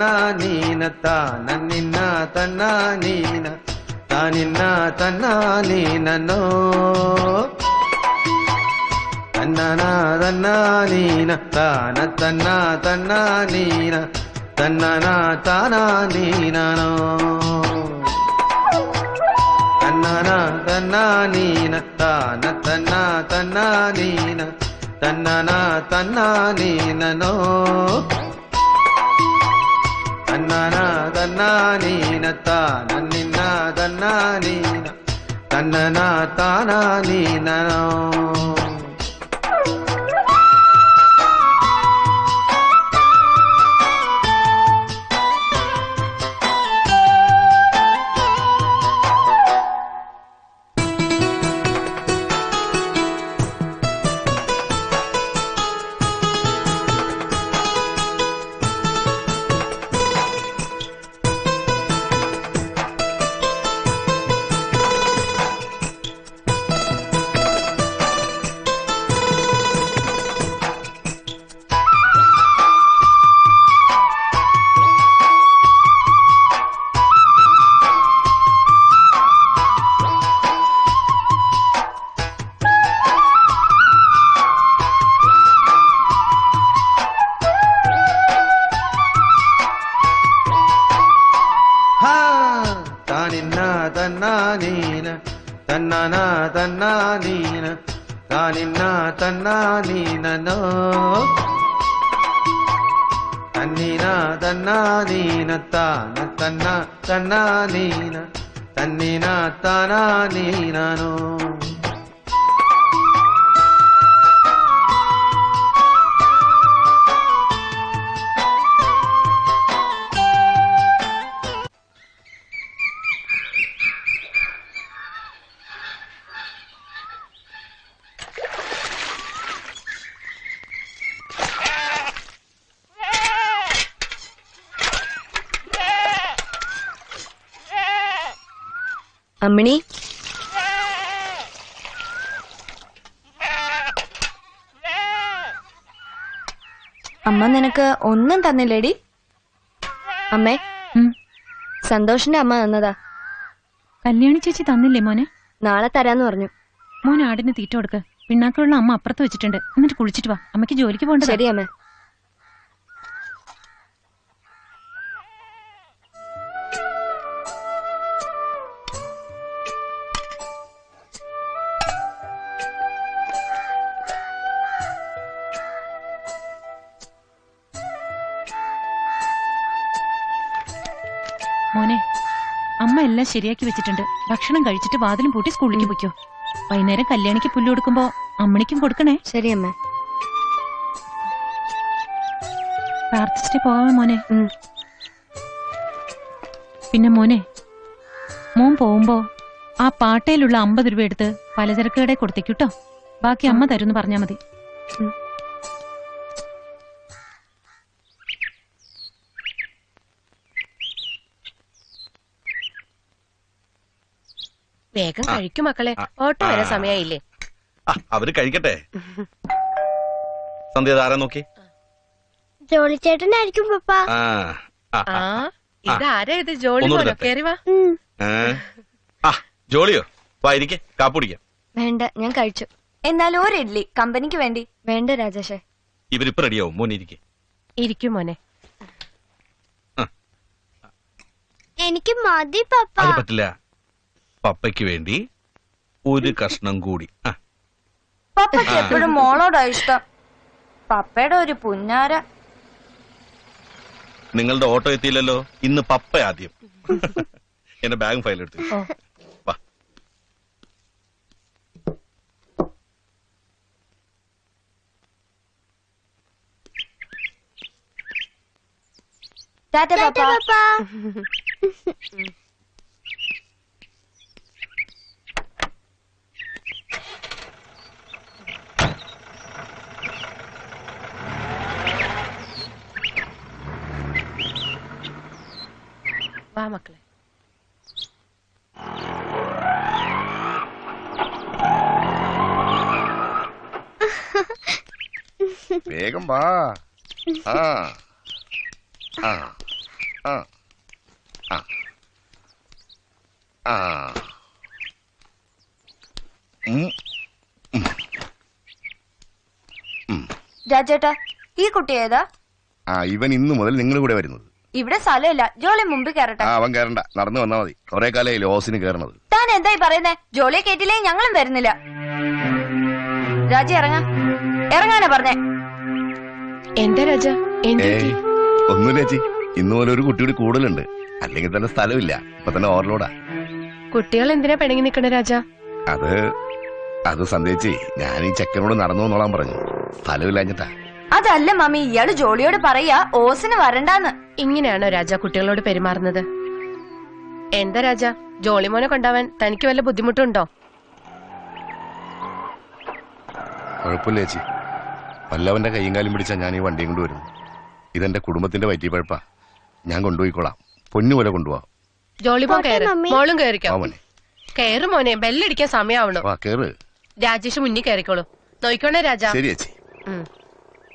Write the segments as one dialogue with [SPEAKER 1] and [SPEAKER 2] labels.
[SPEAKER 1] താനിന്ന തന്നാ നീന താനന്നിന്ന തന്നാ നീന താനിന്ന തന്നാ നീനോ തന്നന തന്നാ നീന താന തന്നാ തന്നാ നീന തന്നന താനാ നീനോ തന്നന തന്നാ നീന താന തന്നാ തന്നാ നീന തന്നന തന്നാ നീനോ തന്നന തന്നാ നീന താന നിന്ന തന്നാ നീന തന്നന താനാ നീനോ
[SPEAKER 2] നിനക്ക് ഒന്നും തന്നില്ലേടി. അമ്മേ. സന്തോഷിന്റെ അമ്മ തന്നതാ.
[SPEAKER 3] കല്യാണി ചേച്ചി തന്നില്ലേ മോനെ?
[SPEAKER 2] നാളെ തരാന്ന് പറഞ്ഞു.
[SPEAKER 3] മോൻ ആടിന് തീറ്റ കൊടുക്ക്. പിണ്ണാക്കുള്ള അമ്മ അപ്പുറത്ത് വെച്ചിട്ടുണ്ട്. എന്നിട്ട് കുളിച്ചിട്ട് വാ. അമ്മയ്ക്ക് ജോലിക്ക് പോകണ്ട
[SPEAKER 2] ശരി അമ്മേ.
[SPEAKER 3] മോനെ അമ്മ എല്ലാം ശരിയാക്കി വെച്ചിട്ടുണ്ട്. ഭക്ഷണം കഴിച്ചിട്ട് വാതിലും പൂട്ടി സ്കൂളിലേക്ക് പോയിക്കോ. വൈകുന്നേരം കല്യാണിക്ക് പുല്ല് കൊടുക്കുമ്പോ അമ്മണിക്കും കൊടുക്കണേ.
[SPEAKER 2] ശരി അമ്മേ.
[SPEAKER 3] പ്രാർത്ഥിച്ചിട്ട് പോവാ മോനെ. പിന്നെ മോനെ മോൻ പോകുമ്പോ ആ പാട്ടയിലുള്ള അമ്പത് രൂപ എടുത്ത് പലചരക്ക് കടയിൽ കൊടുത്തേക്കൂട്ടോ ബാക്കി അമ്മ തരുമെന്ന് പറഞ്ഞാ മതി.
[SPEAKER 4] വേഗം കഴിക്കും മക്കളെ. ഓട്ടോ വരെ സമയായില്ലേ?
[SPEAKER 5] ആ അവർ കഴിക്കട്ടെ. സന്ധ്യ ആരാ നോക്കി?
[SPEAKER 6] ജോളിച്ചേട്ടനായിരിക്കും പപ്പ.
[SPEAKER 4] ഇതാരാ ഇത് ജോളി
[SPEAKER 5] ഒന്നുകൂടി
[SPEAKER 4] കേറി വാ.
[SPEAKER 5] ഏ? ആ ജോളിയോ? വാ ഇരിക്കെ. കാപ്പുടിക്കാം
[SPEAKER 2] വേണ്ട ഞാൻ കഴിച്ചു.
[SPEAKER 7] എന്നാലും ഒരു ഇഡ്ലി കമ്പനിക്ക് വേണ്ടി.
[SPEAKER 2] വേണ്ട രാജേഷേ.
[SPEAKER 5] ഇവരിപ്പോ റെഡിയാവും. മോനെ ഇരിക്കെ.
[SPEAKER 4] ഇരിക്കും മോനെ.
[SPEAKER 6] എനിക്ക് മതി പപ്പ.
[SPEAKER 5] പറ്റില്ല. പപ്പയ്ക്ക് വേണ്ടി ഒരു കഷ്ണം കൂടി. ആ.
[SPEAKER 7] പപ്പയ്ക്ക് എപ്പോഴും മോളോടാ ഇഷ്ടം. പപ്പയുടെ ഒരു പുന്നാര
[SPEAKER 5] നിങ്ങളുടെ ഓട്ടോ എത്തിയില്ലല്ലോ? ഇന്ന് പപ്പ ആദ്യം. എന്റെ ബാഗ് ഫയൽ എടുത്തു വാ.
[SPEAKER 7] ടാറ്റ പപ്പ.
[SPEAKER 4] വാ മക്കളെ.
[SPEAKER 8] വേഗം വാ. ആ. ആ. ആ. ആ. ആ.
[SPEAKER 7] രാജേട്ടാ ഈ കുട്ടി ഏതാ?
[SPEAKER 8] ആ ഇവൻ ഇന്നു മുതൽ നിങ്ങളുടെ കൂടെ വരുന്നത്.
[SPEAKER 7] ഇവിടെ സ്ഥലമില്ല. ജോളി മുമ്പിൽ കയറട്ടെ.
[SPEAKER 8] ആ അവൻ കയറണ്ട. നടന്നു വന്നാ മതി. കുറെ കാലമായി ലോസിന് കയറണത്.
[SPEAKER 7] താൻ എന്തായി പറയുന്നേ? ജോളിയെ കേട്ടില്ലേ ഞങ്ങളും വരുന്നില്ല. രാജി ഇറങ്ങാ. ഇറങ്ങാനാ പറഞ്ഞേ.
[SPEAKER 4] എന്താ രാജ? എന്ത്
[SPEAKER 8] ഏയ് ഒന്നുമില്ല ചേച്ചി. ഇന്നു മുതൽ ഒരു കുട്ടിയുടെ കൂടുതലുണ്ട് അല്ലെങ്കിൽ തന്നെ സ്ഥലമില്ല. ഇപ്പൊ തന്നെ ഓവർലോഡാ.
[SPEAKER 4] കുട്ടികൾ എന്തിനാ പിണങ്ങി നിക്കണേ രാജ?
[SPEAKER 8] അത് അത് സന്ദേശിച്ചേ ഞാൻ ഈ ചെക്കനോട് നടന്നു എന്നോളാൻ പറഞ്ഞു. സ്ഥലമില്ലാഞ്ഞിട്ടാ.
[SPEAKER 7] അതല്ല മമ്മി ഇയാൾ ജോളിയോട് പറയാ ഓസിന് വരണ്ടാന്ന്.
[SPEAKER 4] ഇങ്ങനെയാണോ രാജ കുട്ടികളോട് പെരുമാറുന്നത്? എന്താ രാജ? ജോളിമോനെ കൊണ്ടാവാൻ തനിക്ക് വല്ല ബുദ്ധിമുട്ടുണ്ടോ?
[SPEAKER 8] കുഴപ്പമില്ല ചേച്ചി. വല്ലവന്റെ കൈയും കാലും പിടിച്ചാ ഞാൻ ഈ വണ്ടിയും കൊണ്ട് വരുന്നു ഇതെന്റെ കുടുംബത്തിന്റെ പഴപ്പാ. ഞാൻ കൊണ്ടുപോയിക്കോളാം. പൊന്നു പോലെ കൊണ്ടുപോവാ.
[SPEAKER 4] ജോളിമോൻ കയറ്.
[SPEAKER 6] മമ്മി.
[SPEAKER 4] മോളും കയറിക്കോ.
[SPEAKER 8] മോനെ.
[SPEAKER 4] കയറ് മോനെ ബെല്ലടിക്കാൻ സമയാവണു?
[SPEAKER 8] വാ കേറ്
[SPEAKER 4] രാജേഷ് മുന്നിൽ കയറിക്കോളൂ. നോയിക്കോണേ രാജാ.
[SPEAKER 8] ശരി ചേച്ചി.
[SPEAKER 4] ഉം.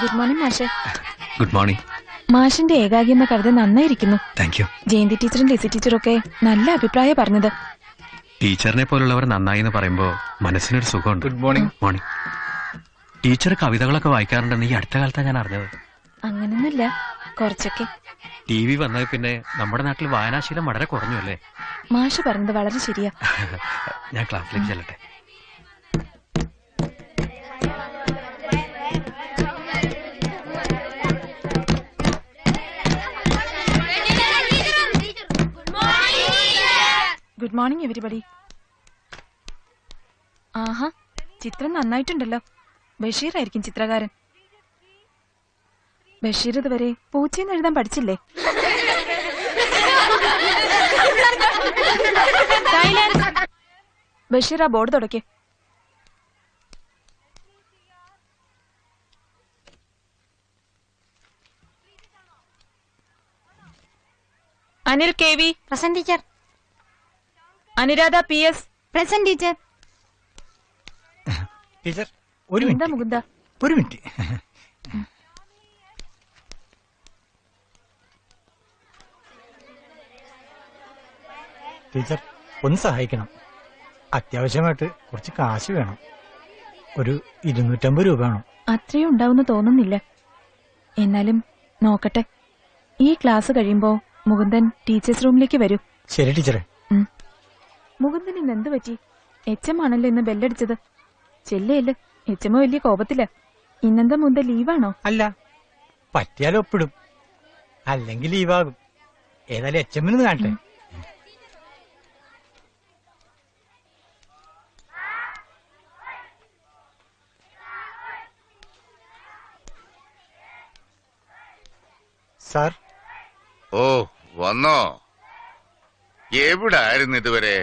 [SPEAKER 9] ഗുഡ് മോർണിംഗ് മാഷെ
[SPEAKER 10] ഗുഡ് മോർണിംഗ്
[SPEAKER 9] മാഷിന്റെ ഏകാഗ്യം എന്ന കവിത നന്നായിരിക്കുന്നു.
[SPEAKER 10] താങ്ക് യു
[SPEAKER 9] ജയന്തി ടീച്ചറും ലിസി ടീച്ചറും ഒക്കെ നല്ല അഭിപ്രായം പറഞ്ഞത്.
[SPEAKER 10] ടീച്ചറിനെ പോലുള്ളവർ നന്നായി എന്ന് പറയുമ്പോ മനസ്സിനൊരു സുഖമുണ്ട്. ഗുഡ് മോർണിംഗ് മോർണിംഗ് ടീച്ചർ കവിതകളൊക്കെ വായിക്കാറുണ്ടെന്ന് ഈ അടുത്ത കാലത്താണ് ഞാൻ അറിഞ്ഞത്.
[SPEAKER 9] അങ്ങനൊന്നുമില്ല. കുറച്ചൊക്കെ.
[SPEAKER 10] ടി വി വന്നത് പിന്നെ നമ്മുടെ നാട്ടിൽ വായനാശീലം വളരെ കുറഞ്ഞു അല്ലേ?
[SPEAKER 9] മാഷ് പറഞ്ഞത് വളരെ ശരിയാ.
[SPEAKER 10] ഞാൻ ക്ലാസ്സിലേക്ക് ചെല്ലട്ടെ.
[SPEAKER 9] ഗുഡ് മോർണിംഗ് എവരിബഡി ആഹാ ചിത്രം നന്നായിട്ടുണ്ടല്ലോ. ബഷീർ ആയിരിക്കും ചിത്രകാരൻ. ബഷീർ ഇതുവരെ പൂച്ചയെന്ന് എഴുതാൻ പഠിച്ചില്ലേ? ബഷീർ ആ board തുടക്കേ Anil K V.
[SPEAKER 6] Present teacher
[SPEAKER 9] Anuradha P S
[SPEAKER 6] present teacher.
[SPEAKER 11] Teacher ഒരു
[SPEAKER 9] എന്താ
[SPEAKER 11] മിനിറ്റ്
[SPEAKER 9] മുകുന്ദ?
[SPEAKER 11] ഒരു മിനിറ്റ്. ടീച്ചർ ഒന്ന് സഹായിക്കണം. അത്യാവശ്യമായിട്ട് കുറച്ച് കാശ് വേണം. ഒരു ഇരുന്നൂറ്റമ്പത് രൂപ വേണം.
[SPEAKER 9] അത്രയും ഉണ്ടാവുമെന്ന് തോന്നുന്നില്ല. എന്നാലും നോക്കട്ടെ. ഈ ക്ലാസ് കഴിയുമ്പോ മുകുന്ദൻ ടീച്ചേഴ്സ് റൂമിലേക്ക് വരൂ.
[SPEAKER 11] ശരി ടീച്ചറെ.
[SPEAKER 9] മുകുന്ദൻ ഇന്ന് എന്ത് പറ്റി? എച്ചമാണല്ലോ എം ആണല്ലോ ഇന്ന് ബെല്ലടിച്ചത്. ചെല്ലയല്ല എച്ചമ്മ വലിയ കോപത്തില്ല ഇന്നെന്താ മുന്ത ലീവാണോ?
[SPEAKER 11] അല്ല പറ്റിയാൽ ഒപ്പിടും. അല്ലെങ്കിൽ ലീവാകും. ഏതായാലും എച്ച് കാണട്ടെ. സാർ?
[SPEAKER 8] ഓ വന്നോ. എവിടായിരുന്നു ഇതുവരെ?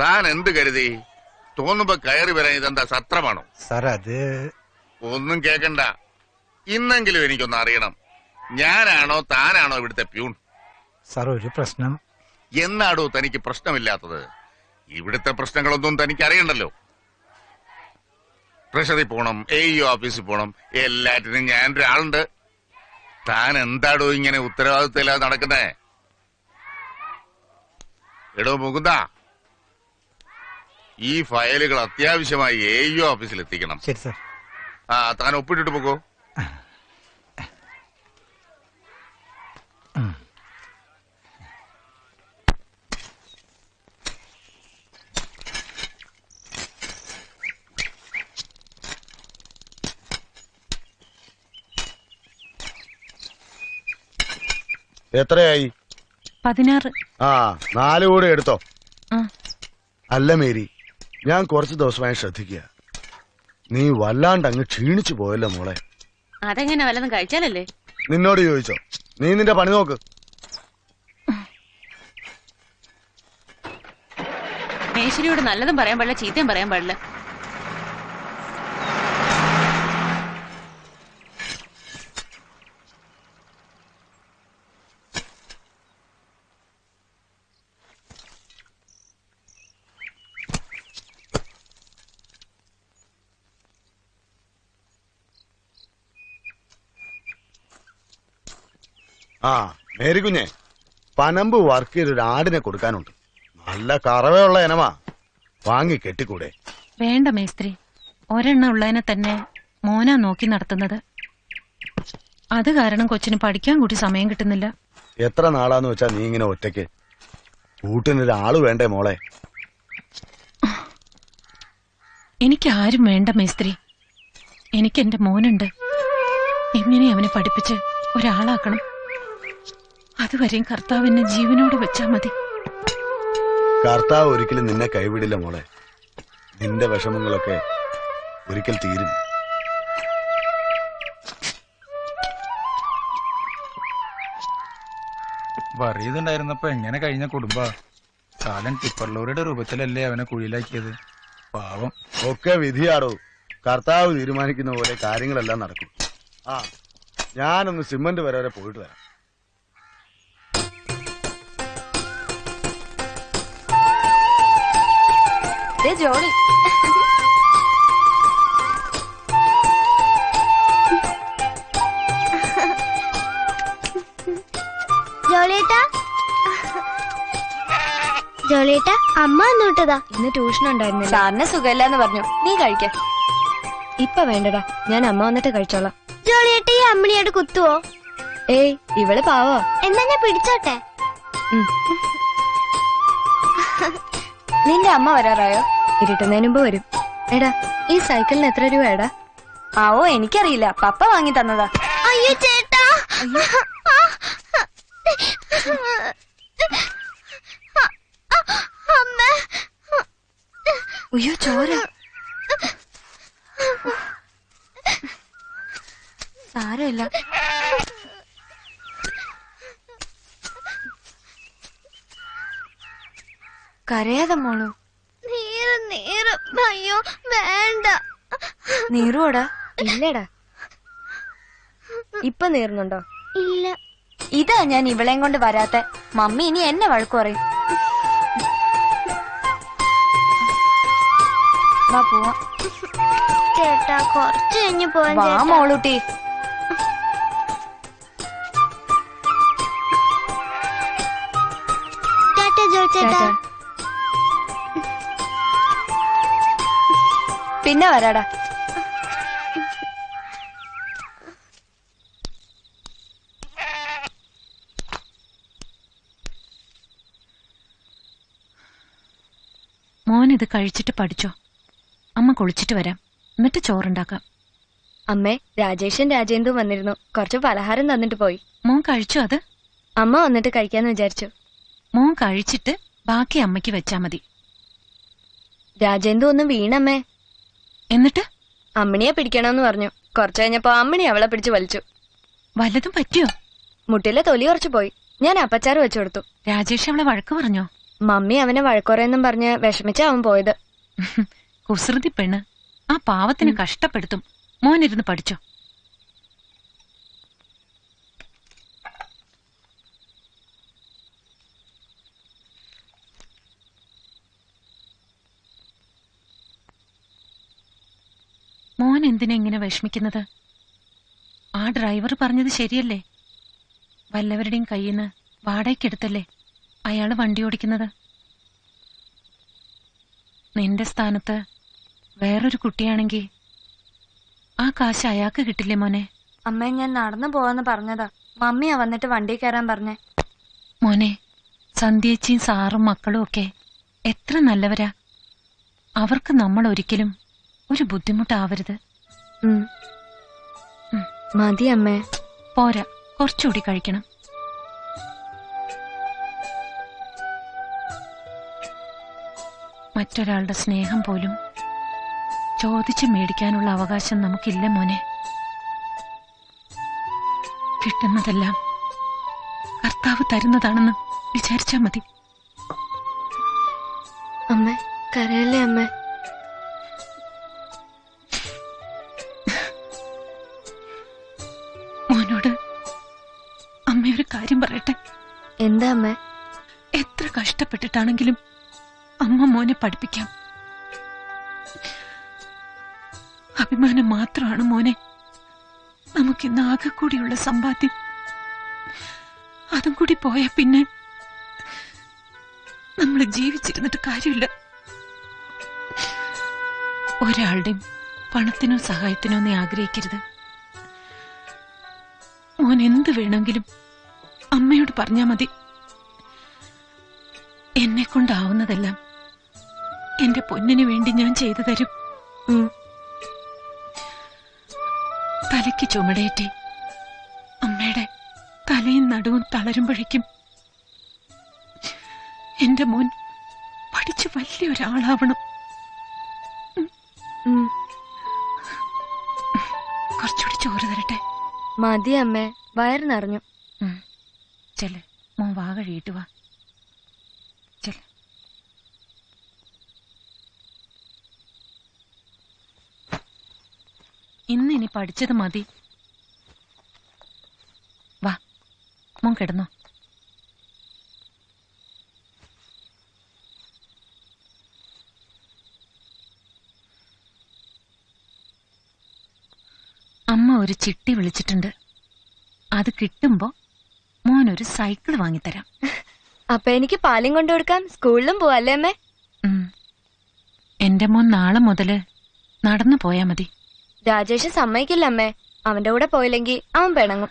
[SPEAKER 8] താൻ എന്ത് കരുതി? തോന്നുമ്പോ കയറി വരാൻ ഇതെന്താ സത്രമാണോ?
[SPEAKER 11] സാർ അത്
[SPEAKER 8] ഒന്നും കേക്കണ്ട. ഇന്നെങ്കിലും എനിക്കൊന്ന് അറിയണം. ഞാനാണോ താനാണോ ഇവിടുത്തെ പ്യൂൺ?
[SPEAKER 11] സാർ ഒരു പ്രശ്നം.
[SPEAKER 8] എന്നാടോ തനിക്ക് പ്രശ്നമില്ലാത്തത്? ഇവിടുത്തെ പ്രശ്നങ്ങളൊന്നും തനിക്ക് അറിയണ്ടല്ലോ ട്രഷറി പോണം എ ഇ ഓഫീസിൽ പോണം എല്ലാറ്റിനും ഞാൻ ഒരാളുണ്ട്. താൻ എന്താടോ ഇങ്ങനെ ഉത്തരവാദിത്തമില്ലാതെ നടക്കുന്നേ? എടോ മുകുന്ദ ഈ ഫയലുകൾ അത്യാവശ്യമായി എ യു ഓഫീസിൽ എത്തിക്കണം
[SPEAKER 11] ശരി സർ.
[SPEAKER 8] ആ താൻ ഒപ്പിട്ടിട്ട് പോക്കോ?
[SPEAKER 1] എത്രയായി?
[SPEAKER 3] പതിനാറ്.
[SPEAKER 1] ആ നാല് കൂടെ എടുത്തോ. അല്ല മേരി. ഞാൻ കുറച്ച് ദിവസമായി ശ്രദ്ധിക്കുക. നീ വല്ലാണ്ട് അങ്ങ് ക്ഷീണിച്ചു പോയല്ലോ മോളെ.
[SPEAKER 12] അതെങ്ങനെ വല്ലതും കഴിച്ചാലല്ലേ?
[SPEAKER 1] നിന്നോട് ചോദിച്ചോ. നീ നിന്റെ പണി നോക്ക്.
[SPEAKER 12] മേശ്വരിയോട് നല്ലതും പറയാൻ പാടില്ല ചീത്തയും പറയാൻ പാടില്ല.
[SPEAKER 1] ആ മേരി കുഞ്ഞെ പനമ്പ് വർക്ക് ചെയ്ത് ഒരു ആടിനെ കൊടുക്കാനുണ്ട്. നല്ല കറവയുള്ള ഇനമാ. വാങ്ങി കെട്ടിക്കൂടെ.
[SPEAKER 3] വേണ്ട മേസ്ത്രി. ഒരെണ്ണ ഉള്ളതിനെ തന്നെ മോന നോക്കി നടത്തുന്നത്. അത് കാരണം കൊച്ചിന് പഠിക്കാൻ കൂടി സമയം കിട്ടുന്നില്ല.
[SPEAKER 1] എത്ര നാളാന്ന് വെച്ചാ നീ ഇങ്ങനെ ഒറ്റയ്ക്ക്? കൂട്ടിനൊരാൾ വേണ്ടേ മോളെ?
[SPEAKER 3] എനിക്ക് ആരും വേണ്ട മേസ്ത്രി. എനിക്ക് എന്റെ മോനുണ്ട്. എങ്ങനെ അവനെ പഠിപ്പിച്ച് ഒരാളാക്കണം? അതുവരെയും കർത്താവിനെ ജീവനോട് വെച്ചാ മതി.
[SPEAKER 1] കർത്താവ് ഒരിക്കലും നിന്നെ കൈവിടില്ല മോളെ. നിന്റെ വിഷമങ്ങളൊക്കെ ഒരിക്കൽ തീരും.
[SPEAKER 13] വറിയതുണ്ടായിരുന്നപ്പോ എങ്ങനെ കഴിഞ്ഞ കുടുംബ? കാലൻ ടിപ്പർ ലോറിയുടെ രൂപത്തിലല്ലേ അവനെ കുഴിയിലാക്കിയത്? പാവം.
[SPEAKER 1] ഒക്കെ വിധിയാടോ. കർത്താവ് തീരുമാനിക്കുന്ന പോലെ കാര്യങ്ങളെല്ലാം നടക്കും. ആ ഞാനൊന്ന് സിമന്റ് വരെ വരെ പോയിട്ട് വരാം.
[SPEAKER 7] ജോളി.
[SPEAKER 6] ജോളിയേട്ടാ. ജോളിയേട്ടാ അമ്മ വന്നുവിട്ടതാ
[SPEAKER 2] ഇന്ന് ട്യൂഷൻ ഉണ്ടായിരുന്നു
[SPEAKER 7] സാറിന് സുഖമില്ലാന്ന് പറഞ്ഞു. നീ കഴിക്ക.
[SPEAKER 2] ഇപ്പൊ വേണ്ടടാ. ഞാൻ അമ്മ വന്നിട്ട് കഴിച്ചോളാം.
[SPEAKER 6] ജോളിയേട്ട ഈ അമ്മിണിയോട് കുത്തുവോ?
[SPEAKER 2] ഏയ് ഇവൾ പാവോ?
[SPEAKER 6] എന്നാ ഞാൻ പിടിച്ചോട്ടെ.
[SPEAKER 7] നിന്റെ അമ്മ വരാറായോ?
[SPEAKER 2] ഇരുട്ടുന്നതിന് മുമ്പ് വരും. എടാ ഈ സൈക്കിളിന് എത്ര രൂപ എടാ
[SPEAKER 7] ആവോ എനിക്കറിയില്ല. പപ്പ വാങ്ങി തന്നതാ.
[SPEAKER 6] അയ്യോ ചേട്ടാ. അമ്മ.
[SPEAKER 2] അയ്യോ ചോര.
[SPEAKER 7] സാരമില്ല. കരയാതെ മോളു.
[SPEAKER 6] അയ്യോ വേണ്ട.
[SPEAKER 7] നീറുവോടാ?
[SPEAKER 2] ഇല്ലടാ. ഇപ്പൊ നീറുന്നുണ്ടോ?
[SPEAKER 6] ഇല്ല.
[SPEAKER 7] ഇതാ ഞാൻ ഇവളെയും കൊണ്ട് വരാത്ത. മമ്മി ഇനി എന്നെ വഴക്കു പറയും. വാ പോവാം.
[SPEAKER 6] ചേട്ടാ കുറച്ച് കഴിഞ്ഞ് പോവാൻ
[SPEAKER 7] വാ
[SPEAKER 6] ചേട്ടാ.
[SPEAKER 7] മോളൂട്ടി.
[SPEAKER 6] ചേട്ടാ.
[SPEAKER 7] പിന്നെ വരാടാ.
[SPEAKER 3] മോൻ ഇത് കഴിച്ചിട്ട് പഠിച്ചോ? അമ്മ കുളിച്ചിട്ട് വരാം. എന്നിട്ട് ചോറുണ്ടാക്കാം.
[SPEAKER 2] അമ്മേ രാജേഷൻ രാജേന്ദും വന്നിരുന്നു. കുറച്ച് പലഹാരം തന്നിട്ട് പോയി.
[SPEAKER 3] മോൻ കഴിച്ചു അത്?
[SPEAKER 2] അമ്മ വന്നിട്ട് കഴിക്കാന്ന് വിചാരിച്ചു.
[SPEAKER 3] മോൻ കഴിച്ചിട്ട് ബാക്കി അമ്മയ്ക്ക് വെച്ചാ മതി.
[SPEAKER 2] രാജേന്ദു ഒന്ന് വീണമ്മേ.
[SPEAKER 3] എന്നിട്ട്?
[SPEAKER 2] അമ്മിണിയെ പിടിക്കണമെന്ന് പറഞ്ഞു. കുറച്ചു കഴിഞ്ഞപ്പോ അമ്മിണി അവളെ പിടിച്ചു വലിച്ചു.
[SPEAKER 3] വല്ലതും പറ്റിയോ?
[SPEAKER 2] മുട്ടിലെ തൊലി കുറച്ചു പോയി. ഞാൻ അപ്പച്ചാറ് വെച്ചു കൊടുത്തു.
[SPEAKER 3] രാജേഷ് അവളെ വഴക്ക് പറഞ്ഞോ?
[SPEAKER 2] മമ്മി അവനെ വഴക്കുറയെന്നും പറഞ്ഞ് വിഷമിച്ചാ അവൻ പോയത്.
[SPEAKER 3] കുസൃതി പെണ്ണ്. ആ പാവത്തിന് കഷ്ടപ്പെടുത്തും. മോനിരുന്ന് പഠിച്ചോ? മോൻ എന്തിനാ ഇങ്ങനെ വിഷമിക്കുന്നത്? ആ ഡ്രൈവർ പറഞ്ഞത് ശരിയല്ലേ? വല്ലവരുടെയും കയ്യിൽ നിന്ന് വാടകയ്ക്കെടുത്തല്ലേ അയാൾ വണ്ടി ഓടിക്കുന്നത്? നിന്റെ സ്ഥാനത്ത് വേറൊരു കുട്ടിയാണെങ്കിൽ ആ കാശ് അയാൾക്ക് കിട്ടില്ലേ മോനെ?
[SPEAKER 7] അമ്മേ ഞാൻ നടന്നു പോവാന്ന് പറഞ്ഞതാ. മമ്മിയാ വന്നിട്ട് വണ്ടി കയറാൻ പറഞ്ഞേ.
[SPEAKER 3] മോനെ സന്ധ്യച്ചിയും സാറും മക്കളും ഒക്കെ എത്ര നല്ലവരാ. അവർക്ക് നമ്മൾ ഒരിക്കലും ഒരു ബുദ്ധിമുട്ടാവരുത്.
[SPEAKER 2] മതി അമ്മേ.
[SPEAKER 3] പോരാ കുറച്ചുകൂടി കഴിക്കണം. മറ്റൊരാളുടെ സ്നേഹം പോലും ചോദിച്ച് മേടിക്കാനുള്ള അവകാശം നമുക്കില്ല മോനെ. കിട്ടുന്നതെല്ലാം കർത്താവ് തരുന്നതാണെന്ന് വിചാരിച്ചാ മതി.
[SPEAKER 2] അമ്മ കരയല്ലേ അമ്മേ? എന്താ അമ്മ?
[SPEAKER 3] എത്ര കഷ്ടപ്പെട്ടിട്ടാണെങ്കിലും അമ്മ മോനെ പഠിപ്പിക്കാം. അഭിമാനം മാത്രമാണ് മോനെ. നമുക്കിന്ന് ആകെ കൂടിയുള്ള സമ്പാദ്യം. അതും കൂടി പോയാ പിന്നെ നമ്മൾ ജീവിച്ചിരുന്നിട്ട് കാര്യമില്ല. ഒരാളുടെയും പണത്തിനോ സഹായത്തിനോ നീ ആഗ്രഹിക്കരുത്. മോൻ എന്ത് വേണമെങ്കിലും അമ്മയോട് പറഞ്ഞാ മതി. എന്നെ കൊണ്ടാവുന്നതെല്ലാം എന്റെ പൊന്നിന് വേണ്ടി ഞാൻ ചെയ്തു തരും. തലയ്ക്ക് ചുമടേറ്റി അമ്മയുടെ തലയും നടുവും തളരുമ്പോഴേക്കും എന്റെ മോൻ പഠിച്ചു വലിയൊരാളാവണം. കുറച്ചുകൂടി ചോറ് തരട്ടെ?
[SPEAKER 2] മതി അമ്മേ വയറ് നിറഞ്ഞു.
[SPEAKER 3] ചെല്ല്. മോൻ വാ കഴിയിട്ട് വാ. ചെല്ല്. ഇന്ന് ഇനി പഠിച്ചത് മതി. വാ മോൻ കിടന്നോ. അമ്മ ഒരു ചിട്ടി വിളിച്ചിട്ടുണ്ട്. അത് കിട്ടുമ്പോ മോൻ ഒരു സൈക്കിൾ വാങ്ങിത്തരാം.
[SPEAKER 2] അപ്പൊ എനിക്ക് പാലും കൊണ്ടുകൊടുക്കാം. സ്കൂളിലും പോവല്ലേ അമ്മേ.
[SPEAKER 3] എന്റെ മോൻ നാളെ മുതൽ നടന്നു പോയാ മതി.
[SPEAKER 2] രാജേഷ് സമ്മതിക്കില്ല അമ്മേ. അവന്റെ കൂടെ പോയില്ലെങ്കിൽ അവൻ പിണങ്ങും.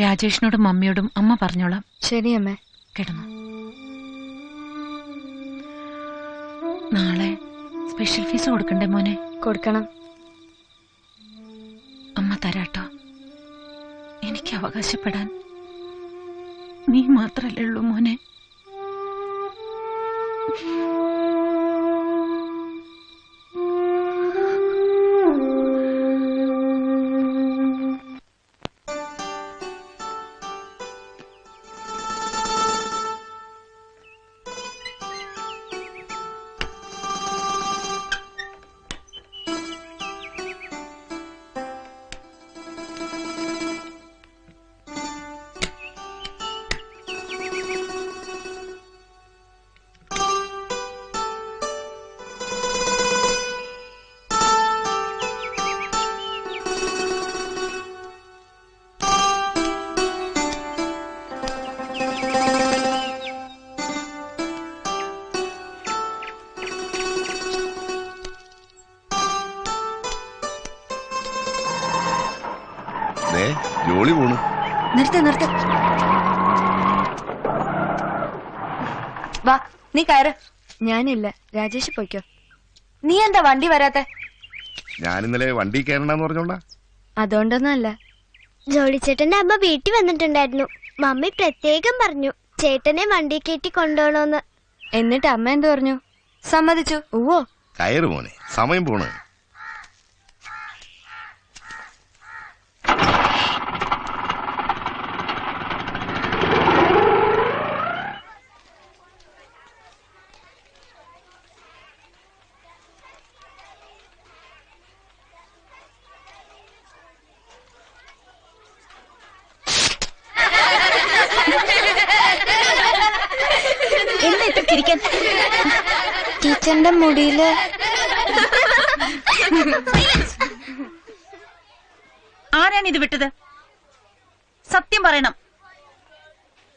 [SPEAKER 3] രാജേഷിനോടും മമ്മിയോടും അമ്മ പറഞ്ഞോളാം.
[SPEAKER 2] ശരി അമ്മേ.
[SPEAKER 3] കിടന്നു. നാളെ സ്പെഷ്യൽ ഫീസ് കൊടുക്കണ്ടേ മോനെ?
[SPEAKER 2] കൊടുക്കണം.
[SPEAKER 3] അമ്മ തരാട്ടോ. എനിക്ക് അവകാശപ്പെടാൻ നീ മാത്രല്ലേ ഉള്ളൂ മോനെ.
[SPEAKER 2] ഞാനില്ല. രാജേഷ് പോയിക്കോ.
[SPEAKER 7] നീ എന്താ വണ്ടി വരാത്തെ?
[SPEAKER 8] ഞാൻ ഇന്നലെ വണ്ടി കയറണ്ടെന്ന് പറഞ്ഞോണ്ടാ.
[SPEAKER 2] അതുകൊണ്ടൊന്നല്ല
[SPEAKER 6] ജോളിച്ചേട്ടന്റെ അമ്മ വീട്ടിൽ വന്നിട്ടുണ്ടായിരുന്നു. മമ്മി പ്രത്യേകം പറഞ്ഞു ചേട്ടനെ വണ്ടി കയറ്റി കൊണ്ടുപോകണോന്ന്.
[SPEAKER 2] എന്നിട്ട് അമ്മ എന്തു പറഞ്ഞു?
[SPEAKER 7] സമ്മതിച്ചു.
[SPEAKER 2] ഓ
[SPEAKER 8] കയറ് മോനെ സമയം പോണ്
[SPEAKER 7] എന്താ ഇത്ര ചിരിക്കാൻ
[SPEAKER 6] ടീച്ചറിന്റെ മുടിയിൽ
[SPEAKER 14] ആരാണ് ഇത് വിട്ടത് സത്യം പറയണം.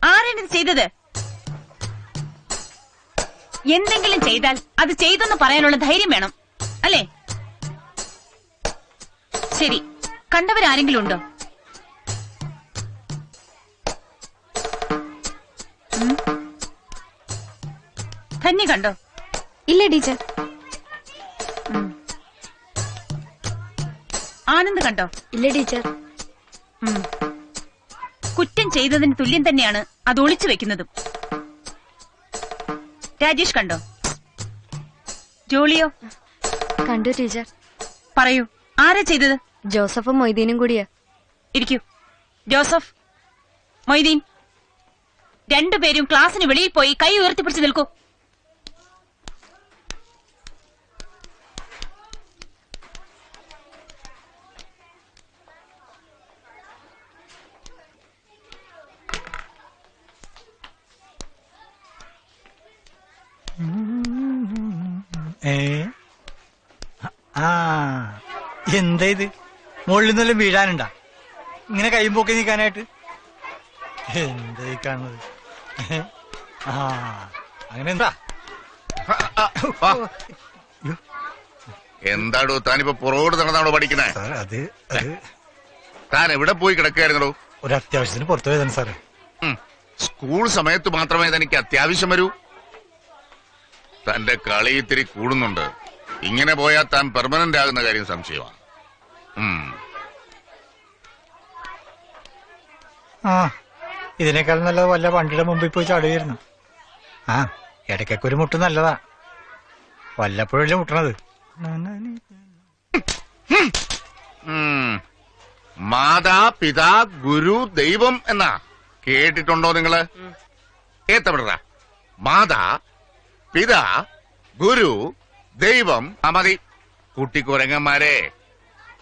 [SPEAKER 14] ആരാണ് ഇത് ചെയ്തത്? എന്തെങ്കിലും ചെയ്താൽ അത് ചെയ്തെന്ന് പറയാനുള്ള ധൈര്യം വേണം അല്ലേ? ശരി. കണ്ടവരാരെങ്കിലും ഉണ്ടോ? ധന്യ കണ്ടോ?
[SPEAKER 2] ഇല്ല ടീച്ചർ.
[SPEAKER 14] ആനന്ദ് കണ്ടോ?
[SPEAKER 2] ഇല്ല ടീച്ചർ.
[SPEAKER 14] കുറ്റം ചെയ്തതിന് തുല്യം തന്നെയാണ് അത് ഒളിച്ചു വെക്കുന്നതും. രാജേഷ് കണ്ടോ? ജോളിയോ?
[SPEAKER 2] കണ്ടു ടീച്ചർ.
[SPEAKER 14] പറയൂ ആരാ ചെയ്തത്?
[SPEAKER 2] ജോസഫും മൊയ്തീനും കൂടിയാ.
[SPEAKER 14] ഇരിക്കൂ. ജോസഫ് മൊയ്തീൻ. രണ്ടുപേരും ക്ലാസ്സിന് വെളിയിൽ പോയി കൈ ഉയർത്തിപ്പിടിച്ച് നിൽക്കൂ
[SPEAKER 11] ഏ ആ എന്താ ഇത്? മുകളിൽ നിന്നെല്ലാം വീഴാനുണ്ടാ? ഇങ്ങനെ കഴിയുമ്പോക്കെ നീക്കാനായിട്ട്? എന്താ ഈ കാണുന്നത്? ആ അങ്ങനെ എന്താ?
[SPEAKER 8] എന്താടോ താനിപ്പോ പുറകോട് നടന്നാണോ പഠിക്കണേ
[SPEAKER 11] അത് അത്
[SPEAKER 8] താൻ എവിടെ പോയി കിടക്കുകയായിരുന്നോ
[SPEAKER 11] ഒരു അത്യാവശ്യത്തിന് പുറത്തു പോയതാണ് സാറേ.
[SPEAKER 8] സ്കൂൾ സമയത്ത് മാത്രമേ തനിക്ക് അത്യാവശ്യം വരൂ. തന്റെ കളി ഇത്തിരി കൂടുന്നുണ്ട്. ഇങ്ങനെ പോയാൽ താൻ പെർമനന്റ് ആകുന്ന കാര്യം സംശയമാണ്.
[SPEAKER 11] ആ ഇതിനേക്കാൾ നല്ലത് വല്ല വണ്ടിയുടെ മുമ്പിൽ പോയി ചാടുകയായിരുന്നു. ആ ഇടയ്ക്കൊക്കെ ഒരു മുട്ട് നല്ലതാ. വല്ലപ്പോഴല്ലേ മുട്ടണത്?
[SPEAKER 8] മാതാ പിതാ ഗുരു ദൈവം എന്നാ കേട്ടിട്ടുണ്ടോ നിങ്ങൾ? ഏത്തപ്പെട. മാതാ പിതാ ഗുരു ദൈവം ആ മതി കുട്ടിക്കുരങ്ങന്മാരെ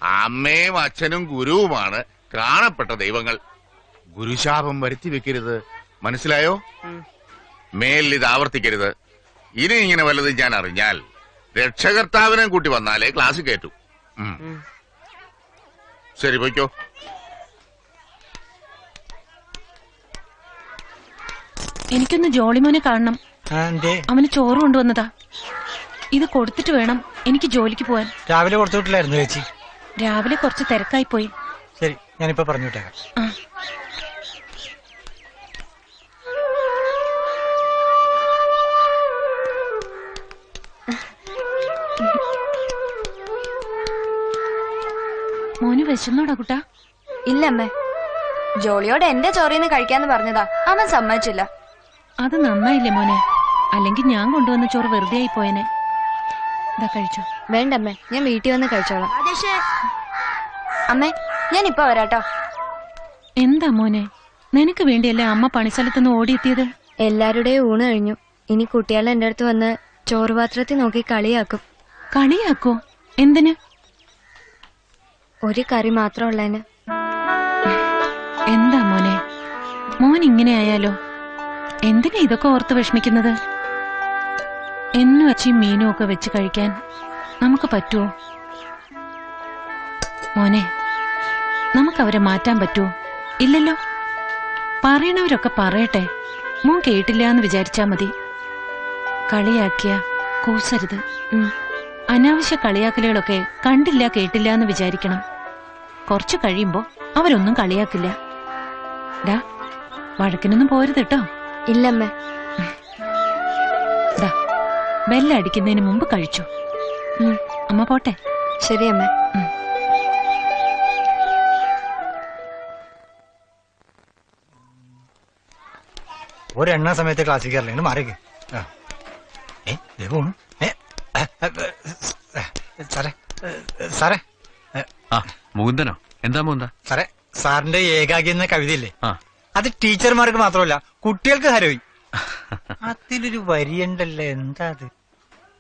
[SPEAKER 8] അമ്മയും അച്ഛനും ഗുരുവുമാണ് കാണപ്പെട്ട ദൈവങ്ങൾ. ഗുരുശാപം വരുത്തി വെക്കരുത്. മനസ്സിലായോ? മേലിൽ ഇത് ആവർത്തിക്കരുത്. ഇനി ഇങ്ങനെ വല്ലതും ഞാൻ അറിഞ്ഞാൽ രക്ഷകർത്താവിനെ കൂട്ടി വന്നാലേ ക്ലാസ് കയറ്റു ശരി പോയിക്കോ.
[SPEAKER 3] എനിക്കൊന്ന് ജോളിമോനെ കാണണം. അവന് ചോറ് കൊണ്ടുവന്നതാ. ഇത് കൊടുത്തിട്ട് വേണം എനിക്ക് ജോലിക്ക് പോവാൻ.
[SPEAKER 11] രാവിലെ കൊടുത്തിട്ടില്ലായിരുന്നു ചേച്ചി.
[SPEAKER 3] രാവിലെ കുറച്ച് തിരക്കായി പോയി.
[SPEAKER 11] ശരി ഞാനിപ്പോ പറഞ്ഞു വിട്ടേക്കാം.
[SPEAKER 3] മോന് വിശന്നോടാ കുട്ടാ.
[SPEAKER 7] ഇല്ലമ്മേ ജോളിയോട് എന്റെ ചോറിന്ന് കഴിക്കാന്ന് പറഞ്ഞതാ. അവൻ സമ്മതിച്ചില്ല.
[SPEAKER 3] അത് നന്നായില്ലേ മോനെ. അല്ലെങ്കിൽ ഞാൻ കൊണ്ടുവന്ന ചോറ് വെറുതെ ആയി പോയനെ.
[SPEAKER 2] വേണ്ടമ്മേ ഞാൻ വീട്ടിൽ വന്ന് കഴിച്ചോളാം.
[SPEAKER 7] അമ്മേ ഞാൻ ഇപ്പൊ വരാട്ടോ.
[SPEAKER 3] എന്താ മോനെ? നിനക്ക് വേണ്ടിയല്ലേ അമ്മ പണിസ്ഥലത്തുനിന്ന് ഓടിയെത്തിയത്?
[SPEAKER 2] എല്ലാവരുടെയും ഊണ് കഴിഞ്ഞു. ഇനി കുട്ടികളെ എന്റെ അടുത്ത് വന്ന് ചോറ് പാത്രത്തിൽ നോക്കി കളിയാക്കും.
[SPEAKER 3] കളിയാക്കോ? എന്തിന്?
[SPEAKER 2] ഒരു കറി മാത്രം ഉള്ളതിന്
[SPEAKER 3] എന്താ മോനെ? മോൻ ഇങ്ങനെ ആയാലോ? എന്തിനാ ഇതൊക്കെ ഓർത്ത് വിഷമിക്കുന്നത്? എന്നു വച്ചും മീനും ഒക്കെ വെച്ച് കഴിക്കാൻ നമുക്ക് പറ്റുമോ? മോനെ നമുക്കവരെ മാറ്റാൻ പറ്റുമോ? ഇല്ലല്ലോ. പറയണവരൊക്കെ പറയട്ടെ. മോൻ കേട്ടില്ല എന്ന് വിചാരിച്ചാ മതി. കളിയാക്കിയ കൂസരുത്. അനാവശ്യ കളിയാക്കലുകളൊക്കെ കണ്ടില്ല കേട്ടില്ല എന്ന് വിചാരിക്കണം. കുറച്ചു കഴിയുമ്പോ അവരൊന്നും കളിയാക്കില്ല. ഡാ വഴക്കിനൊന്നും പോരുത് കേട്ടോ.
[SPEAKER 2] ഇല്ലമ്മേ.
[SPEAKER 3] ബെല്ലടിക്കുന്നതിന് മുമ്പ് കഴിച്ചു. അമ്മ പോട്ടെ.
[SPEAKER 2] ശരി അമ്മേ.
[SPEAKER 11] ഒരെണ്ണ സമയത്ത് ക്ലാസ്സിൽ കയറില്ല മാറിക്ക്. ഏ സാറേ
[SPEAKER 10] ആ മുകുന്ദനോ? എന്താ മുകുന്ദ?
[SPEAKER 11] സാറേ സാറിന്റെ ഏകാഗ്രി എന്ന കവിതയില്ലേ? അത് ടീച്ചർമാർക്ക് മാത്രമല്ല കുട്ടികൾക്ക് ഹരോയി. അതിലൊരു വരിയുണ്ടല്ലോ എന്താ അത്?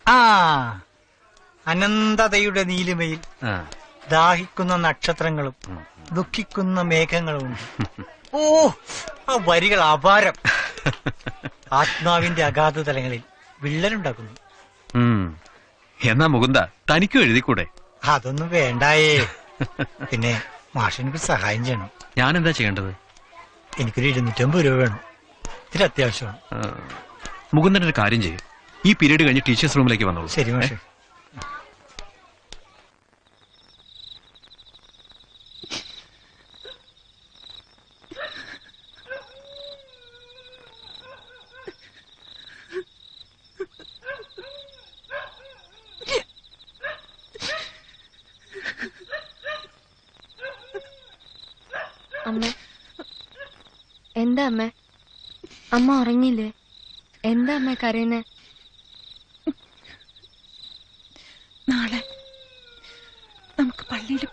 [SPEAKER 11] ആ. അനന്തതയുടെ നീലിമയിൽ ദാഹിക്കുന്ന നക്ഷത്രങ്ങളും ദുഃഖിക്കുന്ന മേഘങ്ങളും ഓ ആ വരികൾ അപാരം. ആത്മാവിന്റെ അഗാധ തലങ്ങളിൽ വിള്ളലുണ്ടാക്കുന്നു.
[SPEAKER 10] എന്നാ മുകുന്ദ തനിക്കും എഴുതിക്കൂടെ?
[SPEAKER 11] അതൊന്നും വേണ്ടായേ. പിന്നെ മാഷിനൊരു സഹായം ചെയ്യണം.
[SPEAKER 10] ഞാൻ എന്താ ചെയ്യേണ്ടത്?
[SPEAKER 11] എനിക്കൊരു ഇരുന്നൂറ്റമ്പത് രൂപ വേണം. ഇതിൽ അത്യാവശ്യമാണ്
[SPEAKER 10] മുകുന്ദന്റെ മുകുന്ദൻ ഒരു കാര്യം ചെയ്യും. ഈ പീരീഡ് കഴിഞ്ഞ് ടീച്ചേഴ്സ് റൂമിലേക്ക് വന്നോളൂ.
[SPEAKER 11] ശരി മാഷേ.
[SPEAKER 2] അമ്മ. എന്താ അമ്മ? അമ്മ ഉറങ്ങിയില്ലേ? എന്താ അമ്മ കരയുന്നേ?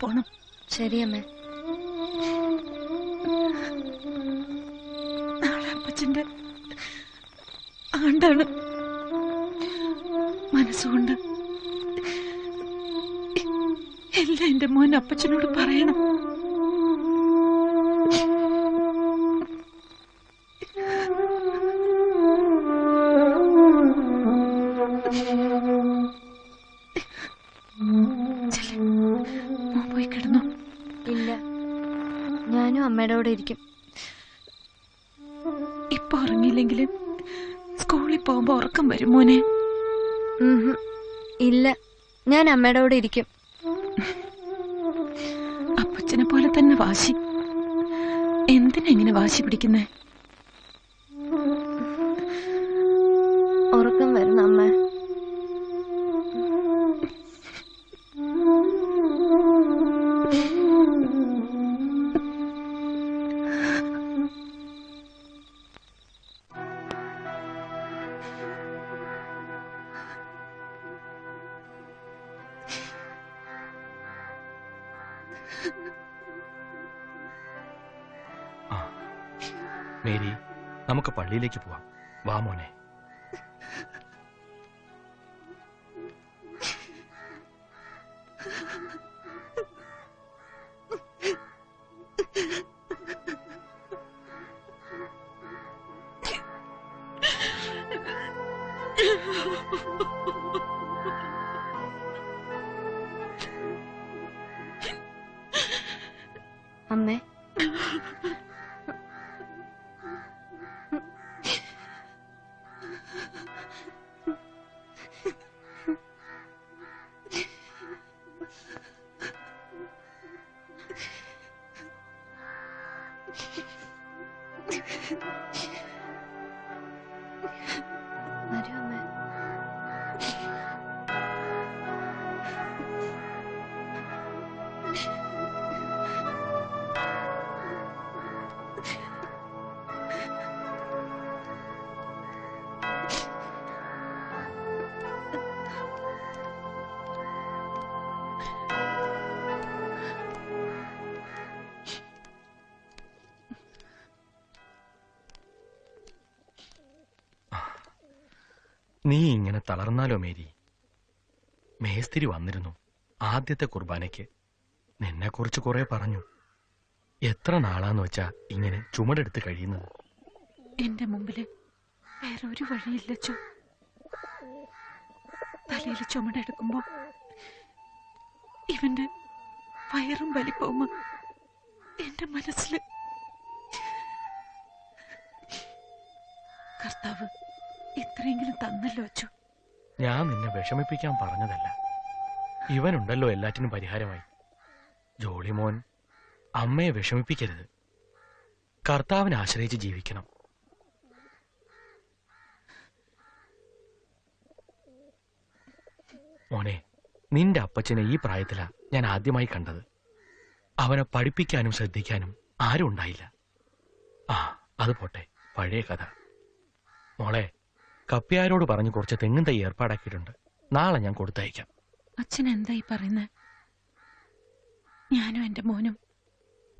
[SPEAKER 3] പോണം.
[SPEAKER 2] ശരി അമ്മേ.
[SPEAKER 3] നാളെ അപ്പച്ചന്റെ ആണ്ടാണ്. മനസ്സുകൊണ്ട് എല്ലാം എന്റെ മോൻ അപ്പച്ചനോട് പറയണം.
[SPEAKER 2] ഇരിക്കും
[SPEAKER 3] ഇപ്പൊ ഉറങ്ങിയില്ലെങ്കിലും സ്കൂളിൽ പോകുമ്പോ ഉറക്കം വരും മോനെ.
[SPEAKER 2] ഇല്ല. ഞാൻ അമ്മയുടെ കൂടെ ഇരിക്കും.
[SPEAKER 3] അപ്പച്ചനെ പോലെ തന്നെ വാശി. എന്തിനാ ഇങ്ങനെ വാശി പിടിക്കുന്നേ?
[SPEAKER 10] നമുക്ക് തളർന്നാലോ മേരി? മേസ്തിരി വന്നിരുന്നു. ആദ്യത്തെ കുർബാനയ്ക്ക്. നിന്നെക്കുറിച്ച് കുറെ പറഞ്ഞു. എത്ര നാളാന്ന് വെച്ചാ ഇങ്ങനെ ചുമടെടുത്ത് കഴിയുന്നത്?
[SPEAKER 3] എന്റെ മുമ്പിൽ വേറെ ഒരു വഴിയില്ലച്ചോ. തലയിൽ ചുമടെടുക്കുമ്പോ ഇവന്റെ വയറും വലിപ്പവും എന്റെ മനസ്സിൽ കർത്താവ് ഇത്രയെങ്കിലും തന്നല്ലോ അച്ചോ
[SPEAKER 10] ഞാൻ നിന്നെ വിഷമിപ്പിക്കാൻ പറഞ്ഞതല്ല. ഇവനുണ്ടല്ലോ എല്ലാറ്റിനും പരിഹാരമായി. ജോളിമോൻ അമ്മയെ വിഷമിപ്പിക്കരുത്. കർത്താവിനെ ആശ്രയിച്ച് ജീവിക്കണം. മോനെ നിന്റെ അപ്പച്ചനെ ഈ പ്രായത്തിലാ ഞാൻ ആദ്യമായി കണ്ടത്. അവനെ പഠിപ്പിക്കാനും ശ്രദ്ധിക്കാനും ആരും ഉണ്ടായില്ല ആ അത് പോട്ടെ പഴയ കഥ. മോളെ കപ്പ്യാരോട് പറഞ്ഞു കുറച്ച് തെങ്ങും തൈ ഏർപ്പാടാക്കിയിട്ടുണ്ട്. നാളെ ഞാൻ കൊടുത്തയക്കാം.
[SPEAKER 3] അച്ഛൻ എന്തായി പറയുന്നത് ഞാനും എന്റെ മോനും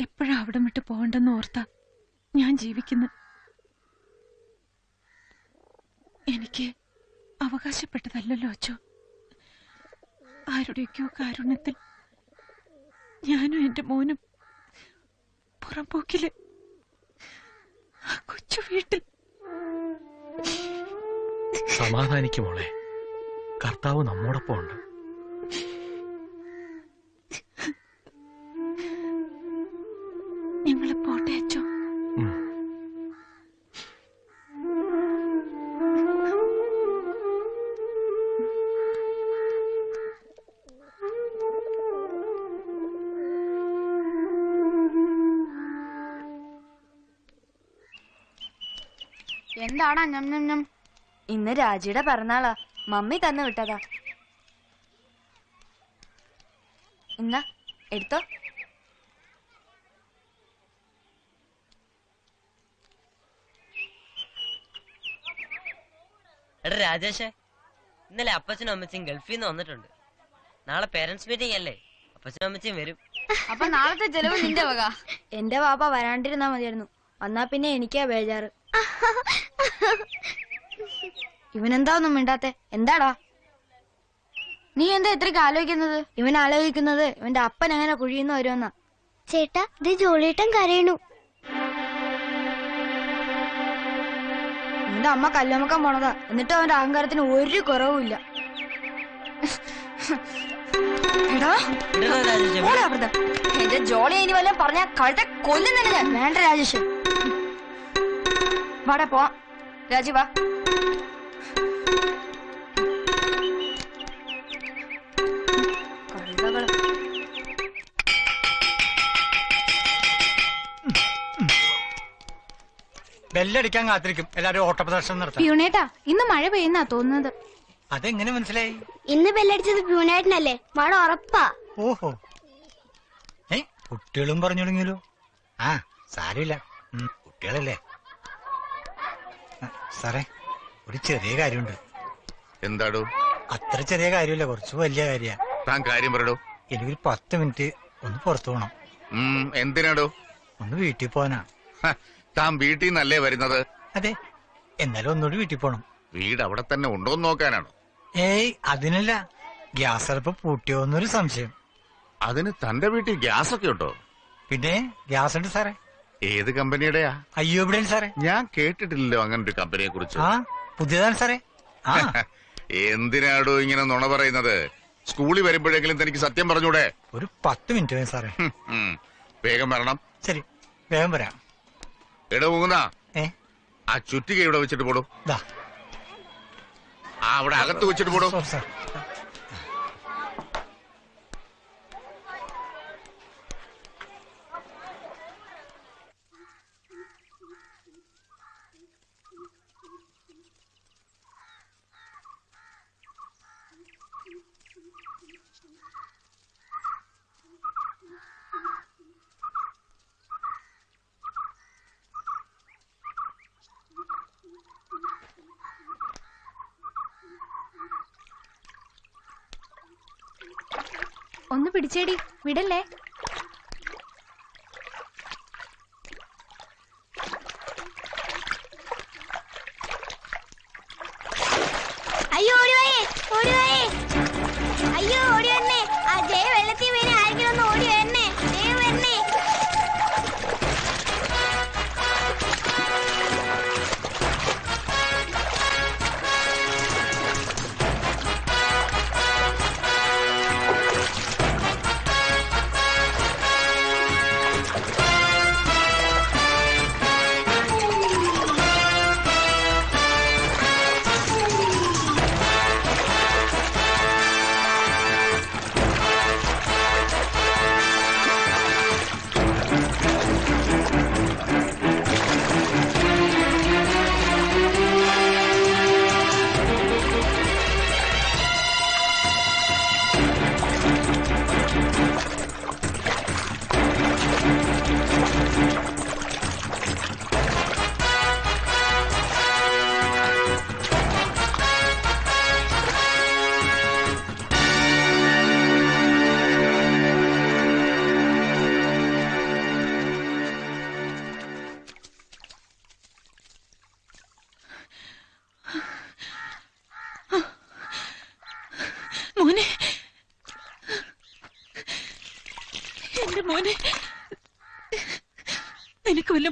[SPEAKER 3] എപ്പോഴാ അവിടെ വിട്ട് പോകണ്ടെന്ന് ഓർത്താ ഞാൻ ജീവിക്കുന്നു. എനിക്ക് അവകാശപ്പെട്ടതല്ലല്ലോ അച്ഛോ. ആരുടെയൊക്കെയോ കാരുണ്യത്തിൽ ഞാനും എന്റെ മോനും പുറംപോക്കിൽ കൊച്ചു വീട്ടിൽ
[SPEAKER 10] സമാധാനിക്കും മോളെ കർത്താവ് നമ്മോടൊപ്പം ഉണ്ട്
[SPEAKER 3] എന്താണ് പോട്ടെ
[SPEAKER 7] ഞം ഞം ഞം?
[SPEAKER 2] ഇന്ന് രാജിയുടെ പിറന്നാളാ. മമ്മി തന്നു വിട്ടതാ. ഇന്ന എടുത്തോ.
[SPEAKER 15] എടാ രാജേഷേ ഇന്നലെ അപ്പച്ചനും അമ്മച്ചും ഗൾഫിൽ നിന്ന് വന്നിട്ടുണ്ട്. നാളെ പേരൻസ് മീറ്റിംഗ് അല്ലേ? അപ്പച്ചനും അമ്മച്ചും വരും.
[SPEAKER 7] അപ്പൊ നാളത്തെ ചെലവ് നിന്റെ വക. എന്റെ വാപ്പ വരാണ്ടിരുന്നാ മതിയായിരുന്നു. വന്നാ പിന്നെ എനിക്കാ ബേജാറ്. ഇവനെന്താ ഒന്നും മിണ്ടാത്തെ? എന്താടാ? നീ എന്താ ഇത്രയ്ക്ക് ആലോചിക്കുന്നത്? ഇവൻ ആലോചിക്കുന്നത് ഇവന്റെ അപ്പൻ എങ്ങനെ കുഴിയുന്ന വരുമെന്നാ?
[SPEAKER 6] ചേട്ടാ ഇത് ജോളിയേട്ടൻ കരയണു.
[SPEAKER 7] നിന്റെ അമ്മ കല്ലുമക്കാൻ പോണതാ. എന്നിട്ട് അവന്റെ അഹങ്കാരത്തിന് ഒരു കുറവുമില്ല. എന്റെ ജോളി ഇനി വല്ല പറഞ്ഞ കഴുത കൊല്ലുന്ന ഞാൻ? വേണ്ട രാജേഷ്. വാടാ പോവാം രാജി
[SPEAKER 11] ബെല്ലടിക്കാൻ കാത്തിരിക്കും. എല്ലാരും ഓട്ടപ്രദർശനം നടത്താം.
[SPEAKER 9] പ്യൂണേട്ടാ ഇന്ന് മഴ പെയ്യുന്നാ തോന്നുന്നത്.
[SPEAKER 11] അതെങ്ങനെ മനസ്സിലായി?
[SPEAKER 6] ഇന്ന് ബെല്ലടിച്ചത് പ്യൂണേട്ടനല്ലേ? മഴ ഉറപ്പാ.
[SPEAKER 11] ഓഹോ. ഏ കുട്ടികളും പറഞ്ഞു തുടങ്ങിയല്ലോ. ആ സാരമില്ല. ഉം, കുട്ടികളല്ലേ? ആ, സാറേ ഒരു ചെറിയ കാര്യമുണ്ട്.
[SPEAKER 8] എന്താടോ?
[SPEAKER 11] അത്ര ചെറിയ കാര്യമില്ല കുറച്ച് വലിയ കാര്യ.
[SPEAKER 8] താൻ കാര്യം പറയടോ
[SPEAKER 11] എനിക്കൊരു പത്ത് മിനിറ്റ് ഒന്ന് പുറത്തു പോകണം
[SPEAKER 8] ഉം, എന്തിനാടോ?
[SPEAKER 11] ഒന്ന് വീട്ടിൽ പോകാനാ
[SPEAKER 8] ഹ, താൻ വീട്ടിൽ നിന്നല്ലേ വരുന്നത്?
[SPEAKER 11] അതെ. എന്നാലും ഒന്നുകൂടി വീട്ടിൽ പോണം.
[SPEAKER 8] വീട് അവിടെ തന്നെ ഉണ്ടോന്ന് നോക്കാനാണോ?
[SPEAKER 11] ഏയ് അതിനല്ല. ഗ്യാസ് അടുപ്പ് പൂട്ടിയോന്നൊരു സംശയം.
[SPEAKER 8] അതിന് തന്റെ വീട്ടിൽ ഗ്യാസ് ഒക്കെ ഉണ്ടോ?
[SPEAKER 11] പിന്നെ ഗ്യാസ് ഉണ്ട് സാറേ.
[SPEAKER 8] ഏത് കമ്പനിയുടെയാ?
[SPEAKER 11] അയ്യോ ഇവിടെ സാറേ.
[SPEAKER 8] ഞാൻ കേട്ടിട്ടില്ലല്ലോ അങ്ങനെ ഒരു കമ്പനിയെ കുറിച്ച്
[SPEAKER 11] ആ പുതിയതാണ് സാറേ. ആ.
[SPEAKER 8] എന്തിനാടോ ഇങ്ങനെ നുണ പറയുന്നത്? സ്കൂളിൽ വരുമ്പോഴെങ്കിലും തനിക്ക് സത്യം പറഞ്ഞൂടെ?
[SPEAKER 11] ഒരു പത്ത് മിനിറ്റ് വേണം സാറേ.
[SPEAKER 8] ഹും. വേഗം വരണം.
[SPEAKER 11] ശരി വേഗം വരാം.
[SPEAKER 8] എടോ
[SPEAKER 11] ഏ?
[SPEAKER 8] ആ ചുറ്റിക ഇവിടെ വെച്ചിട്ട് പോടും. അവിടെ അകത്ത് വെച്ചിട്ട് പോടും.
[SPEAKER 9] ഒന്ന് പിടിച്ചേടി. വിടല്ലേ?
[SPEAKER 6] അയ്യോ ഓടിവായേ ഓടിവായേ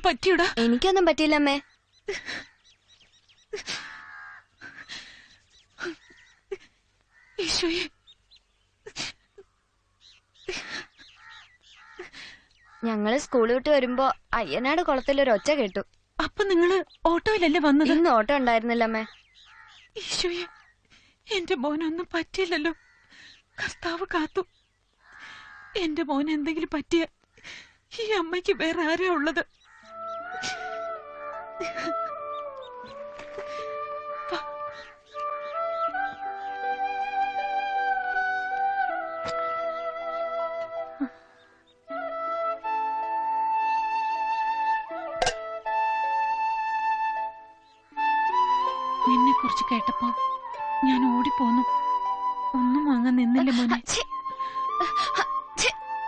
[SPEAKER 3] പറ്റിയോടാ?
[SPEAKER 2] എനിക്കൊന്നും പറ്റിയില്ല അമ്മേ.
[SPEAKER 3] ഈശോയെ.
[SPEAKER 2] ഞങ്ങൾ സ്കൂൾ വിട്ട് വരുമ്പോ അയ്യനാട് കുളത്തിൽ ഒരു ഒച്ച കേട്ടു.
[SPEAKER 3] അപ്പൊ നിങ്ങൾ ഓട്ടോയിലല്ലേ വന്നത്?
[SPEAKER 2] ഇന്ന് ഓട്ടോ ഉണ്ടായിരുന്നില്ല അമ്മേ.
[SPEAKER 3] ഈശോയെ എന്റെ മോനൊന്നും പറ്റിയില്ലല്ലോ. കർത്താവ് കാത്തു. എന്റെ മോൻ എന്തെങ്കിലും പറ്റിയ ഈ അമ്മയ്ക്ക് വേറെ ആരാ ഉള്ളത്? നിന്നെ കുറിച്ച് കേട്ടപ്പോ ഞാൻ ഓടിപ്പോന്നു. ഒന്നും വാങ്ങാൻ നിന്നില്ല മോനെ.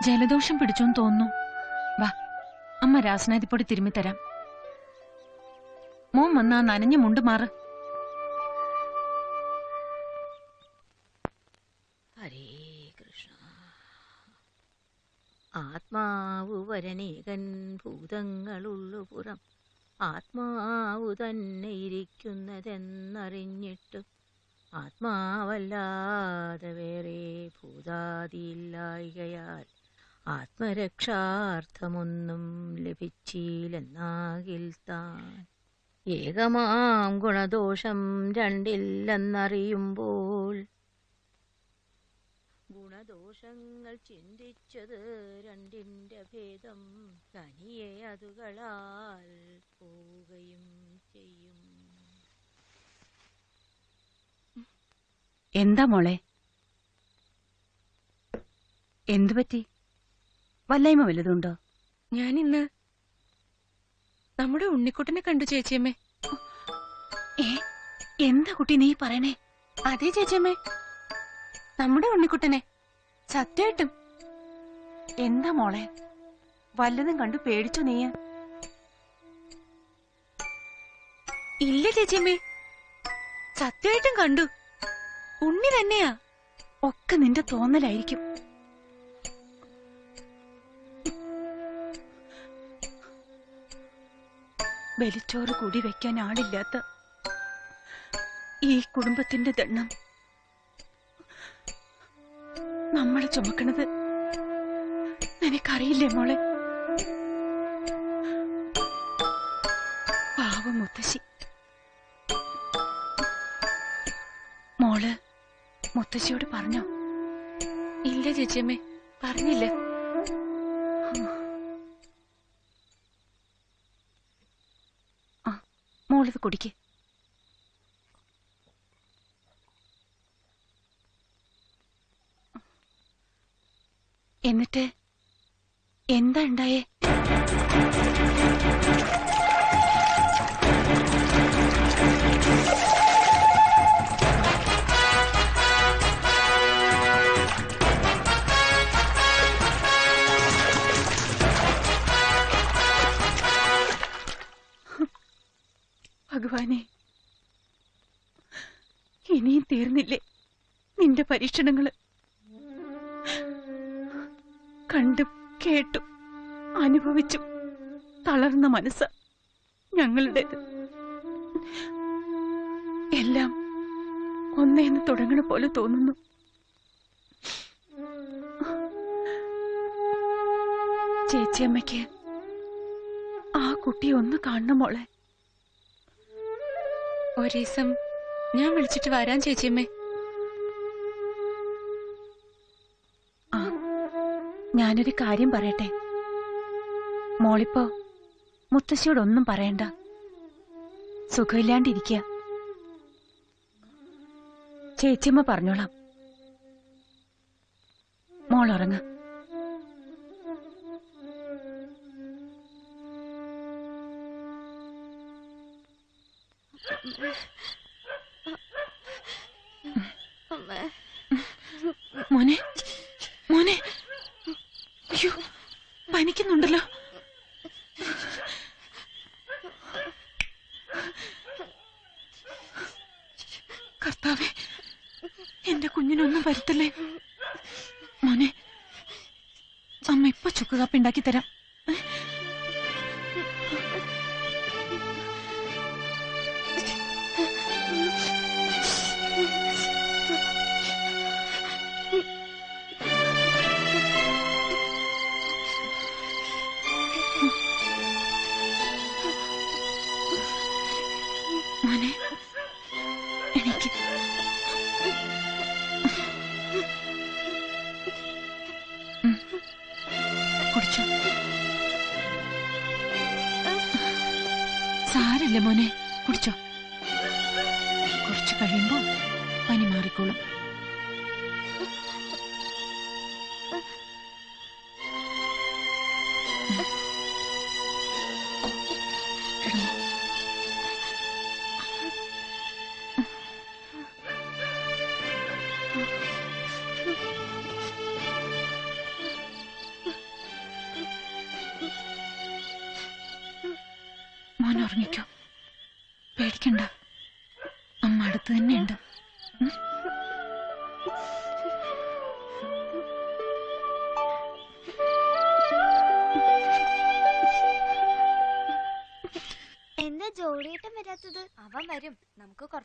[SPEAKER 16] ജലദോഷം പിടിച്ചോന്ന് തോന്നുന്നു. വാ അമ്മ രാസനാതിപ്പൊടി തിരുമ്മി മോൻ വന്നാ നനഞ്ഞ മുണ്ട് മാറ്.
[SPEAKER 15] ഹരേ കൃഷ്ണ. ആത്മാവു വരനേകൻ ഭൂതങ്ങളുള്ളു പുറം. ആത്മാവു തന്നെ ഇരിക്കുന്നതെന്നറിഞ്ഞിട്ട് ആത്മാവല്ലാതെ വേറെ ഭൂതാദിയില്ലായികയാൽ ആത്മരക്ഷാർത്ഥമൊന്നും ലഭിച്ചില്ലെന്നാകിൽ താൻ ഏകമാം ഗുണദോഷം രണ്ടില്ലെന്നറിയുമ്പോൾ ഗുണദോഷങ്ങൾ ചിന്തിച്ചത് രണ്ടിന്റെ ഭേദം തനിയെ അതുകളാൽ പോവുകയും ചെയ്യും.
[SPEAKER 3] എന്താ മോളെ? എന്തുപറ്റി? വല്ലായ്മ വല്ലതുണ്ടോ
[SPEAKER 12] ഞാനിന്ന് നമ്മുടെ ഉണ്ണിക്കുട്ടനെ കണ്ടു ചേച്ചിയമ്മേ.
[SPEAKER 16] ഏ എന്താ കുട്ടി നീ പറയണേ?
[SPEAKER 12] അതെ ചേച്ചിയമ്മേ. നമ്മുടെ ഉണ്ണിക്കുട്ടനെ. സത്യമായിട്ടും.
[SPEAKER 3] എന്താ മോളെ? വല്ലതും കണ്ടു പേടിച്ചു നീ?
[SPEAKER 12] ഇല്ല ചേച്ചിയമ്മേ. സത്യമായിട്ടും കണ്ടു. ഉണ്ണി തന്നെയാ.
[SPEAKER 3] ഒക്കെ നിന്റെ തോന്നലായിരിക്കും. ബലിച്ചോറ് കൂടി വെക്കാൻ ആളില്ലാത്ത ഈ കുടുംബത്തിന്റെ ദണ്ണം. നമ്മളെ ചുമക്കണത് നിനക്കറിയില്ലേ മോളെ? പാവമുത്തശ്ശി മോൾ മുത്തശ്ശിയോട് പറഞ്ഞോ?
[SPEAKER 12] ഇല്ല ചേച്ചിയമ്മേ പറഞ്ഞില്ല.
[SPEAKER 3] മോളിത് കുടിക്ക്. എന്നിട്ട് എന്താ ഉണ്ടായേ? ഭഗവാനെ. ഇനിയും തീർന്നില്ലേ നിന്റെ പരീക്ഷണങ്ങൾ? കണ്ടു കേട്ടു അനുഭവിച്ചും തളർന്ന മനസ്സ് ഞങ്ങളുടേത്. എല്ലാം ഒന്നേന്ന് തുടങ്ങണ പോലെ തോന്നുന്നു. ചേച്ചിയമ്മയ്ക്ക് ആ കുട്ടിയെ ഒന്ന് കാണണം മോളെ.
[SPEAKER 12] ഒരീസം ഞാൻ വിളിച്ചിട്ട് വരാൻ ചേച്ചിയമ്മേ.
[SPEAKER 3] ആ ഞാനൊരു കാര്യം പറയട്ടെ. മോളിപ്പോ മുത്തശ്ശിയോടൊന്നും പറയണ്ട. സുഖമില്ലാണ്ടിരിക്കുക ചേച്ചിയമ്മ പറഞ്ഞോളാം. മോളുറങ്ങ. മോനെ മോനെ. അയ്യോ പനിക്കുന്നുണ്ടല്ലോ. കർത്താവെ എന്റെ കുഞ്ഞിനൊന്നും വരുത്തല്ലേ? മോനെ അമ്മ ഇപ്പൊ ചുക്കുകാപ്പ് ഉണ്ടാക്കി തരാം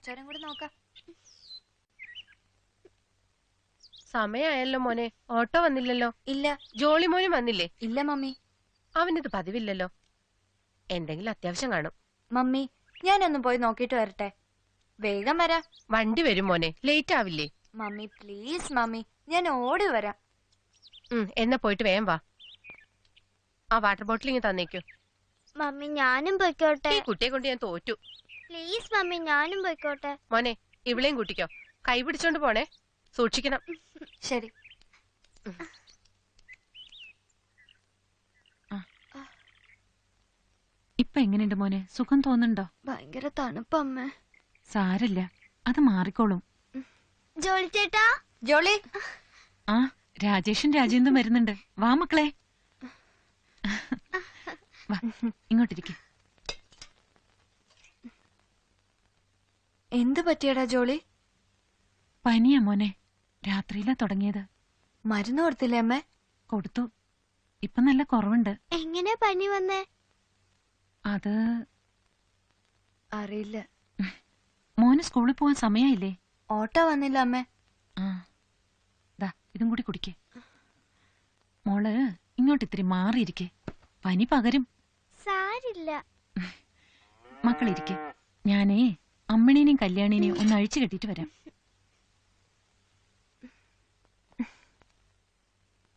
[SPEAKER 7] കുറച്ചേരം കൂടി നോക്കാം.
[SPEAKER 4] സമയായല്ലോ മോനെ. ഓട്ടോ വന്നില്ലല്ലോ.
[SPEAKER 7] ഇല്ല.
[SPEAKER 4] ജോളി മോനും വന്നില്ലേ?
[SPEAKER 7] ഇല്ല മമ്മി.
[SPEAKER 4] അവനിത് പതിവില്ലല്ലോ. എന്തെങ്കിലും അത്യാവശ്യം കാണും.
[SPEAKER 7] മമ്മി ഞാനൊന്ന് പോയി നോക്കിട്ട് വരട്ടെ. വേഗം വരാം.
[SPEAKER 4] വണ്ടി വരും മോനെ. ലേറ്റ് ആവില്ലേ?
[SPEAKER 7] മമ്മി പ്ലീസ് മമ്മി ഞാൻ ഓടി വരാം.
[SPEAKER 4] ഉം, എന്നാ പോയിട്ട് വേഗം വാ. ആ വാട്ടർ ബോട്ടിൽ ഇങ്ങ് തന്നേക്കൂ.
[SPEAKER 6] മമ്മി ഞാനും പൊയ്ക്കോട്ടെ.
[SPEAKER 4] ഈ കുട്ടിയെ കൊണ്ട് ഞാൻ തോറ്റു.
[SPEAKER 6] പ്ലീസ് മമ്മി ഞാനും പോയിക്കോട്ടെ.
[SPEAKER 4] മോനെ ഇവിളെയും കൂട്ടിക്കോ. കൈ പിടിച്ചോണ്ട് പോണേ. സൂക്ഷിക്കണം.
[SPEAKER 7] ശരി.
[SPEAKER 3] ഇപ്പൊ എങ്ങനെയുണ്ട് മോനെ? സുഖം തോന്നുന്നുണ്ടോ?
[SPEAKER 7] ഭയങ്കര തണുപ്പമ്മ
[SPEAKER 3] സാരല്ല. അത് മാറിക്കോളും.
[SPEAKER 6] ജോളി ചേട്ടാ?
[SPEAKER 7] ജോളി?
[SPEAKER 3] ആ രാജേഷും രാജേന്ദ്രൻ വരുന്നുണ്ട്. വാ മക്കളെ. വാ ഇങ്ങോട്ടിരിക്കെ.
[SPEAKER 7] എന്ത് പറ്റിയടാ ജോളി?
[SPEAKER 3] പനിയാ മോനെ. രാത്രിയിലാ തുടങ്ങിയത്.
[SPEAKER 7] മരുന്ന് കൊടുത്തില്ലേ അമ്മ?
[SPEAKER 3] കൊടുത്തു. ഇപ്പൊ നല്ല കുറവുണ്ട്.
[SPEAKER 6] എങ്ങനെ പനി വന്നേ?
[SPEAKER 3] അത്
[SPEAKER 7] അറിയില്ല.
[SPEAKER 3] മോന് സ്കൂളിൽ പോവാൻ സമയായില്ലേ?
[SPEAKER 7] ഓട്ടോ വന്നില്ല അമ്മേ.
[SPEAKER 3] ആ. ദാ ഇതും കൂടി കുടിക്കേ. മോൾ ഇങ്ങോട്ട് ഇത്തിരി മാറിയിരിക്കേ. പനി പകരും.
[SPEAKER 6] സാരില്ല.
[SPEAKER 3] മക്കളിരിക്കെ. ഞാനേ അമ്മിണീനെയും കല്യാണിനെയും ഒന്ന് അഴിച്ചു കെട്ടിട്ട് വരാം.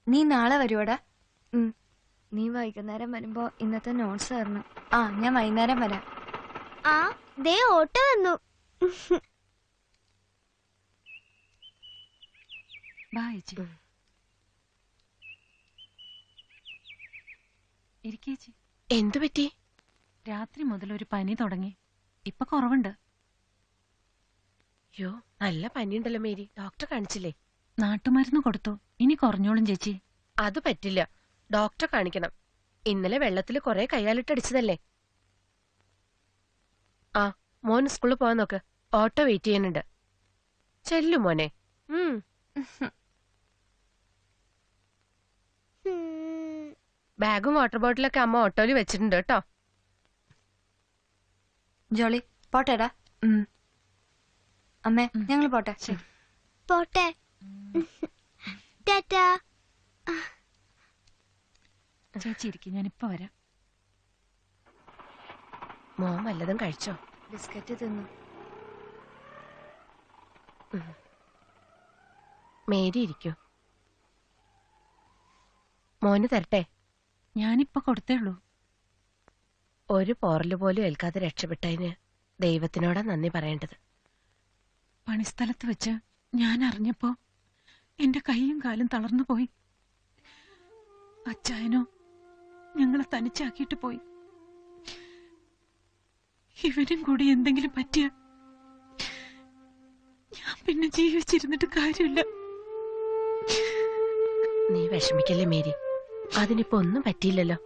[SPEAKER 7] നീ നാളെ വരുവോടാ?
[SPEAKER 2] നീ വൈകുന്നേരം വരുമ്പോ ഇന്നത്തെ നോട്ട്സ് തരണം.
[SPEAKER 7] ആ ഞാൻ വൈകുന്നേരം വരാം.
[SPEAKER 6] ആ ദേ ഓട്ടോ വന്നു
[SPEAKER 3] ബാ ചേച്ചി. ഇരിക്കേച്ചി
[SPEAKER 4] എന്തു പറ്റി?
[SPEAKER 3] രാത്രി മുതൽ ഒരു പനി തുടങ്ങി. ഇപ്പൊ കുറവുണ്ട്.
[SPEAKER 4] അയ്യോ നല്ല പനിയുണ്ടല്ലോ മേരി. ഡോക്ടറെ കാണിച്ചില്ലേ?
[SPEAKER 3] നാട്ടുമരുന്ന് കൊടുത്തു. ഇനി കുറഞ്ഞോളും ചേച്ചി.
[SPEAKER 4] അത് പറ്റില്ല. ഡോക്ടറെ കാണിക്കണം. ഇന്നലെ വെള്ളത്തിൽ കുറെ കൈകാലിട്ടടിച്ചതല്ലേ ആ മോൻ സ്കൂളിൽ പോവാൻ നോക്ക്. ഓട്ടോ വെയിറ്റ് ചെയ്യുന്നുണ്ട്. ചെല്ലു മോനെ. ഉം. ബാഗും വാട്ടർ ബോട്ടിലൊക്കെ അമ്മ ഓട്ടോയിൽ വെച്ചിട്ടുണ്ട് കേട്ടോ.
[SPEAKER 7] ജോളി പോട്ടേടാ. അമ്മേ ഞങ്ങൾ പോട്ടെ.
[SPEAKER 6] പോട്ടെ. ടാറ്റാ.
[SPEAKER 3] ചേച്ചി ഇരിക്കും ഞാൻ ഇപ്പൊ വരാം.
[SPEAKER 4] മോൻ വല്ലതും കഴിച്ചോ?
[SPEAKER 7] ബിസ്ക്കറ്റ് തിന്നു.
[SPEAKER 4] മേരി ഇരിക്കൂ. മോന് തരട്ടെ?
[SPEAKER 3] ഞാനിപ്പോ കൊടുത്തേ ഉള്ളൂ.
[SPEAKER 4] ഒരു പോറൽ പോലും ഏൽക്കാതെ രക്ഷപ്പെട്ടതിന് ദൈവത്തിനോടാ നന്ദി പറയേണ്ടത്.
[SPEAKER 3] പണിസ്ഥലത്ത് വെച്ച് ഞാൻ അറിഞ്ഞപ്പോ എന്റെ കൈയും കാലും തളർന്നു പോയി. അച്ചായനോ ഞങ്ങളെ തനിച്ചാക്കിയിട്ട് പോയി. ഇവനും കൂടി എന്തെങ്കിലും പറ്റിയ ഞാൻ പിന്നെ ജീവിച്ചിരുന്നിട്ട് കാര്യമില്ല.
[SPEAKER 4] നീ വിഷമിക്കല്ലേ മേരി? അതിനിപ്പോ ഒന്നും പറ്റിയില്ലല്ലോ.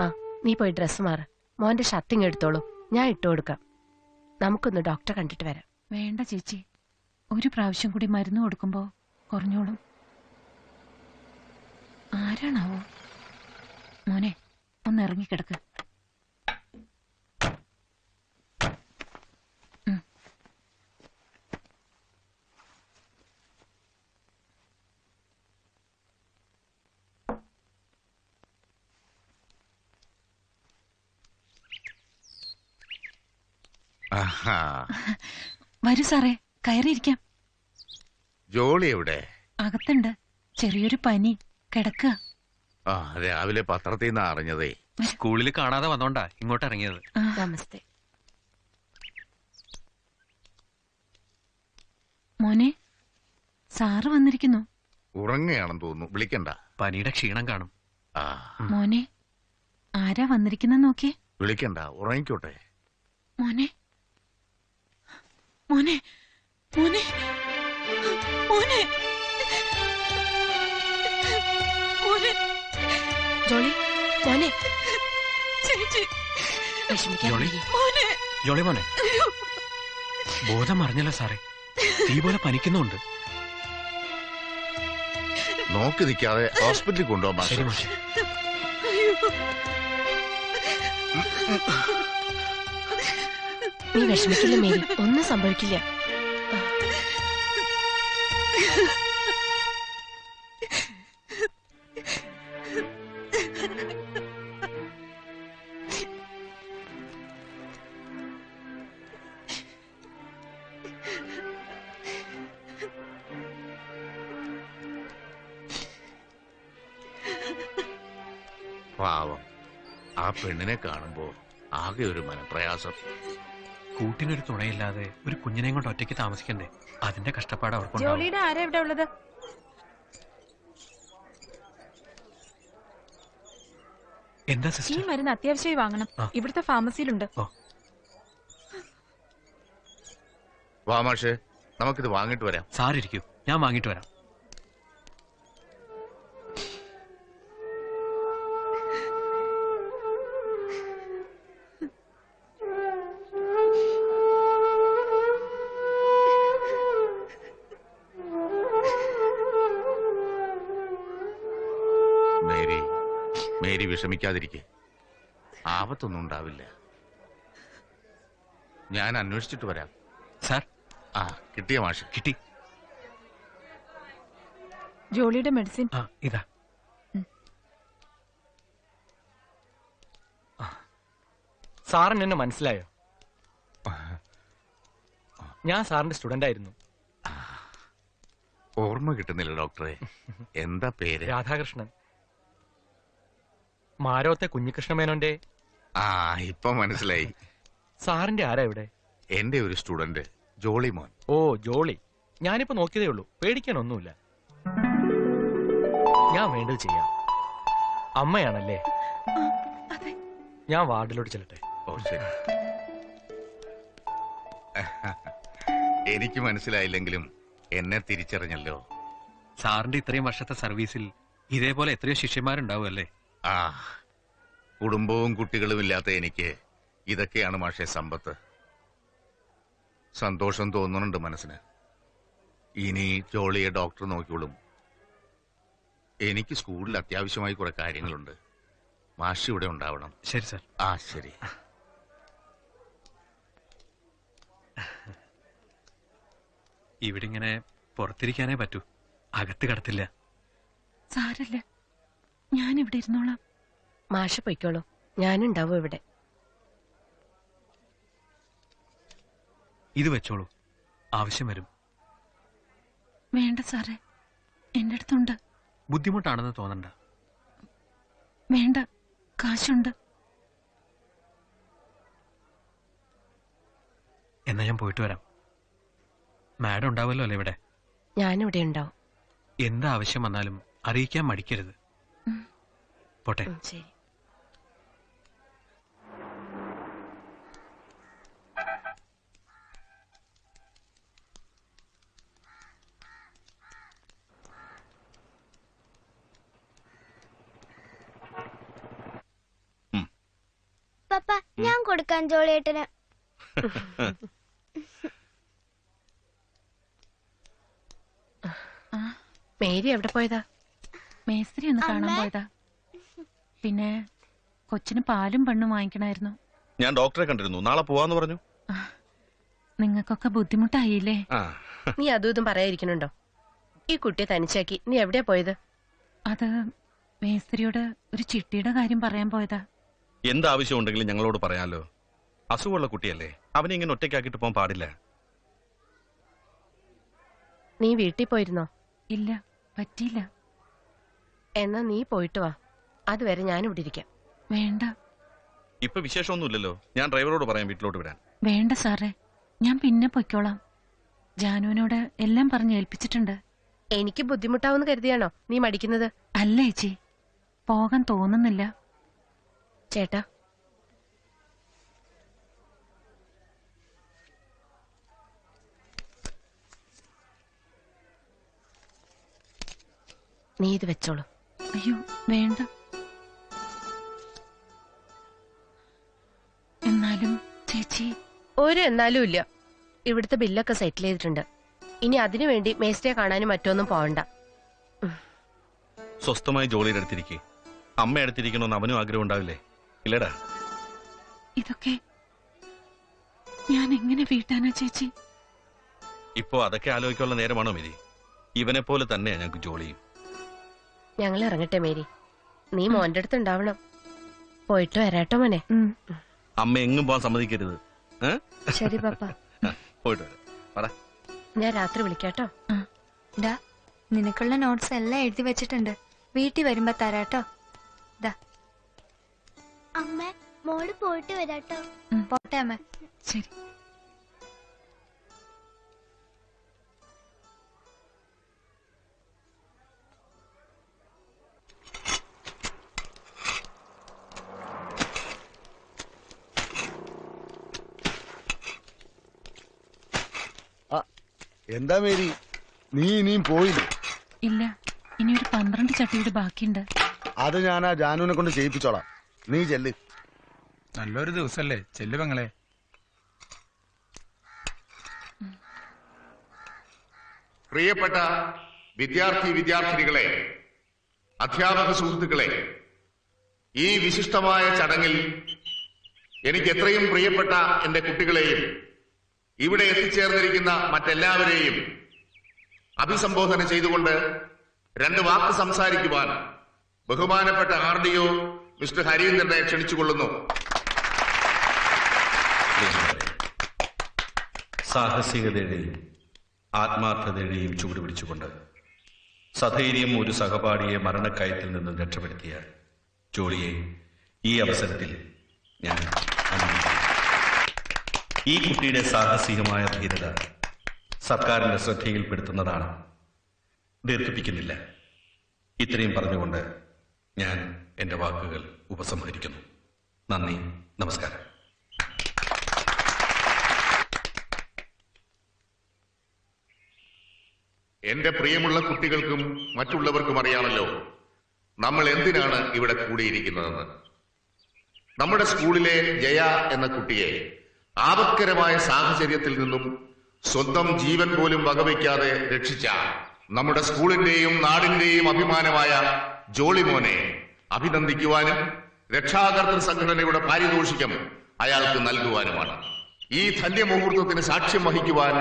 [SPEAKER 4] ആ നീ പോയി ഡ്രസ്സ് മാറ. മോന്റെ ഷർട്ടിങ് എടുത്തോളൂ. ഞാൻ ഇട്ടു കൊടുക്കാം. നമുക്കൊന്ന് ഡോക്ടറെ കണ്ടിട്ട് വരാം.
[SPEAKER 3] വേണ്ട ചേച്ചി. ഒരു പ്രാവശ്യം കൂടി മരുന്ന് കൊടുക്കുമ്പോ കുറഞ്ഞോളും. ആരാണാവോ? മോനെ ഒന്ന് ഇറങ്ങിക്കിടക്ക്. വരൂ സാറേ കയറിയിരിക്കാം.
[SPEAKER 8] ജോളി എവിടെ?
[SPEAKER 3] അകത്തുണ്ട്. ചെറിയൊരു പനി. കിടക്കുക.
[SPEAKER 8] ആ രാവിലെ പത്രത്തിൽ നിന്ന് അറിഞ്ഞതേ.
[SPEAKER 17] സ്കൂളിൽ കാണാതെ വന്നോണ്ടാ ഇങ്ങോട്ട് ഇറങ്ങിയത്.
[SPEAKER 4] നമസ്തേ.
[SPEAKER 3] മോനെ സാറ് വന്നിരിക്കുന്നു.
[SPEAKER 8] ഉറങ്ങുകയാണെന്ന് തോന്നുന്നു. വിളിക്കണ്ട.
[SPEAKER 17] പനിയുടെ ക്ഷീണം കാണും.
[SPEAKER 8] ആ.
[SPEAKER 3] മോനെ ആരാ വന്നിരിക്കുന്ന നോക്കിയേ?
[SPEAKER 8] വിളിക്കണ്ട. ഉറങ്ങിക്കോട്ടെ.
[SPEAKER 3] മോനെ മോനെ മോനെ. മോനെ. മോനെ.
[SPEAKER 4] ജോളി മോനെ.
[SPEAKER 3] ചേച്ചി.
[SPEAKER 17] ജോളി.
[SPEAKER 4] മോനെ.
[SPEAKER 17] ജോളി മോനെ. ബോധം അറിഞ്ഞല്ല സാറേ. തീ പോലെ പനിക്കുന്നുണ്ട്.
[SPEAKER 8] നോക്കി നിൽക്കാതെ ഹോസ്പിറ്റലിൽ കൊണ്ടുപോകാൻ
[SPEAKER 17] ശരി മാഷെ.
[SPEAKER 4] നീ വിഷമിക്കില്ല മേരി? ഒന്നും സംഭവിക്കില്ല.
[SPEAKER 8] പാവം. പെണ്ണിനെ കാണുമ്പോ ആകെ ഒരു മനപ്രയാസം.
[SPEAKER 17] കൂട്ടിനൊരു തുണയില്ലാതെ ഒരു കുഞ്ഞിനെയും കൊണ്ട് ഒറ്റയ്ക്ക് താമസിക്കണ്ടേ? അതിന്റെ കഷ്ടപ്പാട് അവർക്ക്
[SPEAKER 9] ജോളിയുടെ ആരാ ഇവിടെ ഉള്ളത്?
[SPEAKER 17] എന്താ
[SPEAKER 9] ഈ മരുന്ന് അത്യാവശ്യമായി വാങ്ങണം. ഇവിടുത്തെ ഫാർമസിയിലുണ്ട്
[SPEAKER 8] വാ മാഷേ നമുക്കിത് വാങ്ങിട്ട് വരാം.
[SPEAKER 17] സാറിരിക്കൂ ഞാൻ വാങ്ങിട്ട് വരാം.
[SPEAKER 8] വിഷമിക്കാതിരിക്കെ. ആപത്തൊന്നും ഉണ്ടാവില്ല. ഞാൻ അന്വേഷിച്ചിട്ട് വരാം.
[SPEAKER 17] സാർ?
[SPEAKER 8] ആ കിട്ടിയ മാഷ്.
[SPEAKER 17] കിട്ടി.
[SPEAKER 9] ജോളിയുടെ മെഡിസിൻ.
[SPEAKER 17] ആ ഇതാ.
[SPEAKER 10] സാറിന് എന്നെ മനസ്സിലായോ? ഞാൻ സാറിന്റെ സ്റ്റുഡന്റ് ആയിരുന്നു
[SPEAKER 8] ഓർമ്മ കിട്ടുന്നില്ല ഡോക്ടറെ. എന്താ പേര്?
[SPEAKER 10] രാധാകൃഷ്ണൻ. മാരോത്തെ കുഞ്ഞികൃഷ്ണമേനോന്റെ?
[SPEAKER 8] ആ ഇപ്പൊ മനസ്സിലായി.
[SPEAKER 10] സാറിന്റെ ആരാ ഇവിടെ?
[SPEAKER 8] എന്റെ ഒരു സ്റ്റുഡന്റ് ജോളി മോൻ
[SPEAKER 10] ഓ ജോളി. ഞാനിപ്പോ നോക്കിയതേ ഉള്ളൂ. പേടിക്കാൻ ഒന്നുമില്ല ഞാൻ വേണ്ടത് ചെയ്യാം. അമ്മയാണല്ലേ? ഞാൻ വാർഡിലോട്ട് ചെല്ലട്ടെ.
[SPEAKER 8] ഓ ശരി. എനിക്ക് മനസ്സിലായില്ലെങ്കിലും എന്നെ തിരിച്ചറിഞ്ഞല്ലോ.
[SPEAKER 18] സാറിന്റെ ഇത്രയും വർഷത്തെ സർവീസിൽ ഇതേപോലെ എത്രയോ ശിഷ്യന്മാരുണ്ടാവും അല്ലേ
[SPEAKER 8] ആ കുടുംബവും കുട്ടികളും ഇല്ലാത്ത എനിക്ക് ഇതൊക്കെയാണ് മാഷെ സമ്പത്ത്. സന്തോഷം തോന്നുന്നുണ്ട് മനസ്സിന്. ഇനി ജോളിയെ ഡോക്ടർ നോക്കിയോളും എനിക്ക് സ്കൂളിൽ അത്യാവശ്യമായി കുറെ കാര്യങ്ങളുണ്ട്. മാഷ് ഇവിടെ ഉണ്ടാവണം.
[SPEAKER 17] ശരി സാർ.
[SPEAKER 8] ആ ശരി.
[SPEAKER 17] ഇവിടെ ഇങ്ങനെ പുറത്തിരിക്കാനേ പറ്റൂ. അകത്ത് കടത്തില്ല.
[SPEAKER 3] സാരല്ല. ഞാൻ ഇവിടെ ഇരുന്നോളാം.
[SPEAKER 4] മാഷ പൊയ്ക്കോളൂ. ഞാനുണ്ടാവും ഇവിടെ.
[SPEAKER 17] ഇത് വെച്ചോളൂ. ആവശ്യം വരും.
[SPEAKER 3] വേണ്ട സാറേ. എന്റെ അടുത്തുണ്ട്.
[SPEAKER 17] ബുദ്ധിമുട്ടാണെന്ന് തോന്നണ്ട.
[SPEAKER 3] വേണ്ട. കാശുണ്ട്.
[SPEAKER 17] എന്നാ ഞാൻ പോയിട്ട് വരാം. മാഡം ഉണ്ടാവല്ലോ അല്ലേ ഇവിടെ?
[SPEAKER 4] ഞാനിവിടെ ഉണ്ടാവും.
[SPEAKER 17] എന്താവശ്യം വന്നാലും അറിയിക്കാൻ മടിക്കരുത്. പോട്ടെ.
[SPEAKER 4] ഉം, ശരി.
[SPEAKER 6] പപ്പ ഞാൻ കൊടുക്കാൻ ജോളിയേട്ടന്.
[SPEAKER 4] മേരി എവിടെ പോയതാ?
[SPEAKER 3] മേസ്ത്രി ഒന്ന് കാണാൻ. പോയതാ. പിന്നെ കൊച്ചിന് പാലും പെണ്ണും വാങ്ങിക്കണായിരുന്നു.
[SPEAKER 5] ഞാൻ ഡോക്ടറെ കണ്ടിരുന്നു. നാളെ പോവാന്ന് പറഞ്ഞു.
[SPEAKER 3] നിങ്ങൾക്കൊക്കെ ബുദ്ധിമുട്ടായില്ലേ?
[SPEAKER 4] നീ അതും ഇതും പറയാതിരിക്കണുണ്ടോ? ഈ കുട്ടിയെ തനിച്ചാക്കി. നീ എവിടെയാ പോയത്?
[SPEAKER 3] അത് മേസ്ത്രിയോട് ഒരു ചിട്ടിയുടെ കാര്യം പറയാൻ പോയതാ.
[SPEAKER 5] എന്താവശ്യം ഉണ്ടെങ്കിലും ഞങ്ങളോട് പറയാലോ. അസുഖമുള്ള കുട്ടിയല്ലേ. അവനെ ഇങ്ങനെ ഒറ്റയ്ക്കാക്കിട്ട് പോകാൻ പാടില്ല.
[SPEAKER 4] നീ വീട്ടിൽ പോയിരുന്നോ?
[SPEAKER 3] ഇല്ല പറ്റിയില്ല.
[SPEAKER 4] എന്നാ നീ പോയിട്ട് വാ. അതുവരെ ഞാനിവിടെ ഇരിക്കാം
[SPEAKER 3] വേണ്ട.
[SPEAKER 5] ഇപ്പൊ വിശേഷമൊന്നുമില്ലല്ലോ. ഞാൻ ഡ്രൈവറോട് പറയാം വീട്ടിലോട്ട് വിടാൻ.
[SPEAKER 3] വേണ്ട സാറേ. ഞാൻ പിന്നെ പൊയ്ക്കോളാം. ജാനുവിനോട് എല്ലാം പറഞ്ഞ് ഏൽപ്പിച്ചിട്ടുണ്ട്.
[SPEAKER 4] എനിക്ക് ബുദ്ധിമുട്ടാവുന്ന കരുതിയാണോ നീ മടിക്കുന്നത്?
[SPEAKER 3] അല്ല ഏച്ചി പോകാൻ തോന്നുന്നില്ല.
[SPEAKER 4] ചേട്ടാ. നീ ഇത് വെച്ചോളൂ.
[SPEAKER 3] അയ്യോ വേണ്ട. ചേച്ചി
[SPEAKER 4] ഒരു എന്നാലും ഇല്ല. ഇവിടുത്തെ ബില്ലൊക്കെ സെറ്റിൽ ചെയ്തിട്ടുണ്ട്. ഇനി അതിനു വേണ്ടി മേസ്റ്റിയെ കാണാനും മറ്റൊന്നും പോവണ്ട.
[SPEAKER 5] സ്വസ്ഥമായി ജോലിയുടെ എടുത്തിരിക്കേ. അമ്മ അടുത്തിരിക്കണമെന്ന് അവനും ആഗ്രഹം ഉണ്ടാവില്ലേ? ഇല്ലടാ.
[SPEAKER 3] ഇതൊക്കെ ഞാൻ എങ്ങനെ വീട്ടാനാ ചേച്ചി?
[SPEAKER 5] ഇപ്പോ അതൊക്കെ ആലോചിക്കാനുള്ള നേരമാണോ മേരി? ഇവനെ പോലെ തന്നെയാ ഞങ്ങൾക്ക് ജോലിയും
[SPEAKER 4] ഞങ്ങൾ ഇറങ്ങട്ടെ മേരി. നീ മോന്റെ അടുത്ത് ഉണ്ടാവണം. പോയിട്ട് വരാട്ടോ മോനെ.
[SPEAKER 5] അമ്മ എങ്ങും പോകാൻ സമ്മതിക്കരുത്.
[SPEAKER 2] ശരി പാപ്പ.
[SPEAKER 5] പോയിട്ട് പറ.
[SPEAKER 4] ഞാൻ രാത്രി വിളിക്കാട്ടോ.
[SPEAKER 2] ഡാ നിനക്കുള്ള നോട്ട്സ് എല്ലാം എഴുതി വെച്ചിട്ടുണ്ട്. വീട്ടിൽ വരുമ്പോ തരാട്ടോ. ദാ.
[SPEAKER 6] അമ്മ മോൾ പോയിട്ട് വരാട്ടോ.
[SPEAKER 2] പോട്ടെ അമ്മ.
[SPEAKER 3] ശരി.
[SPEAKER 19] എന്താ മേരി? നീ ഇനിയും പോയില്ലേ
[SPEAKER 3] ഇല്ല. ഇനി ഒരു പന്ത്രണ്ട് ചട്ടിയുടെ ബാക്കിയുണ്ട്.
[SPEAKER 19] അത് ഞാൻ ആ ജാനുവിനെ കൊണ്ട് ചെയ്യിപ്പിച്ചോളാം. നീ ചെല്ല്.
[SPEAKER 13] നല്ലൊരു ദിവസല്ലേ. ചെല്ലു പെങ്ങളെ.
[SPEAKER 8] പ്രിയപ്പെട്ട വിദ്യാർത്ഥി വിദ്യാർത്ഥിനികളെ അധ്യാപക സുഹൃത്തുക്കളെ ഈ വിശിഷ്ടമായ ചടങ്ങിൽ എനിക്ക് എത്രയും പ്രിയപ്പെട്ട എന്റെ കുട്ടികളെയും ഇവിടെ എത്തിച്ചേർന്നിരിക്കുന്ന മറ്റെല്ലാവരെയും അഭിസംബോധന ചെയ്തുകൊണ്ട് രണ്ട് വാക്ക് സംസാരിക്കുവാൻ ബഹുമാനപ്പെട്ട ആർ ഡി ഒ മിസ്റ്റർ ഹരീന്ദ്രനെ ക്ഷണിച്ചുകൊള്ളുന്നു
[SPEAKER 5] സാഹസികതയുടെയും ആത്മാർത്ഥതയുടെയും ചുവട് പിടിച്ചുകൊണ്ട് സധൈര്യം ഒരു സഹപാഠിയെ മരണക്കയത്തിൽ നിന്ന് രക്ഷപ്പെടുത്തിയ ജോളിയെ ഈ അവസരത്തിൽ ഞാൻ. ഈ കുട്ടിയുടെ സാഹസികമായ ധീരത സർക്കാരിന്റെ ശ്രദ്ധയിൽപ്പെടുത്തുന്നതാണ്. ദീർഘിപ്പിക്കുന്നില്ല ഇത്രയും പറഞ്ഞുകൊണ്ട് ഞാൻ എന്റെ വാക്കുകൾ ഉപസംഹരിക്കുന്നു. നന്ദി നമസ്കാരം.
[SPEAKER 8] എന്റെ പ്രിയമുള്ള കുട്ടികൾക്കും മറ്റുള്ളവർക്കും അറിയാമല്ലോ നമ്മൾ എന്തിനാണ് ഇവിടെ കൂടിയിരിക്കുന്നതെന്ന്. നമ്മുടെ സ്കൂളിലെ ജയ എന്ന കുട്ടിയെ ആപത്കരമായ സാഹചര്യത്തിൽ നിന്നും സ്വന്തം ജീവൻ പോലും വകവയ്ക്കാതെ രക്ഷിച്ച നമ്മുടെ സ്കൂളിന്റെയും നാടിന്റെയും അഭിമാനമായ ജോളിമോനെ അഭിനന്ദിക്കുവാനും രക്ഷാകർത്തൃ സംഘടനയുടെ പാരിതോഷികം അയാൾക്ക് നൽകുവാനുമാണ്. ഈ ധന്യമുഹൂർത്തത്തിന് സാക്ഷ്യം വഹിക്കുവാൻ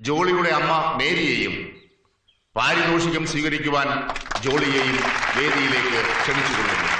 [SPEAKER 8] ജോളിയുടെ അമ്മ മേരിയെയും പാരിതോഷികം സ്വീകരിക്കുവാൻ ജോളിയെയും വേദിയിലേക്ക് ക്ഷണിച്ചുകൊള്ളുന്നു.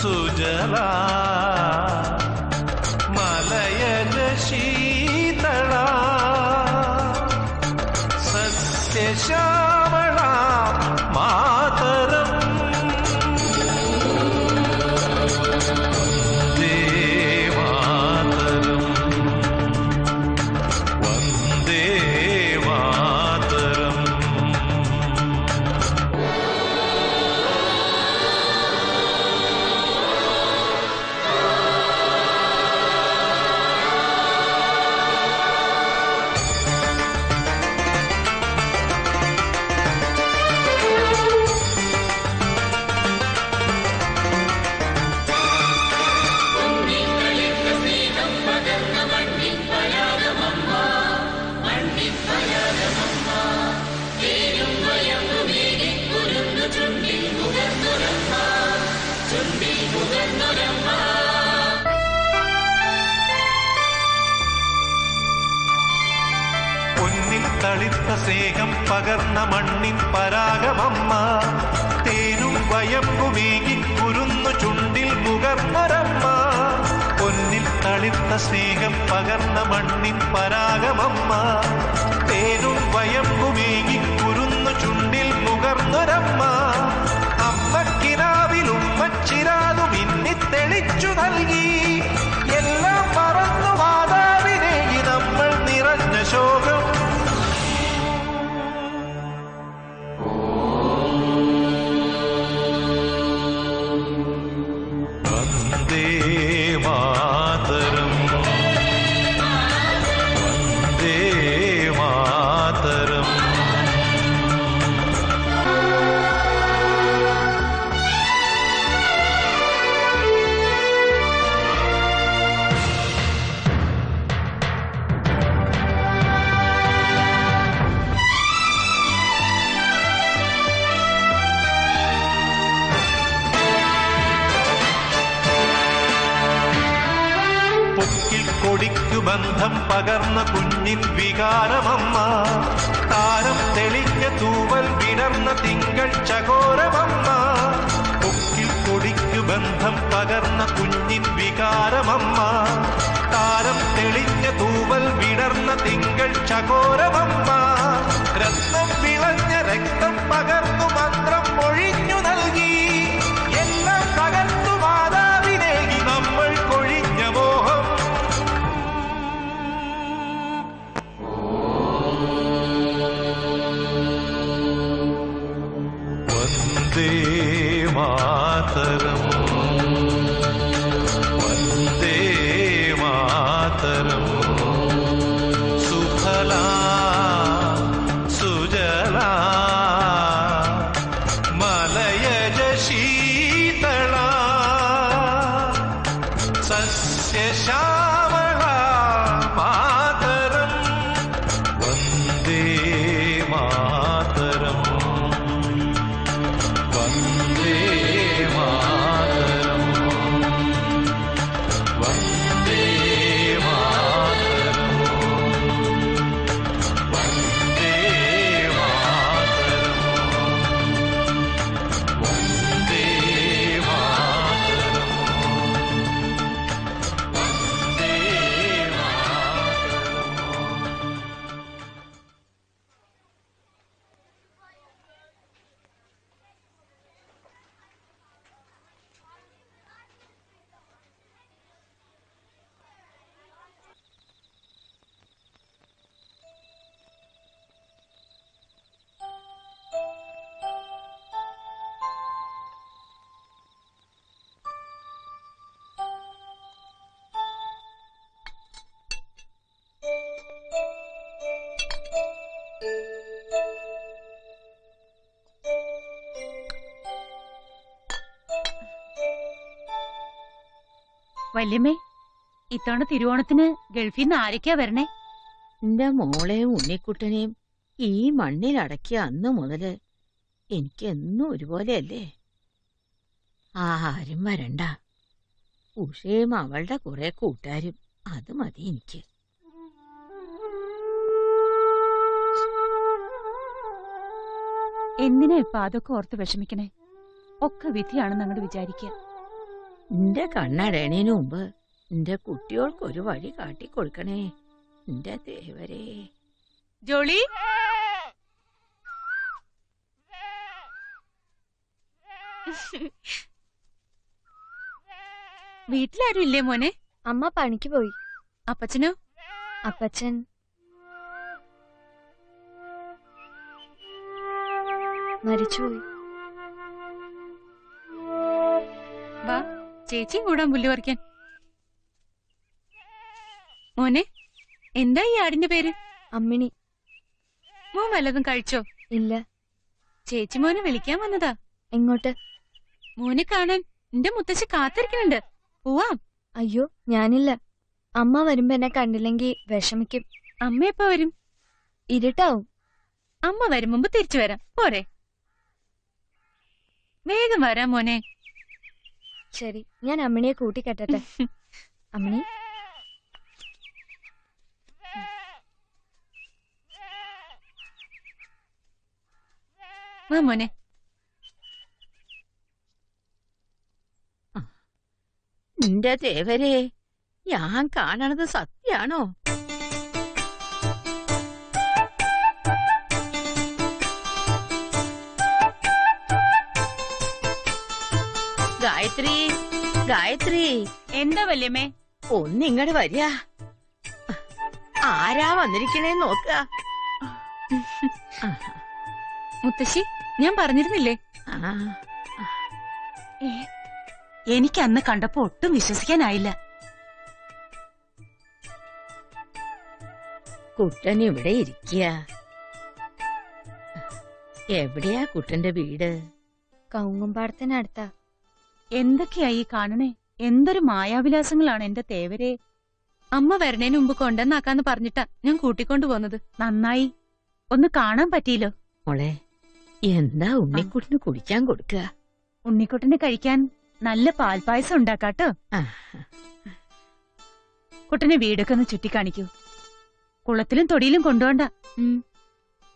[SPEAKER 20] സുജലാ പകർന്ന മണ്ണിൻ പരാഗമമ്മ. തേനും വയമ്പുമീകി കുരുന്നു ചുണ്ടിൽ മുകർന്നരമ്മ പൊന്നിൽ തളിത്ത സ്നേഹം പകർന്ന മണ്ണിൻ പരാഗമമ്മ. തേനും വയമ്പുമീകി കുരുന്നു ചുണ്ടിൽ മുകർന്നൊരമ്മ അമ്മക്കിനാവിലും ഉമ്മച്ചിരാതു മിന്നി തെളിച്ചു നൽകി.
[SPEAKER 14] വല്യമ്മേ ഇത്തവണ തിരുവോണത്തിന് ഗൾഫിൽ നിന്ന് ആരൊക്കെയാ വരണേ?
[SPEAKER 15] എന്റെ മോളെയും ഉണ്ണിക്കുട്ടനെയും ഈ മണ്ണിൽ അടക്കിയ അന്ന് മുതൽ എനിക്ക് എന്നും ഒരുപോലെയല്ലേ? ആരും വരണ്ട. ഉഷയും അവളുടെ കുറെ കൂട്ടുകാരും അത് മതി എനിക്ക്.
[SPEAKER 14] എന്തിനാ ഇപ്പൊ അതൊക്കെ ഓർത്ത് വിഷമിക്കണേ? ഒക്കെ വിധിയാണെന്ന് അങ്ങോട്ട് വിചാരിക്കുക
[SPEAKER 15] നിന്റെ കണ്ണടയണേന് മുമ്പ് നിന്റെ കുട്ടികൾക്ക് ഒരു വഴി കാട്ടി കൊടുക്കണേ. നിന്റെ ദേവരെ.
[SPEAKER 14] ജോളി? വീട്ടിലാരും ഇല്ലേ മോനെ?
[SPEAKER 2] അമ്മ പണിക്ക് പോയി.
[SPEAKER 14] അപ്പച്ചനോ?
[SPEAKER 2] അപ്പച്ചൻ. മരിച്ചുപോയി.
[SPEAKER 14] വാ. ചേച്ചിയും കൂടാൻ പുല്ല് പറിക്കാൻ. മോനെ എന്താ ഈ ആടിന്റെ പേര്?
[SPEAKER 2] അമ്മിണി.
[SPEAKER 14] മോൻ വല്ലതും കഴിച്ചോ?
[SPEAKER 2] ഇല്ല.
[SPEAKER 14] ചേച്ചി മോനെ വിളിക്കാൻ വന്നതാ.
[SPEAKER 2] എങ്ങോട്ട്?
[SPEAKER 14] മോനെ കാണാൻ എന്റെ മുത്തശ്ശി കാത്തിരിക്കുന്നുണ്ട്. പോവാം.
[SPEAKER 2] അയ്യോ ഞാനില്ല. അമ്മ വരുമ്പോ എന്നെ കണ്ടില്ലെങ്കി വിഷമിക്കും.
[SPEAKER 14] അമ്മ എപ്പോ വരും?
[SPEAKER 2] ഇരുട്ടാവും.
[SPEAKER 14] അമ്മ വരും മുമ്പ് തിരിച്ചു വരാം. പോരെ. വേഗം വരാം മോനെ.
[SPEAKER 2] ശരി ഞാൻ അമ്മിണിയെ കൂട്ടിക്കെട്ടട്ടെ. അമ്മിണി?
[SPEAKER 14] മോനെ.
[SPEAKER 15] നിന്റെ ദേവരെ ഞാൻ കാണണത് സത്യാണോ ഗായത്രി ഗായത്രി.
[SPEAKER 14] എന്താ വല്യമ്മേ?
[SPEAKER 15] ഒന്നിങ്ങട് വരിക. ആരാ വന്നിരിക്കണേ നോക്ക.
[SPEAKER 12] മുത്തശ്ശി ഞാൻ പറഞ്ഞിരുന്നില്ലേ?
[SPEAKER 14] എനിക്ക് അന്ന് കണ്ടപ്പോ ഒട്ടും വിശ്വസിക്കാനായില്ല.
[SPEAKER 15] കുട്ടൻ ഇവിടെ ഇരിക്കുക എവിടെയാ കുട്ടന്റെ വീട്?
[SPEAKER 2] കൗങ്ങുംപാടത്തിനടുത്താ.
[SPEAKER 14] എന്തൊക്കെയാ ഈ കാണണേ എന്തൊരു മായാവിലാസങ്ങളാണ് എന്റെ തേവരെ.
[SPEAKER 12] അമ്മ വരണേന് മുമ്പ് കൊണ്ടെന്നാക്കാന്ന് പറഞ്ഞിട്ടാ ഞാൻ കൂട്ടിക്കൊണ്ടു പോന്നത്.
[SPEAKER 14] നന്നായി. ഒന്ന് കാണാൻ പറ്റിയില്ലോ?
[SPEAKER 15] മോളെ എന്താ ഉണ്ണിക്കുട്ടിന് കുടിക്കാൻ കൊടുക്കുക?
[SPEAKER 14] ഉണ്ണിക്കുട്ടിന് കഴിക്കാൻ നല്ല പാൽപായസം ഉണ്ടാക്കാട്ടോ. കുട്ടനെ വീടൊക്കെ ഒന്ന് ചുറ്റിക്കാണിക്കൂ. കുളത്തിലും തൊടിയിലും കൊണ്ടുപോണ്ട.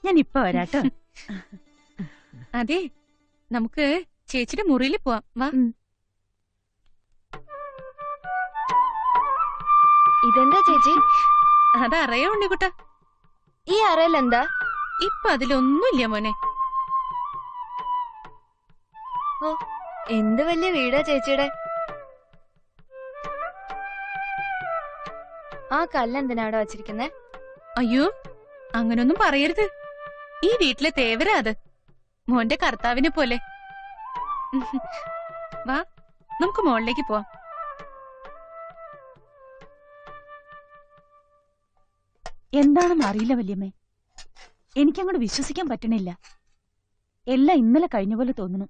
[SPEAKER 14] ഞാൻ ഇപ്പൊ വരാട്ടോ.
[SPEAKER 12] അതെ നമുക്ക് ചേച്ചിയുടെ മുറിയിൽ പോവാം. വാ.
[SPEAKER 2] ഇതെന്താ ചേച്ചി?
[SPEAKER 12] അതറിയോ ഉണ്ണിക്കുട്ട
[SPEAKER 2] ഈ അറയിൽ എന്താ
[SPEAKER 12] ഇപ്പൊ അതിലൊന്നുമില്ല മോനെ.
[SPEAKER 2] ഓ എന്ത് വലിയ വീടാ ചേച്ചിയുടെ? ആ കല്ലെന്തിനാ അവിടെ വച്ചിരിക്കുന്നേ?
[SPEAKER 12] അയ്യോ അങ്ങനൊന്നും പറയരുത്. ഈ വീട്ടിലെ തേവരാ അത്. മോന്റെ കർത്താവിനെ പോലെ. വാ നമുക്ക് മോളിലേക്ക് പോവാം.
[SPEAKER 14] എന്താണെന്ന് അറിയില്ല വല്യമ്മേ. എനിക്കങ്ങോട്ട് വിശ്വസിക്കാൻ പറ്റണില്ല. എല്ലാം ഇന്നലെ കഴിഞ്ഞ പോലെ തോന്നുന്നു.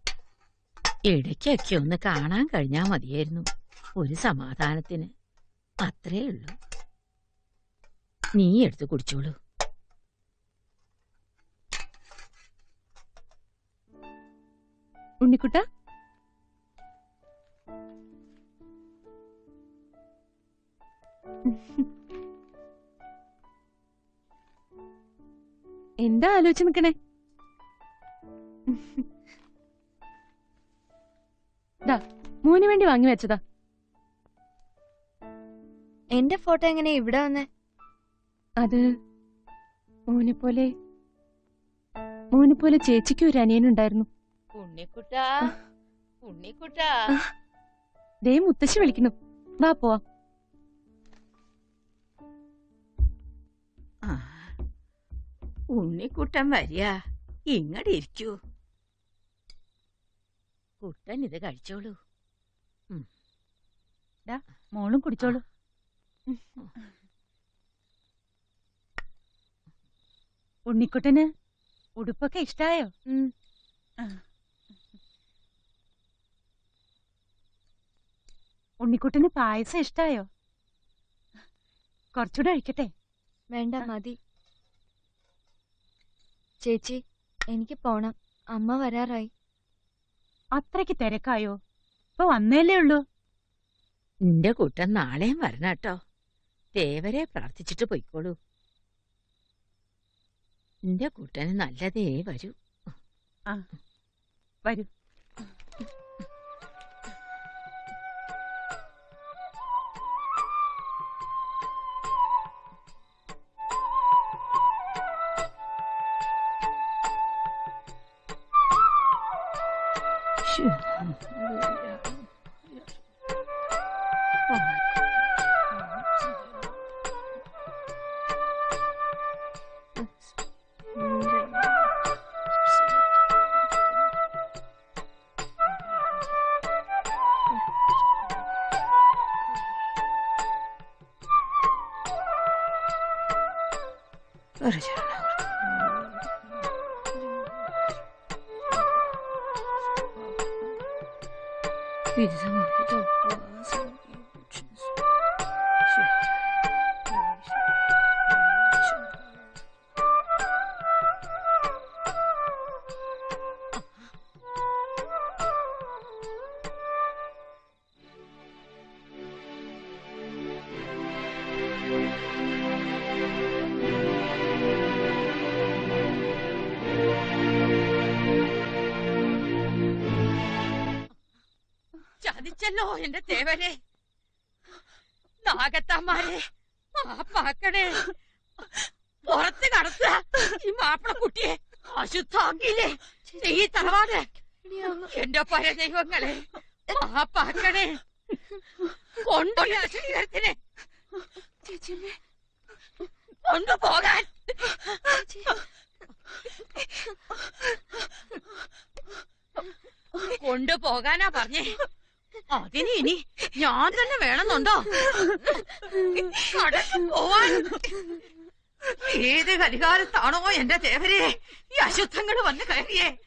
[SPEAKER 15] ഇടയ്ക്കൊക്കെ ഒന്ന് കാണാൻ കഴിഞ്ഞാ മതിയായിരുന്നു. ഒരു സമാധാനത്തിന്. അത്രേ ഉള്ളൂ. നീ എടുത്ത് കുടിച്ചോളൂ.
[SPEAKER 12] ഉണ്ണിക്കുട്ട? എന്താ ആലോചിച്ച് നിക്കണേ ദാ മോന് വേണ്ടി വാങ്ങി വെച്ചതാ.
[SPEAKER 2] എന്റെ ഫോട്ടോ എങ്ങനെ ഇവിടെ വന്നേ?
[SPEAKER 12] അത് മോനെ പോലെ മോനെ പോലെ ചേച്ചിക്ക് ഒരു അനിയനുണ്ടായിരുന്നു.
[SPEAKER 15] ഉണ്ണിക്കുട്ടാ ഉണ്ണിക്കുട്ടാ.
[SPEAKER 12] ദേ മുത്തശ്ശി വിളിക്കുന്നു. വാ പോവാം.
[SPEAKER 15] ഉണ്ണിക്കുട്ടൻ വരിക. ഇങ്ങടെ ഇരിക്കൂ. കുട്ടൻ ഇത് കഴിച്ചോളൂ.
[SPEAKER 14] മോളും കുടിച്ചോളൂ. ഉണ്ണിക്കുട്ടന് ഉടുപ്പൊക്കെ ഇഷ്ടായോ. ഉണ്ണിക്കുട്ടന് പായസം ഇഷ്ടായോ? കുറച്ചുകൂടെ കഴിക്കട്ടെ.
[SPEAKER 2] വേണ്ട മതി. ചേച്ചി എനിക്ക് പോണം. അമ്മ വരാറായി.
[SPEAKER 14] അത്രയ്ക്ക് തിരക്കായോ? ഇപ്പൊ വന്നേലേ ഉള്ളൂ.
[SPEAKER 15] നിന്റെ കൂട്ടം നാളെയും വരണം കേട്ടോ. ദേവരെ പ്രാർത്ഥിച്ചിട്ട് പൊയ്ക്കോളൂ. നിന്റെ കൂട്ടന് നല്ലതേ വരൂ.
[SPEAKER 14] ആ വരൂ.
[SPEAKER 15] എന്റെ ദേവനെ. നാഗത്താമാരെ മാപ്പാക്കണേ പുറത്ത് കടത്തുക. ഈ മാപ്പിള കുട്ടിയെ അശുദ്ധാക്കിയില്ലേ? ഈ തറവാട്. എന്റെ പരദൈവങ്ങളെ
[SPEAKER 21] മാപ്പാക്കണേ കൊണ്ടുപോയി അശ്വരീകരത്തിനെ കൊണ്ടുപോകാൻ. കൊണ്ടുപോകാനാ പറഞ്ഞേ. അതിന് ഇനി ഞാൻ തന്നെ വേണമെന്നുണ്ടോ? പോവാൻ. ഏത് കരികാലത്താണോ എന്റെ ദേവരെ? ഈ അശുദ്ധങ്ങൾ വന്ന് കയറിയേ.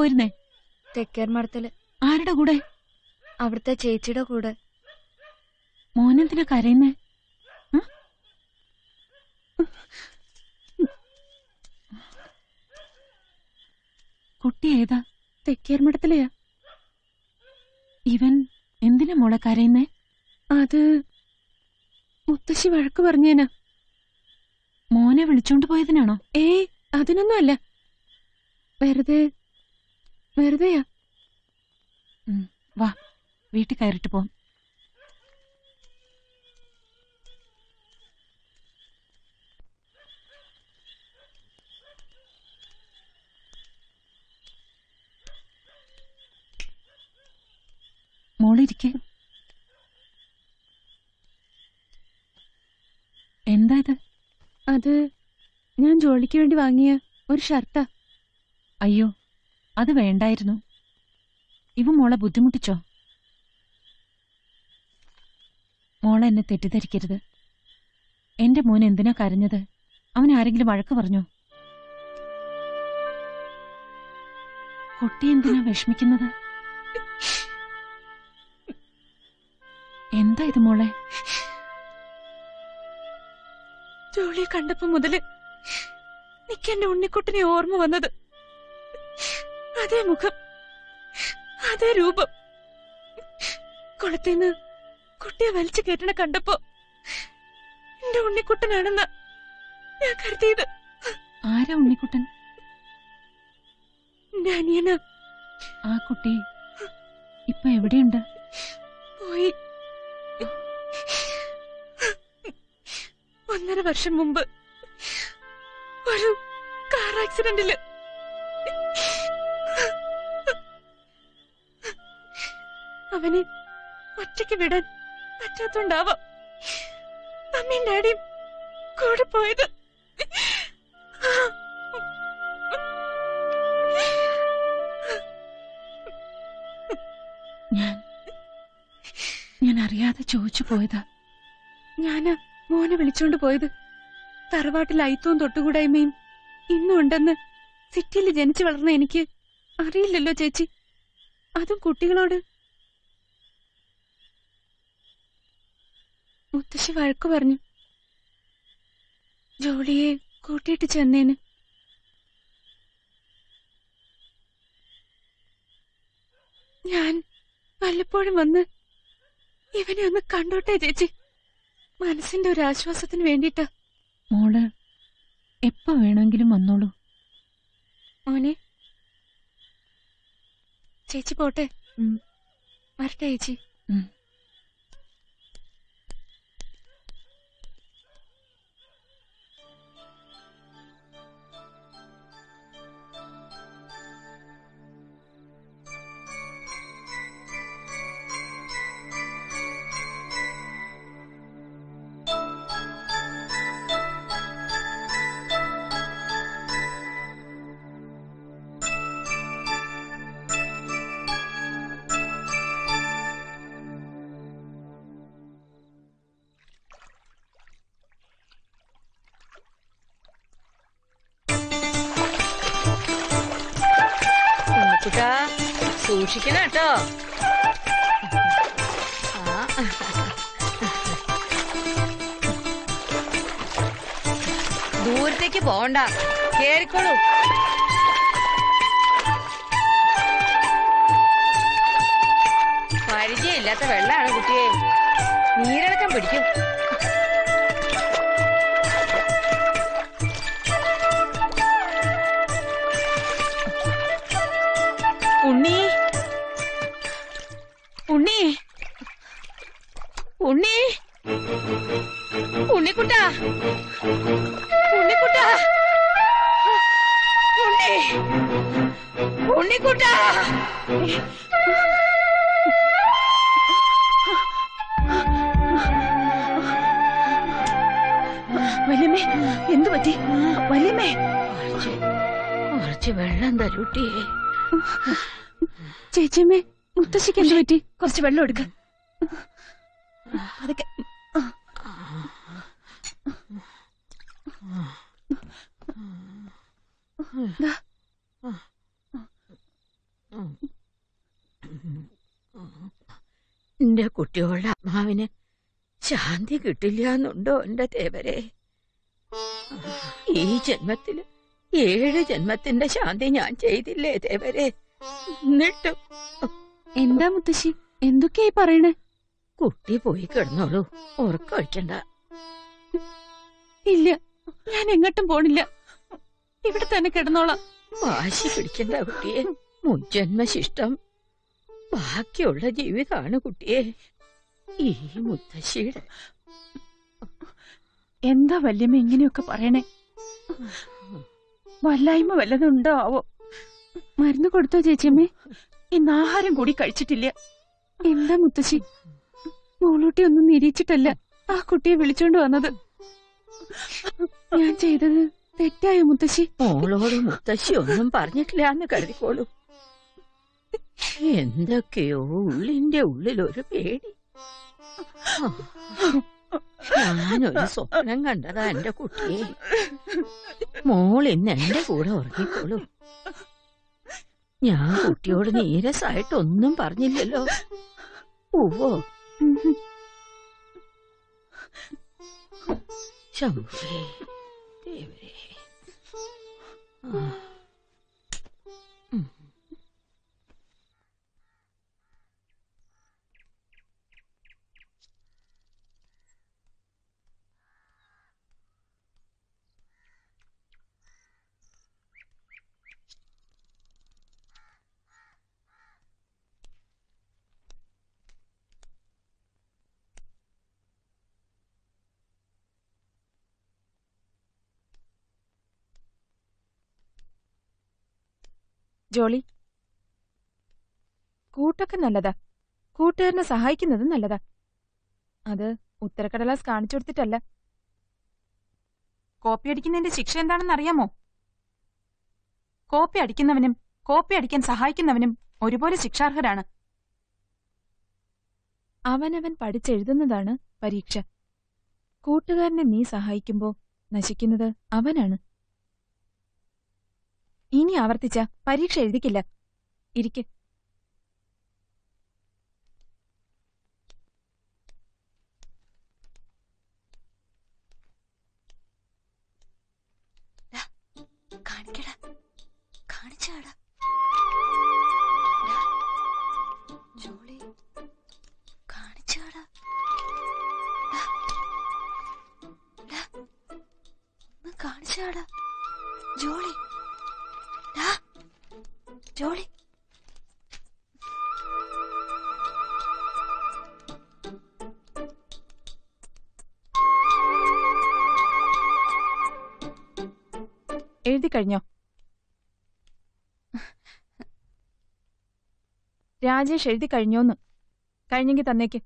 [SPEAKER 3] എവിടെയാ തെക്കേർ
[SPEAKER 2] തെക്കേർമടത്തിൽ
[SPEAKER 3] ആരുടെ കൂടെ?
[SPEAKER 2] അവിടുത്തെ ചേച്ചിയുടെ കൂടെ.
[SPEAKER 3] മോനെന്തിനാ കരയുന്നേ? കുട്ടി ഏതാ? തെക്കേർമടത്തിലെയാ ഇവൻ എന്തിനാ മോളെ കരയുന്നേ? അത് മുത്തശ്ശി വഴക്ക് പറഞ്ഞേനാ. മോനെ വിളിച്ചോണ്ട് പോയതിനാണോ? ഏയ് അതിനൊന്നും അല്ല വെറുതെ വെറുതെയാ. വാ വീട്ടിൽ കയറിട്ട് പോം. മോളിരിക്കെ എന്താ ഇത്? അത് ഞാൻ ജോലിക്ക് വേണ്ടി വാങ്ങിയ ഒരു ഷർട്ടാ. അയ്യോ അത് വേണ്ടായിരുന്നു. ഇവ മോളെ ബുദ്ധിമുട്ടിച്ചോ? മോളെ എന്നെ തെറ്റിദ്ധരിക്കരുത്. എന്റെ മോൻ എന്തിനാ കരഞ്ഞത്? അവൻ ആരെങ്കിലും വഴക്ക് പറഞ്ഞോ? കുട്ടി എന്തിനാ വിഷമിക്കുന്നത്? എന്താ ഇത് മോളെ?
[SPEAKER 12] ജോളിയെ കണ്ടപ്പോ മുതൽ എനിക്ക് എന്റെ ഉണ്ണിക്കുട്ടിനെ ഓർമ്മ വന്നത്. അതേ മുഖം. അതേ രൂപം. കുളത്തിന്ന് കുട്ടിയെ വലിച്ചു കയറ്റണ കണ്ടപ്പോ എന്റെ ഉണ്ണിക്കുട്ടനാണെന്ന് ഞാൻ കരുതിയത്.
[SPEAKER 3] ആരാ ഉണ്ണിക്കുട്ടൻ?
[SPEAKER 12] എന്റെ അനിയന.
[SPEAKER 3] ആ കുട്ടി ഇപ്പൊ എവിടെയുണ്ട്?
[SPEAKER 12] പോയി. ഒന്നര വർഷം മുമ്പ് ഒരു കാർ ആക്സിഡന്റിൽ അവനെ ഒറ്റയ്ക്ക് വിടാൻ പറ്റാത്തോണ്ടാവാം. അമ്മയും ഡാഡിയും കൂടെ പോയത്.
[SPEAKER 3] ഞാൻ ഞാൻ അറിയാതെ ചോദിച്ചു പോയതാ.
[SPEAKER 12] ഞാൻ മോനെ വിളിച്ചോണ്ട് പോയത്. തറവാട്ടിൽ അയിത്തവും തൊട്ടുകൂടായ്മയും ഇന്നും ഉണ്ടെന്ന് സിറ്റിയിൽ ജനിച്ചു വളർന്ന എനിക്ക് അറിയില്ലല്ലോ ചേച്ചി. അതും കുട്ടികളോട് മുത്തശ്ശി വഴക്കു പറഞ്ഞു. ജോളിയെ കൂട്ടിയിട്ട് ചെന്നേന്. ഞാൻ വല്ലപ്പോഴും വന്ന് ഇവനെ ഒന്ന് കണ്ടോട്ടെ ചേച്ചി. മനസ്സിന്റെ ഒരു ആശ്വാസത്തിന് വേണ്ടിട്ടാ
[SPEAKER 3] മോൾ എപ്പോ വേണമെങ്കിലും വന്നോളൂ.
[SPEAKER 12] മോനെ. ചേച്ചി പോട്ടെ. വരട്ടെ ചേച്ചി.
[SPEAKER 15] ഉണ്ണിക്കുട്ടാ സൂക്ഷിക്കണ കേട്ടോ. ദൂരത്തേക്ക് പോണ്ട കേറിക്കോളൂ. പരിചയമില്ലാത്ത വെള്ളമാണ് കുട്ടിയെ. നീരടക്കം പിടിക്കും.
[SPEAKER 14] ഉണ്ണി
[SPEAKER 15] കുറച്ച് വെള്ളം
[SPEAKER 9] എടുക്ക. അതൊക്കെ.
[SPEAKER 15] എന്റെ കുട്ടികളുടെ അമ്മാവിന് ശാന്തി കിട്ടില്ല എന്നുണ്ടോ എന്റെ ദേവരെ? ഈ ജന്മത്തിൽ ഏഴ് ജന്മത്തിന്റെ ശാന്തി ഞാൻ ചെയ്തില്ലേ ദേവരെ? എന്നിട്ടും
[SPEAKER 9] എന്താ മുത്തശ്ശി? എന്തൊക്കെയായി പറയണേ?
[SPEAKER 15] കുട്ടി പോയി കിടന്നോളൂ. ഉറക്കൊഴിക്കണ്ട
[SPEAKER 9] ഇല്ല ഞാൻ എങ്ങോട്ടും പോണില്ല. ഇവിടെ തന്നെ കിടന്നോളാം.
[SPEAKER 15] വാശി പിടിക്കണ്ട കുട്ടിയെ. മുജന്മശിഷ്ടം ബാക്കിയുള്ള ജീവിതമാണ് കുട്ടിയെ. ഈ മുത്തശ്ശിയുടെ.
[SPEAKER 9] എന്താ വല്യമ്മ ഇങ്ങനെയൊക്കെ പറയണേ? വല്ലായ്മ വല്ലതും ഉണ്ടോ? ആവോ? മരുന്ന് കൊടുത്തോ ചേച്ചിയമ്മേ? ഇന്ന് ആഹാരം കൂടി കഴിച്ചിട്ടില്ല. എന്താ മുത്തശ്ശി? മോളൂട്ടി ഒന്നും നിരീച്ചിട്ടല്ല ആ കുട്ടിയെ വിളിച്ചോണ്ട് വന്നത്. ഞാൻ ചെയ്തത് തെറ്റായ മുത്തശ്ശി?
[SPEAKER 15] മോളോട് മുത്തശ്ശി ഒന്നും പറഞ്ഞിട്ടില്ല എന്ന് കരുതിക്കോളൂ. എന്തൊക്കെയോ ഉള്ളിന്റെ ഉള്ളിൽ ഒരു പേടി. ഞാനൊരു സ്വപ്നം കണ്ടതാ എന്റെ കുട്ടിയെ. മോൾ ഇന്ന് എന്റെ കൂടെ ഉറങ്ങിക്കോളൂ. ഞാൻ കുട്ടിയോട് നീരസായിട്ടൊന്നും പറഞ്ഞില്ലല്ലോ. ഉവ്വോ ശംഭുവേ ദേവരേ ആ. ഉം.
[SPEAKER 9] ജോളി. കൂട്ടൊക്കെ നല്ലതാ. കൂട്ടുകാരനെ സഹായിക്കുന്നത് നല്ലതാ. അത് ഉത്തരക്കടലാസ് കാണിച്ചു കൊടുത്തിട്ടല്ല.
[SPEAKER 14] കോപ്പി അടിക്കുന്നതിന്റെ ശിക്ഷ എന്താണെന്ന് അറിയാമോ? കോപ്പി അടിക്കുന്നവനും കോപ്പി അടിക്കാൻ സഹായിക്കുന്നവനും ഒരുപോലെ ശിക്ഷാർഹരാണ്.
[SPEAKER 9] അവനവൻ പഠിച്ചെഴുതുന്നതാണ് പരീക്ഷ. കൂട്ടുകാരനെ നീ സഹായിക്കുമ്പോ നശിക്കുന്നത് അവനാണ്. ഇനി ആവർത്തിച്ച പരീക്ഷ എഴുതിക്കില്ല. ഇരിക്കെ.
[SPEAKER 7] ജോളി. ജോളി. ജോളി.
[SPEAKER 9] എഴുതി കഴിഞ്ഞോ? രാജേഷ് എഴുതി കഴിഞ്ഞോന്ന്. കഴിഞ്ഞെങ്കിൽ തന്നേക്ക്.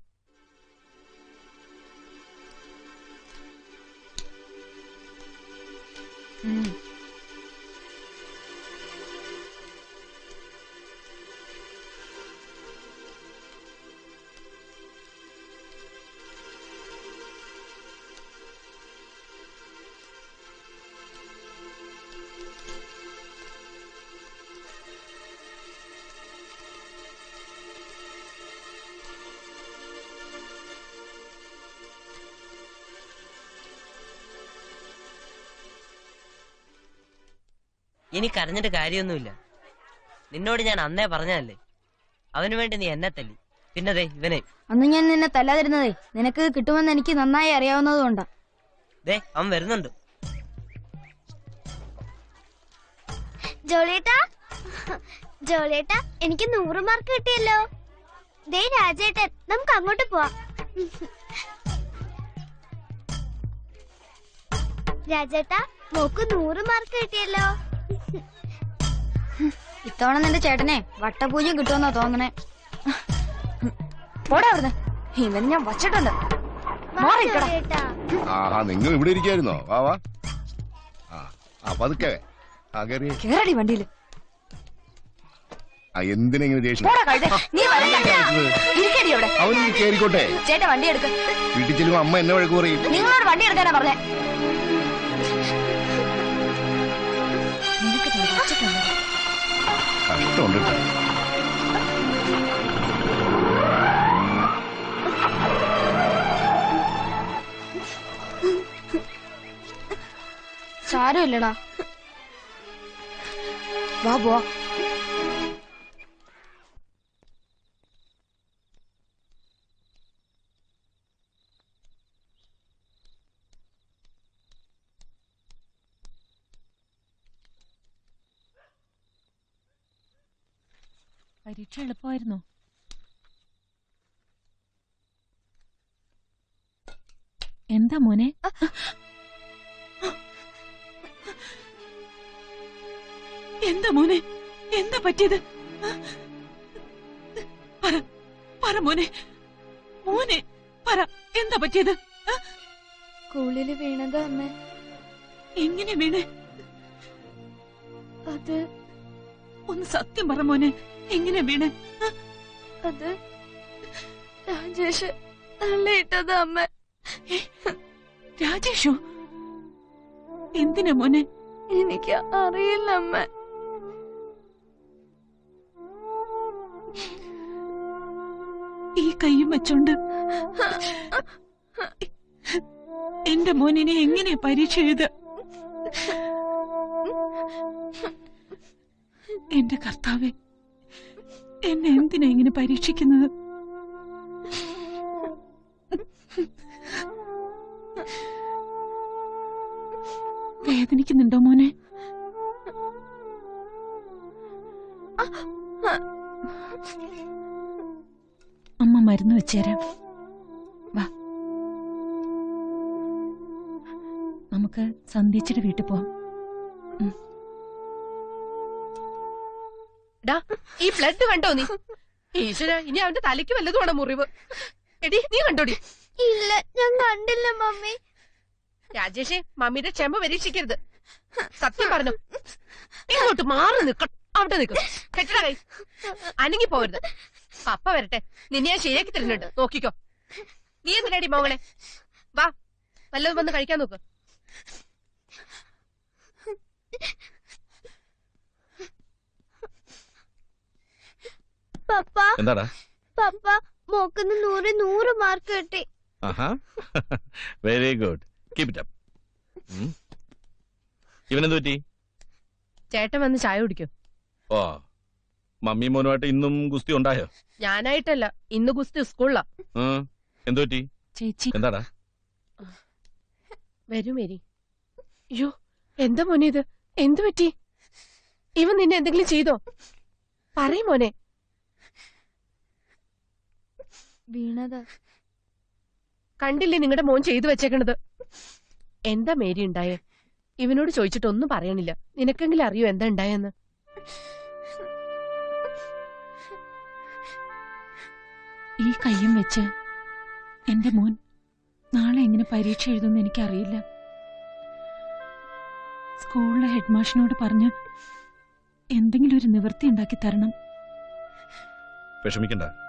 [SPEAKER 22] ഇനി കരഞ്ഞിട്ട് കാര്യമൊന്നുമില്ല. നിന്നോട് ഞാൻ അന്നേ പറഞ്ഞതല്ലേ? അവന് വേണ്ടി നീ എന്നെ തല്ലി. പിന്നതേ ഇവനെ.
[SPEAKER 7] അന്ന് ഞാൻ നിന്നെ തല്ലാതിരുന്നതേ. നിനക്ക് കിട്ടുമെന്ന് എനിക്ക് നന്നായി അറിയാവുന്നതുകൊണ്ടാ
[SPEAKER 22] ദേ അവൻ വരുന്നുണ്ട്.
[SPEAKER 6] ജോളിയേട്ടാ? ജോളിയേട്ടാ എനിക്ക് നൂറ് മാർക്ക് കിട്ടിയല്ലോ. ദേ രാജേട്ടൻ നമുക്ക് അങ്ങോട്ട് പോവാ. രാജേട്ടാ മോക്ക് നൂറ് മാർക്ക് കിട്ടിയല്ലോ.
[SPEAKER 7] ഇത്തവണ നിന്റെ ചേട്ടനെ വട്ടപൂജ്യം കിട്ടുമെന്നാ തോന്നണേ. പോടാ അവിടുന്ന്. ഇവൻ ഞാൻ വച്ചിട്ടുണ്ട്.
[SPEAKER 8] ആഹാ നിങ്ങൾ ഇവിടെ ഇരിക്കായിരുന്നോ? വാ വാ. പതുക്കെ.
[SPEAKER 7] കേറടി
[SPEAKER 8] വണ്ടിയിൽ. എന്തിനെങ്ങനെ ദേഷ്യം?
[SPEAKER 7] പോടാ കഴുതേ. നീ വരണ്ട ഇരിക്കടി അവിടെ.
[SPEAKER 8] അവൻ കയറിക്കോട്ടെ
[SPEAKER 7] ചേട്ടാ വണ്ടി എടുക്ക.
[SPEAKER 8] വീട്ടിൽ ചെല്ലുമ്പോ അമ്മ എന്നെ വഴക്ക് പറയും.
[SPEAKER 7] നിങ്ങളോട് വണ്ടി എടുക്കാനാ പറഞ്ഞേ.
[SPEAKER 8] കഷ്ടമുണ്ട്
[SPEAKER 7] സാരമില്ലടാ. വാ പോവാ.
[SPEAKER 3] പരീക്ഷ എളുപ്പമായിരുന്നോ. എന്താ മോനെ?
[SPEAKER 9] എന്താ മോനെ? എന്താ പറ്റിയത്? പറ പറ മോനെ. മോനെ പറ എന്താ പറ്റിയത്?
[SPEAKER 7] സ്കൂളിൽ വീണതാ അമ്മ.
[SPEAKER 9] എങ്ങനെ വീണേ?
[SPEAKER 7] അത്
[SPEAKER 9] ഒന്ന് സത്യം പറ മോനെ. എങ്ങനെ വീണ്?
[SPEAKER 7] അത് രാജേഷ് തള്ളിയിട്ടത് അമ്മ.
[SPEAKER 9] രാജേഷോ? എന്തിനാ മോനെ?
[SPEAKER 7] എനിക്ക് അറിയില്ല അമ്മ.
[SPEAKER 9] ഈ കൈയും വെച്ചോണ്ട് എന്റെ മോനിനെ എങ്ങനെ പരീക്ഷ എഴുത? എന്റെ കർത്താവെ എന്നെ എന്തിനാ ഇങ്ങനെ പരീക്ഷിക്കുന്നത്? വേദനിക്കുന്നുണ്ടോ മോനെ? അമ്മ മരുന്ന് വെച്ചേരാം. വാ. നമുക്ക് സന്ധ്യച്ചിട്ട് വീട്ടിൽ പോവാം.
[SPEAKER 4] ഡാ ഈ ബ്ലഡ് കണ്ടോ നീ? ഈശ്വര ഇനി അവന്റെ തലയ്ക്ക് വല്ലതുമാണ് മുറിവ്? എടി നീ കണ്ടോടി?
[SPEAKER 6] ഇല്ല ഞാൻ കണ്ടില്ല മമ്മി.
[SPEAKER 4] രാജേഷേ മമ്മിയുടെ ക്ഷമ പരീക്ഷിക്കരുത്. സത്യം പറഞ്ഞു. ഇങ്ങോട്ട് മാറി നിക്ക അവിടെ നിൽക്കും. കെട്ടിട കൈ. അനങ്ങി പോകരുത് പപ്പ വരട്ടെ. നിന്നെ ഞാൻ ശരിയാക്കി തരുന്നുണ്ട്. നോക്കിക്കോ. നീ എന്തിനാടി മോളെ? വാ വല്ലതും വന്ന് കഴിക്കാൻ നോക്ക്.
[SPEAKER 6] പപ്പ.
[SPEAKER 5] എന്താടാ?
[SPEAKER 6] പപ്പ മോക്കിന്ന് നൂറ് നൂറ് മാർക്ക് കിട്ടി.
[SPEAKER 5] ആഹാ. Very good keep it up ഇവനെന്ത് പറ്റി?
[SPEAKER 4] ചേട്ടൻ വന്ന് ചായ കുടിക്കും.
[SPEAKER 5] ഓ മമ്മി മോനുമായിട്ട് ഇന്നും ഗുസ്തി ഉണ്ടായോ?
[SPEAKER 4] ഞാനായിട്ടല്ല ഇന്ന് ഗുസ്തി സ്കൂളിലാ.
[SPEAKER 5] എന്തു പറ്റി?
[SPEAKER 3] ചേച്ചി.
[SPEAKER 5] എന്താടാ?
[SPEAKER 4] വരൂ മേരി. അയ്യോ എന്താ മോനെ ഇത്? എന്തു പറ്റി? ഇവൻ നിന്നെ എന്തെങ്കിലും ചെയ്തോ? പറയും മോനെ.
[SPEAKER 7] വീണതാ.
[SPEAKER 4] കണ്ടില്ലേ നിങ്ങളുടെ മോൻ ചെയ്തു വെച്ചേക്കണത്? എന്താ മേരി ഉണ്ടായേ? ഇവനോട് ചോദിച്ചിട്ട് ഒന്നും പറയണില്ല. നിനക്കെങ്കിലും അറിയോ എന്താ ഉണ്ടായെന്ന്?
[SPEAKER 3] ഈ കയ്യും വെച്ച് എന്റെ മോൻ നാളെ എങ്ങനെ പരീക്ഷ എഴുതുമെന്ന് എനിക്കറിയില്ല. സ്കൂളിലെ ഹെഡ് മാഷിനോട് പറഞ്ഞ് എന്തെങ്കിലും ഒരു നിവൃത്തി ഉണ്ടാക്കി തരണം.
[SPEAKER 5] വിഷമിക്കണ്ട.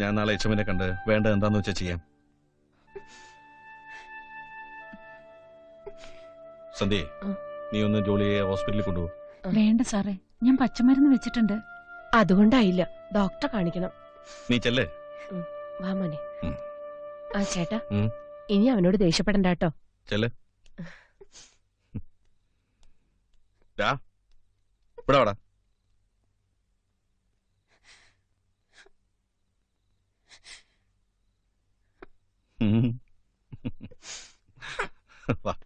[SPEAKER 5] ഞാൻ നാളെ എച്ചമ്മനെ കണ്ട് വേണ്ട എന്താന്ന് വെച്ചാ ചെയ്യാം. സന്ധ്യ നീ ഒന്ന് ജോളിയെ ഹോസ്പിറ്റലിൽ കൊണ്ടുപോ.
[SPEAKER 3] വേണ്ട സാറേ ഞാൻ പച്ചമരുന്ന് വെച്ചിട്ടുണ്ട്.
[SPEAKER 4] അതുകൊണ്ടായില്ല. ഡോക്ടറെ കാണിക്കണം.
[SPEAKER 5] നീ ചെല്ലേ.
[SPEAKER 4] വാ മോനെ. ആ ചേട്ടാ. ഇനി അവനോട് ദേഷ്യപ്പെടണ്ട കേട്ടോ.
[SPEAKER 5] ചെല്ലേ. ഇവിടെ വാടാ. ഉം. വാ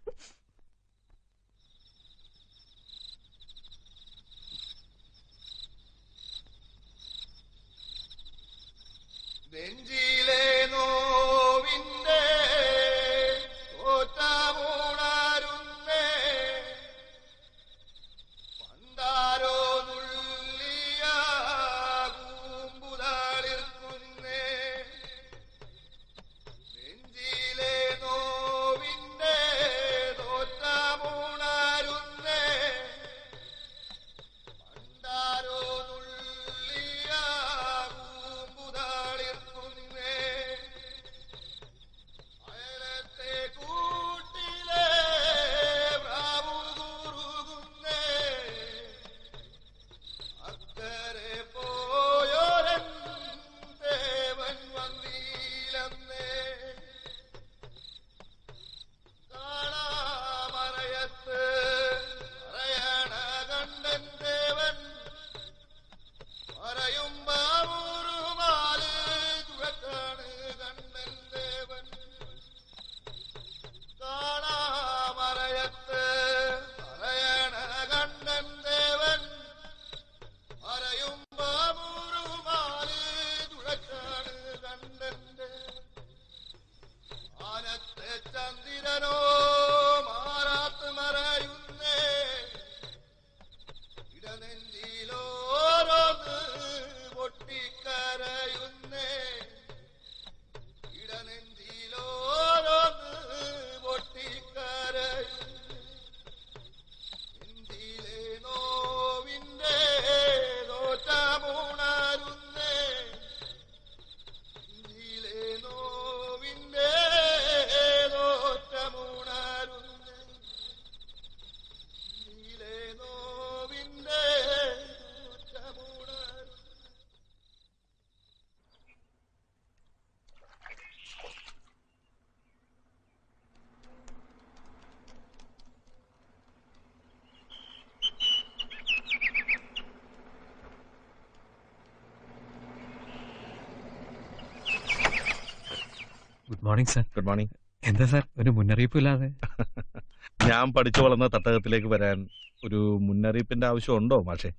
[SPEAKER 17] മോർണിംഗ് സർ
[SPEAKER 5] ഗുഡ് മോർണിംഗ്
[SPEAKER 17] എന്താ സാർ? ഒരു മുന്നറിയിപ്പ് ഇല്ലാതെ
[SPEAKER 5] ഞാൻ പഠിച്ചു വളർന്ന തട്ടകത്തിലേക്ക് വരാൻ ഒരു മുന്നറിയിപ്പിന്റെ ആവശ്യം ഉണ്ടോ മാഷെ?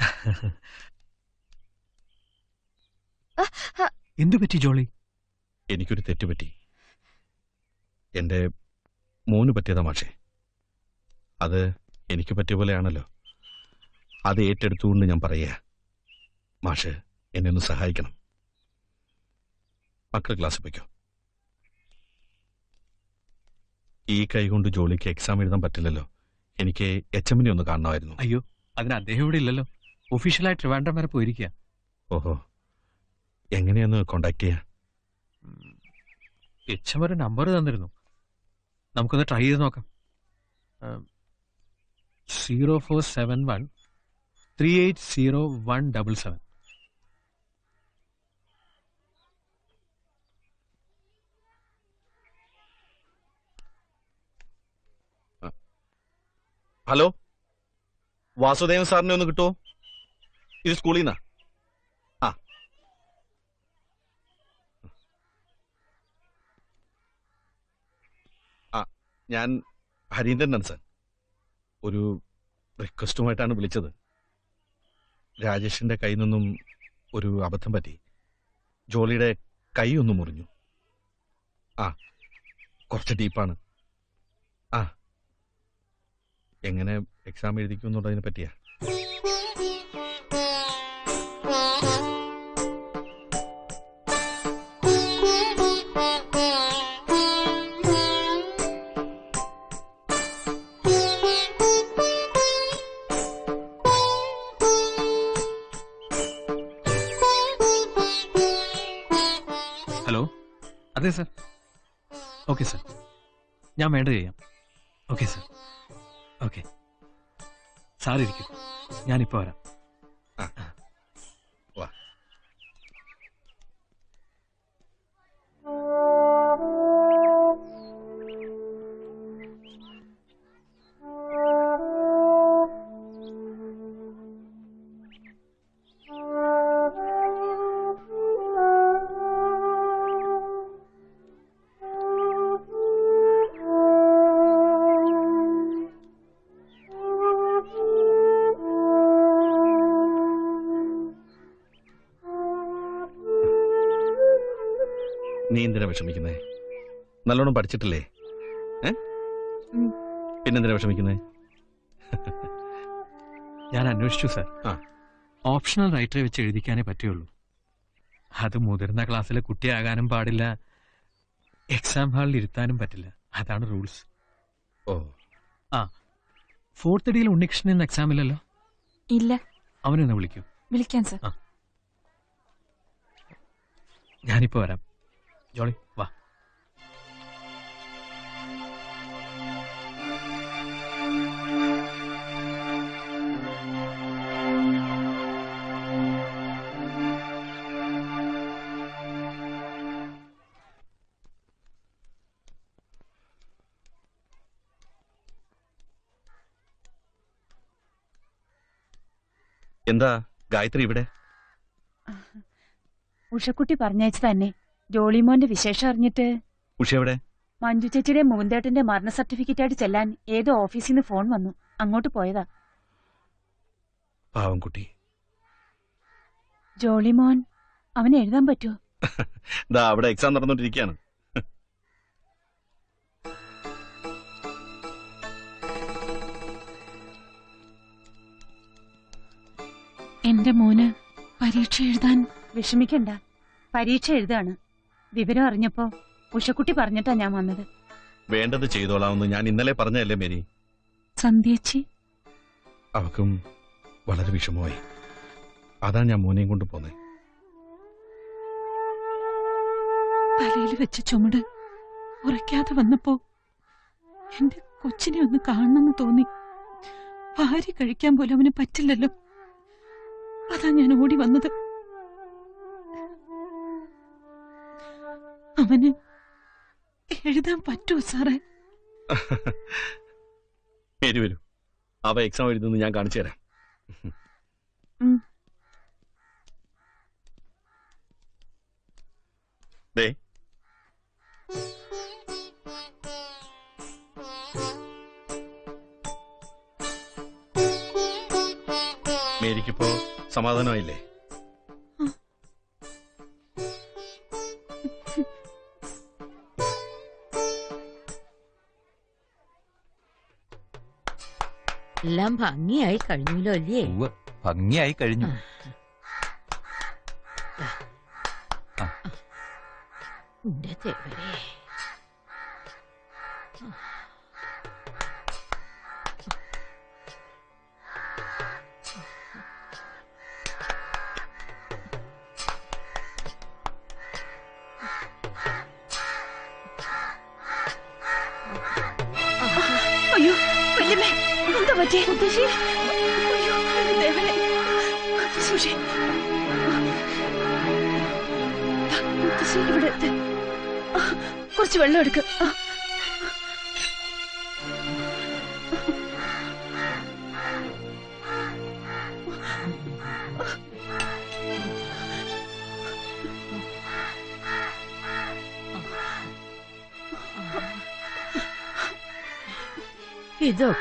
[SPEAKER 17] എന്തു പറ്റി ജോളി?
[SPEAKER 5] എനിക്കൊരു തെറ്റുപറ്റി എന്റെ മോന് പറ്റിയതാ മാഷെ. അത് എനിക്ക് പറ്റിയ പോലെയാണല്ലോ. അത് ഏറ്റെടുത്തുകൊണ്ട് ഞാൻ പറയുക. മാഷ് എന്നെ ഒന്ന് സഹായിക്കണം. മക്കൾ ക്ലാസ് വയ്ക്കോ ഈ കൈ കൊണ്ട് ജോലിക്ക് എക്സാം എഴുതാൻ പറ്റില്ലല്ലോ. എനിക്ക് എച്ച് എമ്മിനെ ഒന്ന് കാണണമായിരുന്നു.
[SPEAKER 17] അയ്യോ അതിന് അദ്ദേഹം ഇവിടെ ഇല്ലല്ലോ. ഒഫീഷ്യലായിട്ട് ട്രിവാൻഡ്രം വരെ പോയിരിക്കുക
[SPEAKER 5] ഓഹോ. എങ്ങനെയൊന്ന് കോണ്ടാക്ട് ചെയ്യാ
[SPEAKER 17] എച്ച് എം നമ്പർ തന്നിരുന്നു. നമുക്കൊന്ന് ട്രൈ ചെയ്ത് നോക്കാം. Zero four seven one three eight zero one double seven
[SPEAKER 5] hello Vasudevan സാറിനെ ഒന്ന് കിട്ടുമോ ഇത് സ്കൂളിൽ നിന്നാ? ആ. ആ ഞാൻ ഹരീന്ദ്രനാണ് സാർ. ഒരു റിക്വസ്റ്റുമായിട്ടാണ് വിളിച്ചത്. രാജേഷിന്റെ കയ്യിൽ നിന്നും ഒരു അബദ്ധം പറ്റി. ജോളിയുടെ കൈ ഒന്ന് മുറിഞ്ഞു. ആ കുറച്ച് ഡീപ്പാണ് ആ എങ്ങനെ എക്സാം എഴുതിക്കും എന്നുള്ളതിനെ പറ്റിയാ?
[SPEAKER 17] ഹലോ? അതെ സർ. Okay sir. ഞാൻ വേണ്ടത് ചെയ്യാം. Okay sir. സാർ ഞാനിപ്പോ വരാം.
[SPEAKER 5] നല്ലോണം പഠിച്ചിട്ടില്ലേ. പിന്നെന്തിനാ വിഷമിക്കുന്നേ?
[SPEAKER 17] ഞാൻ അന്വേഷിച്ചു സാർ. ഓപ്ഷണൽ റൈറ്ററെ വെച്ച് എഴുതിക്കാനേ പറ്റുള്ളൂ. അത് മുതിർന്ന ക്ലാസ്സിലെ കുട്ടിയാകാനും പാടില്ല. എക്സാം ഹാളിൽ ഇരുത്താനും പറ്റില്ല. അതാണ് റൂൾസ്.
[SPEAKER 5] ഓ.
[SPEAKER 17] ആ. ഫോർത്ത് ഡിയിൽ ഉണ്ണികൃഷ്ണൻ എന്ന എക്സാം ഇല്ലല്ലോ?
[SPEAKER 9] ഇല്ല.
[SPEAKER 17] അവനെന്ന് വിളിക്കൂ.
[SPEAKER 9] വിളിക്കാൻ സർ.
[SPEAKER 17] ഞാനിപ്പോ വരാം. ജോളി.
[SPEAKER 5] എന്താ ഗായത്രി ഇവിടെ?
[SPEAKER 14] ഉഷക്കുട്ടി പറഞ്ഞയച്ചു തന്നെ. ജോളിമോന്റെ വിശേഷം അറിഞ്ഞിട്ട്.
[SPEAKER 5] ഉഷ എവിടെ?
[SPEAKER 14] മഞ്ജു ചേച്ചിയുടെ മൂന്തേട്ടന്റെ മരണ സർട്ടിഫിക്കറ്റ് ആയിട്ട് ചെല്ലാൻ ഏതോ ഓഫീസിൽ നിന്ന് ഫോൺ വന്നു. അങ്ങോട്ട് പോയതാ.
[SPEAKER 5] പാവം കുട്ടി.
[SPEAKER 14] ജോളിമോൻ അവന് എഴുതാൻ പറ്റുമോ
[SPEAKER 5] അവിടെ എക്സാം നടന്നുകൊണ്ടിരിക്കുകയാണ്.
[SPEAKER 3] എന്റെ മോന് പരീക്ഷ എഴുതാൻ
[SPEAKER 14] വിഷമിക്കണ്ട. പരീക്ഷ എഴുതാണ്. വിവരം അറിഞ്ഞപ്പോ ഉഷക്കുട്ടി പറഞ്ഞിട്ടാ ഞാൻ വന്നത്.
[SPEAKER 5] വേണ്ടത് ചെയ്തോളാമെന്ന് ഞാൻ ഇന്നലെ പറഞ്ഞല്ലേ മേരി?
[SPEAKER 3] സന്ധ്യച്ചി.
[SPEAKER 5] അവക്കും വളരെ വിഷമമായി. അതാ ഞാൻ മോനെയും കൊണ്ട് പോന്നെ.
[SPEAKER 3] തലയിൽ വെച്ച ചുമട് ഉറയ്ക്കാതെ വന്നപ്പോ എന്റെ കൊച്ചിനെ ഒന്ന് കാണണമെന്ന് തോന്നി. ഭാര്യ കഴിക്കാൻ പോലും അവന് പറ്റില്ലല്ലോ. അതാ ഞാൻ ഓടി വന്നത്. അവന് എഴുതാൻ പറ്റുമോ സാറേ?
[SPEAKER 5] വരൂ അവ എക്സാം എഴുതുന്നത് ഞാൻ കാണിച്ചു തരാം. മേരിക്കിപ്പോ സമാധാനമായില്ലേ?
[SPEAKER 15] എല്ലാം ഭംഗിയായി കഴിഞ്ഞല്ലോ അല്ലേ?
[SPEAKER 23] ഭംഗിയായി കഴിഞ്ഞു.
[SPEAKER 15] എന്റെ തേവരേ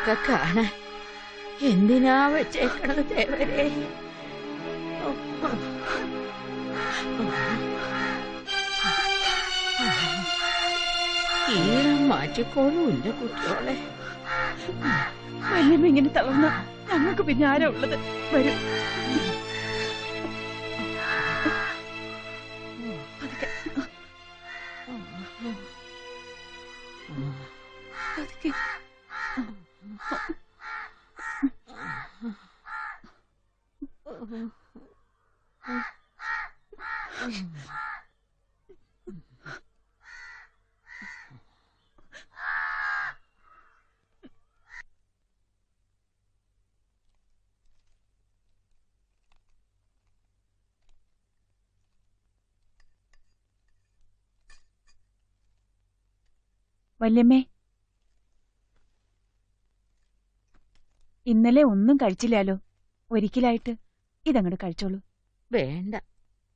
[SPEAKER 15] ഇതൊക്കെ കാണാൻ. എന്തിനാ വെച്ചേക്കണത് ദേവരെ? ഈണം മാറ്റിക്കോളൂ എന്റെ കുട്ടിയോളെ
[SPEAKER 9] ഇങ്ങനെ തളർന്ന ഞങ്ങൾക്ക് പിന്നെ ആരാ ഉള്ളത്? വരും.
[SPEAKER 14] വല്യമ്മേ. ഇന്നലെ ഒന്നും കഴിച്ചില്ലാലോ. ഒരിക്കലായിട്ട് ഇതങ്ങോട്ട് കഴിച്ചോളൂ.
[SPEAKER 15] വേണ്ട.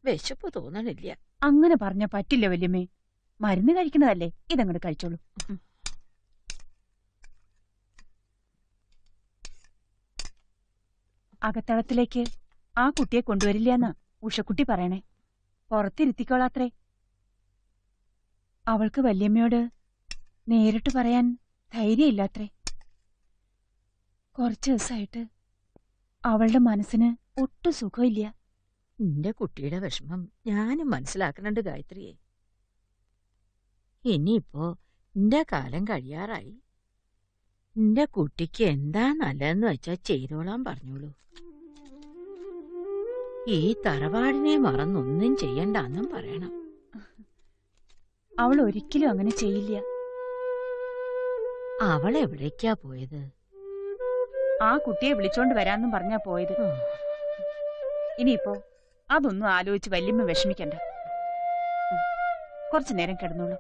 [SPEAKER 15] വിശപ്പ് തോന്നണില്ല.
[SPEAKER 14] അങ്ങനെ പറഞ്ഞ പറ്റില്ല വല്യമ്മേ. മരുന്ന് കഴിക്കുന്നതല്ലേ ഇതങ്ങോട്ട് കഴിച്ചോളൂ. അകത്തളത്തിലേക്ക് ആ കുട്ടിയെ കൊണ്ടുവരില്ലെന്നാ ഉഷക്കുട്ടി പറയണേ. പുറത്തിരുത്തിക്കോളാത്രേ.
[SPEAKER 9] അവൾക്ക് വല്യമ്മയോട് നേരിട്ട് പറയാൻ ധൈര്യമില്ലാത്രേ. കുറച്ച് ദിവസമായിട്ട് അവളുടെ മനസ്സിന് ഒട്ടും സുഖമില്ല.
[SPEAKER 15] നിന്റെ കുട്ടിയുടെ വിഷമം ഞാനും മനസ്സിലാക്കുന്നുണ്ട് ഗായത്രിയെ. ഇനിയിപ്പോ നിന്റെ കാലം കഴിയാറായി. നിന്റെ കുട്ടിക്ക് എന്താ നല്ലതെന്ന് വെച്ചാ ചെയ്തോളാൻ പറഞ്ഞോളൂ. ഈ തറവാടിനെ മറന്നൊന്നും ചെയ്യണ്ടെന്നും പറയണം.
[SPEAKER 9] അവൾ ഒരിക്കലും അങ്ങനെ ചെയ്യില്ല.
[SPEAKER 15] അവൾ എവിടേക്കാ പോയത്.
[SPEAKER 9] ആ കുട്ടിയെ വിളിച്ചോണ്ട് വരാന്നും പറഞ്ഞാ പോയത്. ഇനിയിപ്പോ അതൊന്നും ആലോചിച്ച് വല്യമ്മ വിഷമിക്കണ്ട. കുറച്ചു നേരം കിടന്നോളൂ.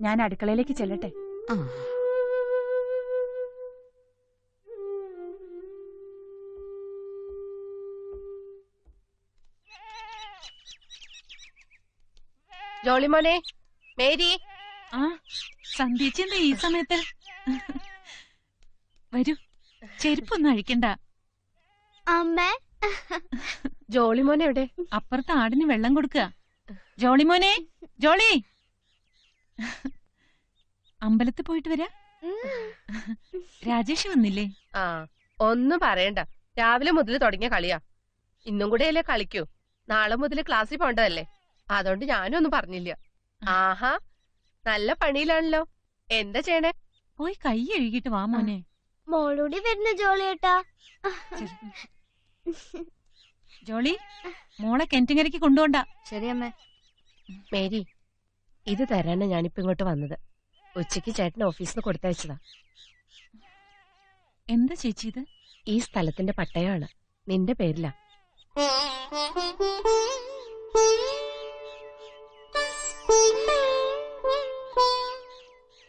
[SPEAKER 9] ഞാൻ അടുക്കളയിലേക്ക് ചെല്ലട്ടെ.
[SPEAKER 4] ജോളിമോനെ മേരി.
[SPEAKER 3] ആ സന്ധ്യച്ചെന്താ ഈ സമയത്ത്. വരൂ ചെരുപ്പൊന്നും അഴിക്കണ്ട.
[SPEAKER 6] അമ്മേ.
[SPEAKER 4] ജോളിമോനെ എവിടെ
[SPEAKER 3] അപ്പുറത്ത് ആടിന് വെള്ളം കൊടുക്കുക. ജോളിമോനെ ജോളി. അമ്പലത്തിൽ പോയിട്ട് വരാ. രാജേഷ് വന്നില്ലേ?
[SPEAKER 4] ആ ഒന്നും പറയണ്ട. രാവിലെ മുതൽ തുടങ്ങിയ കളിയാ. ഇന്നും കൂടെ അല്ലേ കളിക്കൂ. നാളെ മുതൽ ക്ലാസ്സിൽ പോണ്ടതല്ലേ അതുകൊണ്ട് ഞാനും ഒന്നും പറഞ്ഞില്ല. ആഹാ. നല്ല പണിയിലാണല്ലോ. എന്താ ചെയ്യണേ?
[SPEAKER 3] പോയി കൈ എഴുകിട്ട് വാ മോനെ.
[SPEAKER 6] മോളൂടി വരുന്ന ജോളിയേട്ടാ.
[SPEAKER 3] ജോളി മോളെ കെന്റിങ്ങരക്ക് കൊണ്ടുപോണ്ട.
[SPEAKER 7] ശരിയമ്മേ
[SPEAKER 4] മേരി ഇത് തരാനാണ് ഞാനിപ്പോ ഇങ്ങോട്ട് വന്നത്. ഉച്ചയ്ക്ക് ചേട്ടൻ ഓഫീസിൽ കൊടുത്തയച്ചതാ.
[SPEAKER 3] എന്താ ചേച്ചി ഇത്?
[SPEAKER 4] ഈ സ്ഥലത്തിന്റെ പട്ടയമാണ്. നിന്റെ പേരിലാ.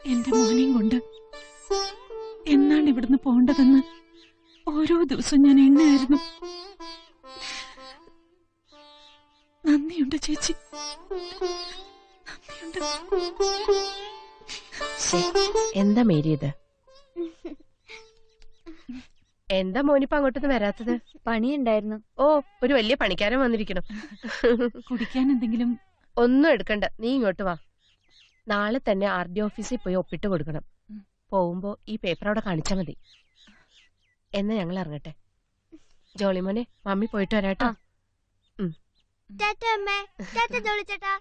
[SPEAKER 3] എന്റെ മോനെയും കൊണ്ട് എന്നാണ് ഇവിടുന്ന് പോണ്ടതെന്ന് ഓരോ ദിവസവും ഞാൻ എണ്ണയായിരുന്നു. നന്ദിയുണ്ട് ചേച്ചി.
[SPEAKER 4] എന്താ മേരിയത് എന്താ മോനിപ്പ അങ്ങോട്ടൊന്നും വരാത്തത്?
[SPEAKER 2] പണിയുണ്ടായിരുന്നു.
[SPEAKER 4] ഓ ഒരു വലിയ പണിക്കാരൻ വന്നിരിക്കണം
[SPEAKER 3] കുടിക്കാൻ എന്തെങ്കിലും
[SPEAKER 4] ഒന്നും എടുക്കണ്ട. നീ ഇങ്ങോട്ട് വാ. നാളെ തന്നെ ആർ ഡി ഓഫീസിൽ പോയി ഒപ്പിട്ട് കൊടുക്കണം. പോകുമ്പോ ഈ പേപ്പർ അവിടെ കാണിച്ചാ മതി. എന്നാ ഞങ്ങൾ ഇറങ്ങട്ടെ. ജോളിമോനെ മമ്മി പോയിട്ട് വരാട്ടോ.
[SPEAKER 6] ചേട്ടാ ജോളി ചേട്ടാ.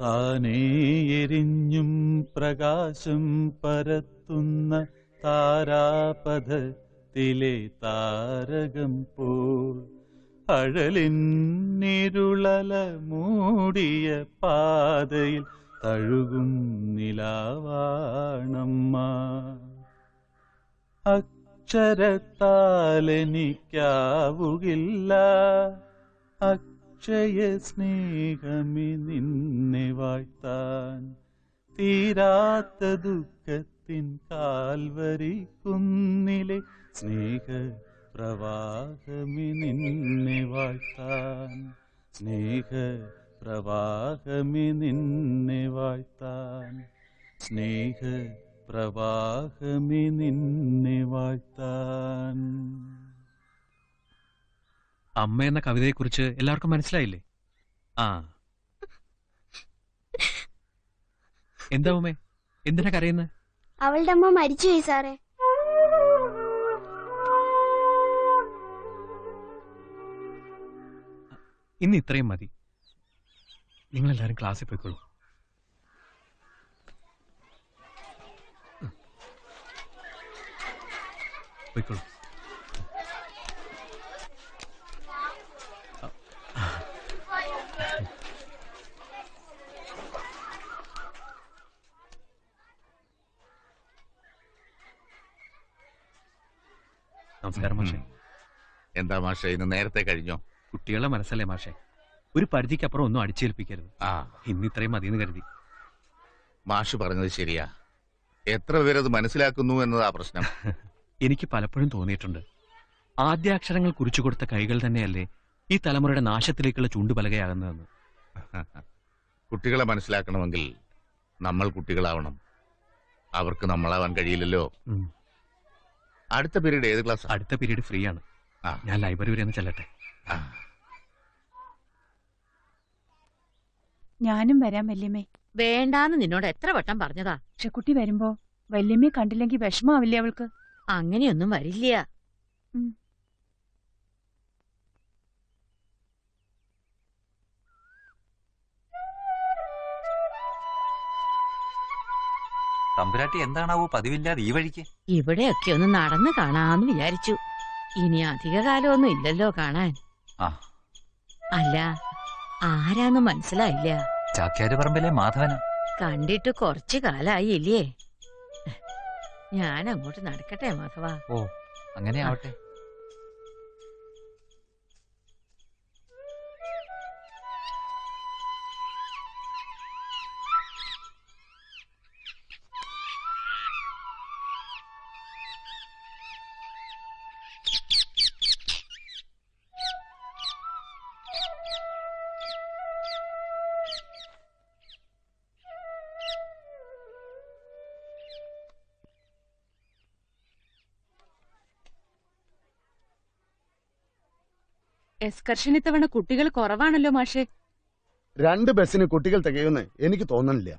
[SPEAKER 24] താനേ എരിഞ്ഞും പ്രകാശം പരത്തുന്ന താരാപഥത്തിലെ താരകം പോൽ. അഴലിന്നിരുളല മൂടിയ പാതയിൽ തഴുകും നിലാവാണമ്മ. അക്ഷരത്താലെനിക്കാവുകില്ല. അക്ഷയ സ്നേഹമി നിന്നെ വാഴ്ത്താൻ. തീരാത്ത ദുഃഖത്തിൻ കാൽവരി കുന്നിലെ സ്നേഹ പ്രവാഹമി നിന്നെ വാഴ്ത്താൻ. സ്നേഹ പ്രവാഹമി നിന്നെ വാഴ്ത്താൻ. സ്നേഹ പ്രവാഹമി നിന്നെ വാഴ്ത്താൻ.
[SPEAKER 17] അമ്മ എന്ന കവിതയെക്കുറിച്ച് എല്ലാവർക്കും മനസ്സിലായില്ലേ? ആ. എന്താ ഉമ്മേ? എന്തിനാ കരയുന്നത്
[SPEAKER 6] അവളുടെ അമ്മ മരിച്ചുപോയി സാറേ.
[SPEAKER 17] ഇന്ന് ഇത്രയും മതി. നിങ്ങളെല്ലാരും ക്ലാസ്സിൽ പോയിക്കോളൂ. പോയിക്കോളൂ. നമസ്കാരം മാഷെ.
[SPEAKER 8] എന്താ മാഷെ ഇന്ന് നേരത്തെ കഴിഞ്ഞോ?
[SPEAKER 17] കുട്ടികളുടെ മനസ്സല്ലേ മാഷെ? ഒരു പരിധിക്കപ്പുറം ഒന്നും അടിച്ചേൽപ്പിക്കരുത്.
[SPEAKER 8] ആ.
[SPEAKER 17] ഇന്ന് ഇത്രയും എന്ന് കരുതി.
[SPEAKER 8] മാഷ് പറഞ്ഞത് ശരിയാ. എത്ര പേരത് മനസ്സിലാക്കുന്നു എന്നതാ പ്രശ്നം.
[SPEAKER 17] എനിക്ക് പലപ്പോഴും തോന്നിയിട്ടുണ്ട്. ആദ്യാക്ഷരങ്ങൾ കുറിച്ചു കൊടുത്ത കൈകൾ തന്നെയല്ലേ ഈ തലമുറയുടെ നാശത്തിലേക്കുള്ള ചൂണ്ടുപലകയാകുന്നതെന്ന്.
[SPEAKER 8] കുട്ടികളെ മനസ്സിലാക്കണമെങ്കിൽ നമ്മൾ കുട്ടികളാവണം. അവർക്ക് നമ്മളാവാൻ കഴിയില്ലല്ലോ. അടുത്ത പീരീഡ് ഏത് ക്ലാസ്
[SPEAKER 17] അടുത്ത പീരീഡ് ഫ്രീ ആണ്. ഞാൻ ലൈബ്രറി വരെ ഒന്ന് ചെല്ലട്ടെ?
[SPEAKER 9] ഞാനും വരാം വല്യമ്മേ.
[SPEAKER 15] വേണ്ടാന്ന് നിന്നോട് എത്ര വട്ടം പറഞ്ഞതാ?
[SPEAKER 9] പക്ഷെ കുട്ടി വരുമ്പോ വല്യമ്മയെ കണ്ടില്ലെങ്കിൽ വിഷമാവില്ലേ അവൾക്ക്?
[SPEAKER 15] അങ്ങനെയൊന്നും വരില്ല.
[SPEAKER 23] തമ്പുരാട്ടി എന്താണാവോ പതിവില്ലാതെ ഈ വഴിക്ക്?
[SPEAKER 15] ഇവിടെയൊക്കെ ഒന്ന് നടന്നു കാണാന്ന് വിചാരിച്ചു. ഇനി അധിക കാലമൊന്നും ഇല്ലല്ലോ കാണാൻ. അല്ല ആരാന്ന് മനസ്സിലായില്ല.
[SPEAKER 23] ചാക്യാര് പറമ്പിലെ മാധവന.
[SPEAKER 15] കണ്ടിട്ട് കൊറച്ചു കാലായി ഇല്ലേ? ഞാൻ അങ്ങോട്ട് നടക്കട്ടെ മാധവ.
[SPEAKER 23] ഓ അങ്ങനെ ആവട്ടെ
[SPEAKER 9] എസ്കർഷൻ ഇത്തവണ കുട്ടികൾ കുറവാണല്ലോ മാഷെ.
[SPEAKER 19] രണ്ട് ബസ്സിന് കുട്ടികൾ തികയുമെന്ന് എനിക്ക് തോന്നണില്ല.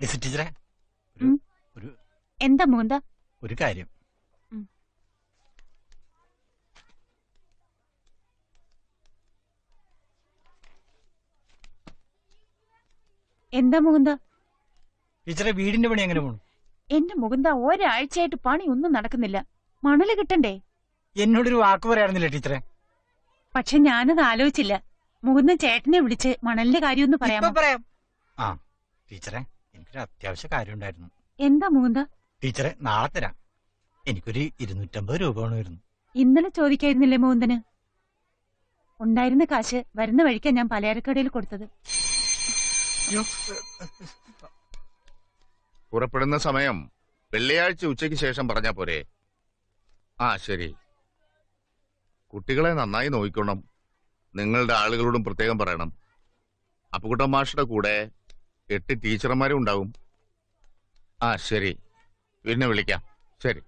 [SPEAKER 11] ലിസി ടീച്ചറെ
[SPEAKER 9] ഉം.
[SPEAKER 11] ഒരു
[SPEAKER 9] എന്താ മൂന്ത?
[SPEAKER 11] ഒരു കാര്യം.
[SPEAKER 9] എന്താ മുകുന്ദ
[SPEAKER 11] ടീച്ചറെ വീടിന്റെ പണി എങ്ങനെ പോണു?
[SPEAKER 9] എന്റെ മുകുന്ദ ഒരാഴ്ചയായിട്ട് പണി ഒന്നും നടക്കുന്നില്ല. മണൽ കിട്ടണ്ടേ?
[SPEAKER 11] എന്നോടൊരു വാക്ക് പറയാറുന്നില്ല ടീച്ചറെ?
[SPEAKER 9] പക്ഷെ ഞാനത് ആലോചിച്ചില്ല. മുകുന്ന ചേട്ടനെ വിളിച്ച് മണലിന്റെ കാര്യം ഒന്ന് പറയാമോ?
[SPEAKER 11] പറയാം. ആ ടീച്ചറെ എനിക്കൊരു അത്യാവശ്യ കാര്യം ഉണ്ടായിരുന്നു
[SPEAKER 9] എന്താ മുകുന്ദ?
[SPEAKER 11] ടീച്ചറെ നാളെ തരാം. എനിക്കൊരു ഇരുന്നൂറ്റമ്പത് രൂപ വേണമായിരുന്നു.
[SPEAKER 9] ഇന്നലെ ചോദിക്കായിരുന്നില്ലേ മുകുന്ദന്? ഉണ്ടായിരുന്ന കാശ് വരുന്ന വഴിക്കാ ഞാൻ പലചരക്കടയിൽ കൊടുത്തത്.
[SPEAKER 8] പുറപ്പെടുന്ന സമയം വെള്ളിയാഴ്ച ഉച്ചയ്ക്ക് ശേഷം പറഞ്ഞാ പോരെ. ആ ശരി. കുട്ടികളെ നന്നായി നോക്കിക്കണം നിങ്ങളുടെ ആളുകളോടും പ്രത്യേകം പറയണം. അപ്പുകുട്ടൻ മാഷയുടെ കൂടെ എട്ട് ടീച്ചർമാരും ഉണ്ടാവും. ആ ശരി. പിന്നെ വിളിക്കാം. ശരി.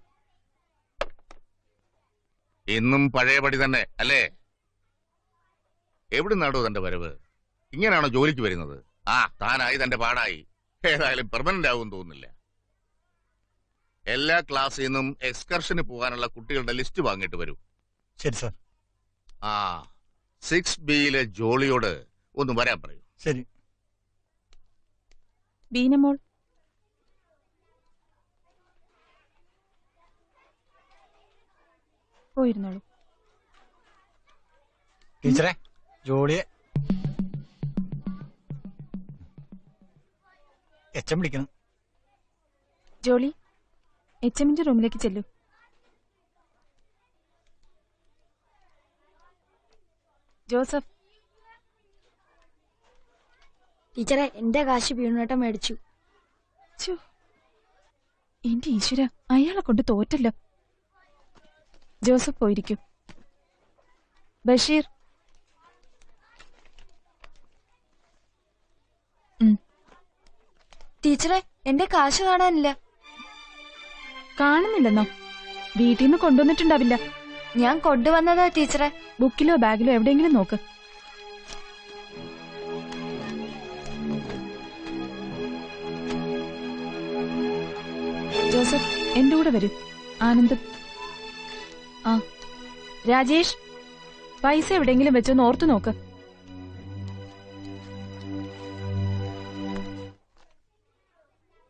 [SPEAKER 8] ഇന്നും പഴയപടി തന്നെ അല്ലേ? എവിടെ എവിടുന്നാടോ തന്റെ വരവ്? ഇങ്ങനെയാണോ ജോലിക്ക് വരുന്നത്? ആ താനായി തന്റെ പാടായി. ഏതായാലും പെർമനന്റ് ആവും തോന്നുന്നില്ല. എല്ലാ ക്ലാസ്സിൽ നിന്നും എക്സ്കർഷന് പോകാനുള്ള കുട്ടികളുടെ ലിസ്റ്റ് വാങ്ങിയിട്ട് വരൂ.
[SPEAKER 11] ശരി സാർ
[SPEAKER 8] ആ സിക്സ് ബിയിലെ ജോളിയോട് ഒന്ന് വരാൻ പറയൂ.
[SPEAKER 11] ശരി.
[SPEAKER 9] ബീനമോൾ പോയിരുന്നോളൂ.
[SPEAKER 11] ടീച്ചറെ ജോളിയെ. എച്ചം വിളിക്കണം
[SPEAKER 9] ജോളി എച്ച് എമ്മിന്റെ റൂമിലേക്ക് ചെല്ലൂ. ജോസഫ്.
[SPEAKER 7] ടീച്ചറെ എന്റെ കാശ് വീണുനേട്ടം മേടിച്ചു.
[SPEAKER 9] എന്റെ ഈശ്വര അയാളെ കൊണ്ട് തോറ്റല്ലോ. ജോസഫ് പോയിരിക്കും. ബഷീർ.
[SPEAKER 7] ടീച്ചറെ എന്റെ കാശ് കാണാനില്ല.
[SPEAKER 9] കാണുന്നില്ലെന്നോ? വീട്ടിൽ നിന്ന് കൊണ്ടുവന്നിട്ടുണ്ടാവില്ല.
[SPEAKER 7] ഞാൻ കൊണ്ടുവന്നതാ ടീച്ചറെ.
[SPEAKER 9] ബുക്കിലോ ബാഗിലോ എവിടെയെങ്കിലും നോക്ക്. ജോസഫ് എന്റെ കൂടെ വരൂ. ആനന്ദം. ആ രാജേഷ് പൈസ എവിടെയെങ്കിലും വെച്ചൊന്ന് ഓർത്തു നോക്ക്.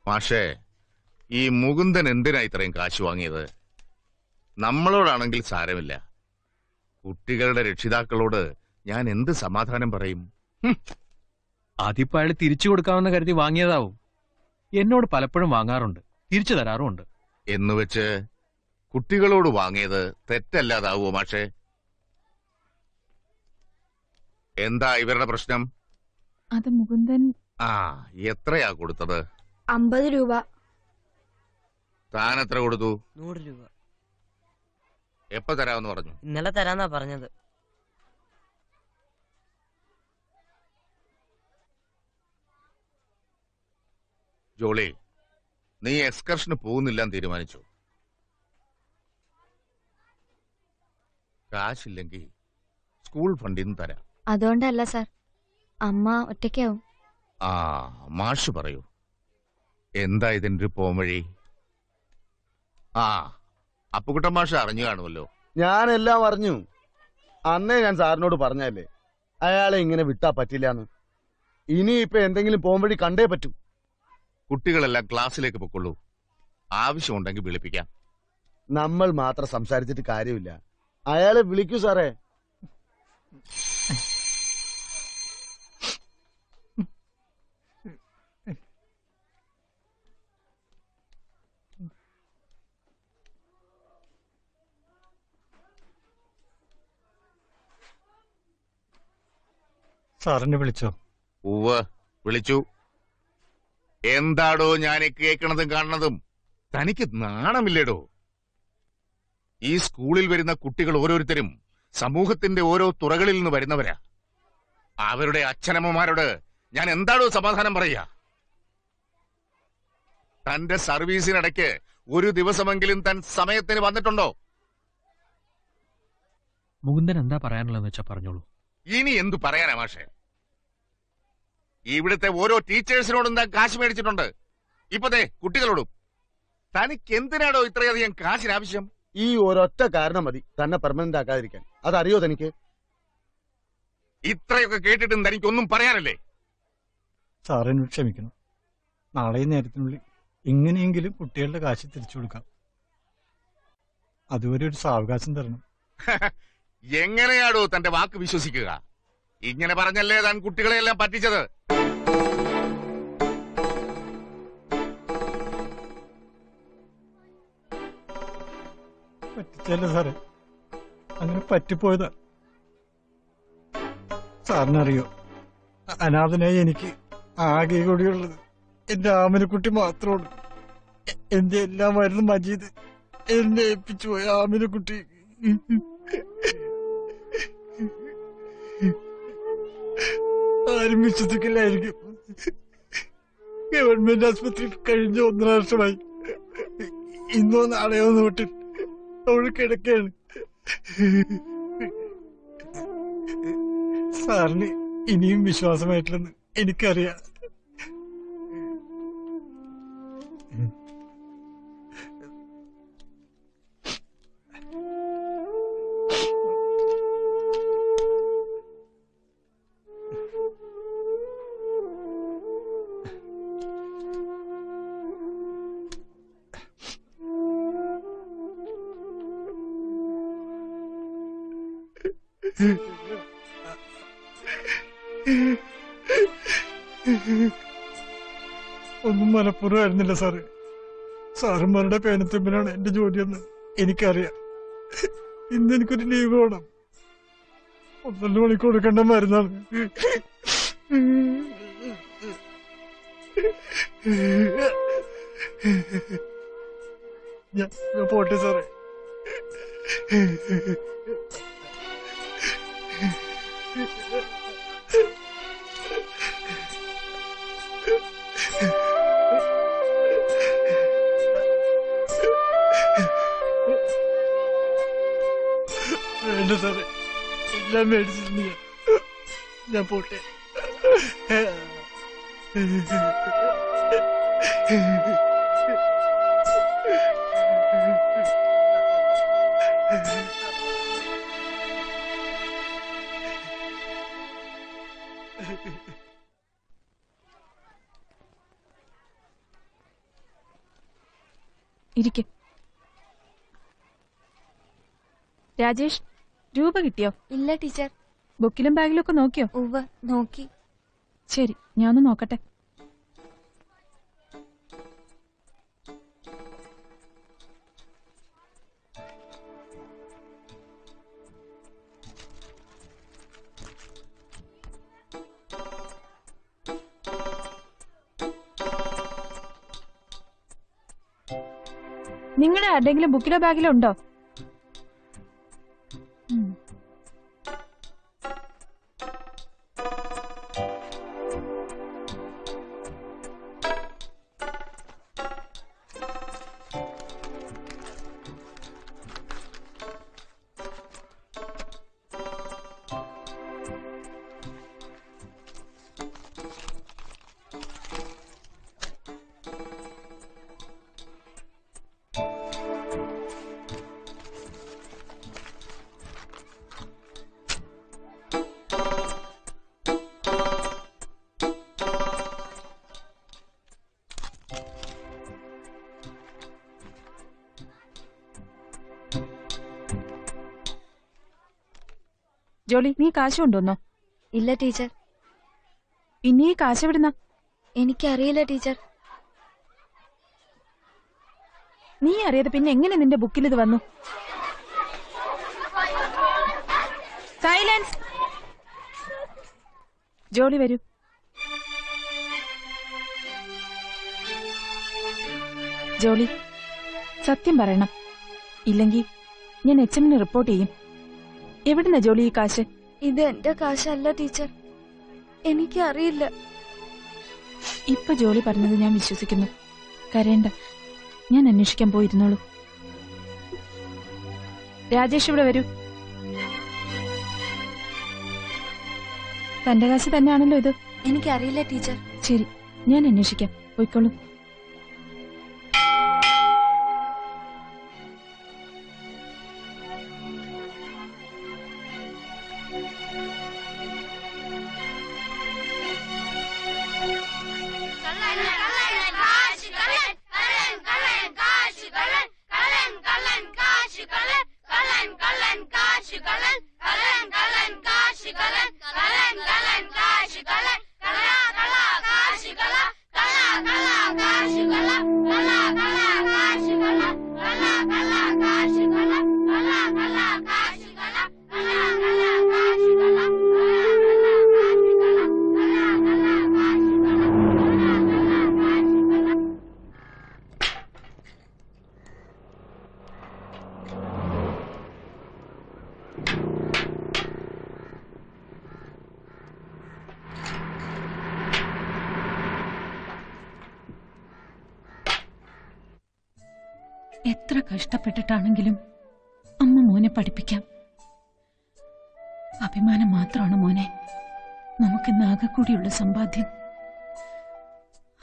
[SPEAKER 8] മാഷേ ഈ മുകുന്ദൻ എന്തിനാ ഇത്രയും കാശ് വാങ്ങിയത്? നമ്മളോടാണെങ്കിൽ സാരമില്ല. കുട്ടികളുടെ രക്ഷിതാക്കളോട് ഞാൻ എന്ത് സമാധാനം പറയും?
[SPEAKER 17] അതിപ്പോ അയാൾ തിരിച്ചു കൊടുക്കാമെന്ന് കരുതി വാങ്ങിയതാവും. എന്നോട് പലപ്പോഴും വാങ്ങാറുണ്ട്. തിരിച്ചു തരാറുമുണ്ട്.
[SPEAKER 8] എന്നുവെച്ച് കുട്ടികളോട് വാങ്ങിയത് തെറ്റല്ലാതാവോ മാഷേ? എന്താ ഇവരുടെ പ്രശ്നം?
[SPEAKER 9] അത് മുകുന്ദൻ
[SPEAKER 8] ആ എത്രയാ കൊടുത്തത്?
[SPEAKER 7] അമ്പത് രൂപ.
[SPEAKER 8] താൻ എത്ര കൊടുത്തു?
[SPEAKER 22] നൂറ് രൂപ.
[SPEAKER 8] എപ്പോ തരാമെന്ന് പറഞ്ഞു?
[SPEAKER 22] ഇന്നലെ തരാന്നാ പറഞ്ഞത്.
[SPEAKER 8] ജോളി നീ എക്സ്കർഷന് പോകുന്നില്ലെന്ന് തീരുമാനിച്ചു. കാശില്ലെങ്കിൽ സ്കൂൾ ഫണ്ടിൽ നിന്ന് തരാം.
[SPEAKER 2] അതുകൊണ്ടല്ല സർ. അമ്മ ഒറ്റയ്ക്കാവും.
[SPEAKER 8] ആ മാഷ് പറയൂ. എന്താ ഇതിന്റെ ഒരു പോംവഴി? ആ അപ്പുകുട്ടൻ മാഷ അറിഞ്ഞു കാണുമല്ലോ.
[SPEAKER 1] ഞാൻ എല്ലാം അറിഞ്ഞു. അന്നേ ഞാൻ സാറിനോട് പറഞ്ഞല്ലേ അയാളെ ഇങ്ങനെ വിട്ടാ പറ്റില്ലാന്ന്. ഇനി ഇപ്പൊ എന്തെങ്കിലും പോകുമ്പഴി കണ്ടേ പറ്റൂ.
[SPEAKER 8] കുട്ടികളെല്ലാം ക്ലാസ്സിലേക്ക് പൊക്കൊള്ളൂ ആവശ്യമുണ്ടെങ്കിൽ വിളിപ്പിക്കാം.
[SPEAKER 1] നമ്മൾ മാത്രം സംസാരിച്ചിട്ട് കാര്യമില്ല. അയാളെ വിളിക്കൂ സാറേ.
[SPEAKER 25] സാറിനെ വിളിച്ചോ.
[SPEAKER 8] ഉവ്വ് വിളിച്ചു. എന്താടോ ഞാൻ കേൾക്കണതും കാണുന്നതും തനിക്ക് നാണമില്ലേടോ? ഈ സ്കൂളിൽ വരുന്ന കുട്ടികൾ ഓരോരുത്തരും സമൂഹത്തിന്റെ ഓരോ തുറകളിൽ നിന്ന് വരുന്നവരാ. അവരുടെ അച്ഛനമ്മമാരോട് ഞാൻ എന്താടോ സമാധാനം പറയാ? തന്റെ സർവീസിനിടയ്ക്ക് ഒരു ദിവസമെങ്കിലും തൻ സമയത്തിന് വന്നിട്ടുണ്ടോ?
[SPEAKER 17] മുകുന്ദൻ എന്താ പറയാനുള്ളതെന്ന് വെച്ചാ പറഞ്ഞോളൂ.
[SPEAKER 8] ഇനി എന്തു പറയാനാ മാഷെ? ഇവിടുത്തെ ഓരോ ടീച്ചേഴ്സിനോടും താൻ കാശ് മേടിച്ചിട്ടുണ്ട്. ഇപ്പൊ കുട്ടികളോടും. തനിക്ക് എന്തിനാണോ ഇത്രയധികം കാശിനാവശ്യം?
[SPEAKER 1] ഈ ഒരൊറ്റ കാരണം മതി തന്നെ പെർമനന്റ് ആക്കാതിരിക്കാൻ. അതറിയോ തനിക്ക്?
[SPEAKER 8] ഇത്രയൊക്കെ കേട്ടിട്ടും തനിക്കൊന്നും പറയാനല്ലേ?
[SPEAKER 25] സാറിനോട് ക്ഷമിക്കണം. നാളെ ഈ നേരത്തിനുള്ളിൽ എങ്ങനെയെങ്കിലും കുട്ടികളുടെ കാശ് തിരിച്ചു കൊടുക്കാം. അതുവരെ ഒരു സാവകാശം തരണം.
[SPEAKER 8] എങ്ങനെയാടോ തന്റെ വാക്ക് വിശ്വസിക്കുക? ഇങ്ങനെ പറഞ്ഞല്ലേ താൻ കുട്ടികളെയെല്ലാം പറ്റിച്ചത്?
[SPEAKER 25] സാറേ? അങ്ങനെ പറ്റിപ്പോയതാ. സാറിനറിയോ? അനാഥനായി എനിക്ക് ആകെ കൂടിയുള്ളത് എന്റെ ആമിനക്കുട്ടി മാത്രമാണ്. എന്റെ എല്ലാമായിരുന്നു മജീദ് എന്നെ ഏൽപ്പിച്ചു പോയ ആമിനക്കുട്ടി. ആരും വിശ്വസിക്കില്ലായിരിക്കും. ഗവൺമെന്റ് ആശുപത്രി കഴിഞ്ഞ ഒന്നര ഇന്നോ നാളെയോ നോട്ടിൽ അവൾ കിടക്കാണ് സാറിന് ഇനിയും വിശ്വാസമായിട്ടില്ലെന്ന് എനിക്കറിയാം. ഒന്നും മനഃപൂർവമായിരുന്നില്ല സാറ്. സാറന്മാരുടെ പേനത്തുമ്പിലാണ് എന്റെ ജോലിയെന്ന് എനിക്കറിയാം. ഇന്ന് എനിക്കൊരു ലീവ് വേണം. ഒന്നര മണിക്കൂർ കൊടുക്കേണ്ട മരുന്നാണ്. ഞാൻ പോട്ടെ സാറേ. വേണ്ട സാറേ. എല്ലാം മേടിച്ചിരുന്നു ഞാൻ. പോട്ടെ.
[SPEAKER 9] രാജേഷ് രൂപ കിട്ടിയോ?
[SPEAKER 2] ഇല്ല ടീച്ചർ.
[SPEAKER 9] ബുക്കിലും ബാഗിലും ഒക്കെ നോക്കിയോ?
[SPEAKER 2] ഉവ്വ് നോക്കി.
[SPEAKER 9] ശരി ഞാനൊന്ന് നോക്കട്ടെ.
[SPEAKER 3] നിങ്ങളുടെ ആരുടെങ്കിലും ബുക്കിലോ ബാഗിലോ ഉണ്ടോ? ജോളി നീ കാശ് കൊണ്ടുവന്നോ?
[SPEAKER 9] ഇല്ല ടീച്ചർ.
[SPEAKER 3] ഇനി ഈ കാശ് എവിടുന്ന?
[SPEAKER 9] എനിക്കറിയില്ല ടീച്ചർ.
[SPEAKER 3] നീ അറിയാതെ പിന്നെ എങ്ങനെ നിന്റെ ബുക്കിൽ ഇത് വന്നു? സൈലൻസ് ജോളി വരൂ. ജോളി സത്യം പറയണം. ഇല്ലെങ്കിൽ ഞാൻ എച്ച് എമ്മിന് റിപ്പോർട്ട് ചെയ്യും. എവിടുന്ന ജോളി ഈ കാശ്?
[SPEAKER 9] ഇത് എന്റെ കാശല്ല ടീച്ചർ. എനിക്ക് അറിയില്ല
[SPEAKER 3] ഇപ്പൊ ജോളി പറഞ്ഞത് ഞാൻ വിശ്വസിക്കുന്നു. കരയണ്ട. ഞാൻ അന്വേഷിക്കാൻ പോയിരുന്നോളൂ. രാജേഷ് ഇവിടെ വരൂ. തന്റെ കാശ് തന്നെയാണല്ലോ ഇത്.
[SPEAKER 9] എനിക്കറിയില്ല ടീച്ചർ.
[SPEAKER 3] ശരി ഞാൻ അന്വേഷിക്കാം. പോയിക്കോളൂ. എത്ര കഷ്ടപ്പെട്ടിട്ടാണെങ്കിലും അമ്മ മോനെ പഠിപ്പിക്കാം. അഭിമാനം മാത്രമാണ് മോനെ. നമുക്ക് ആകെ കൂടിയുള്ള സമ്പാദ്യം.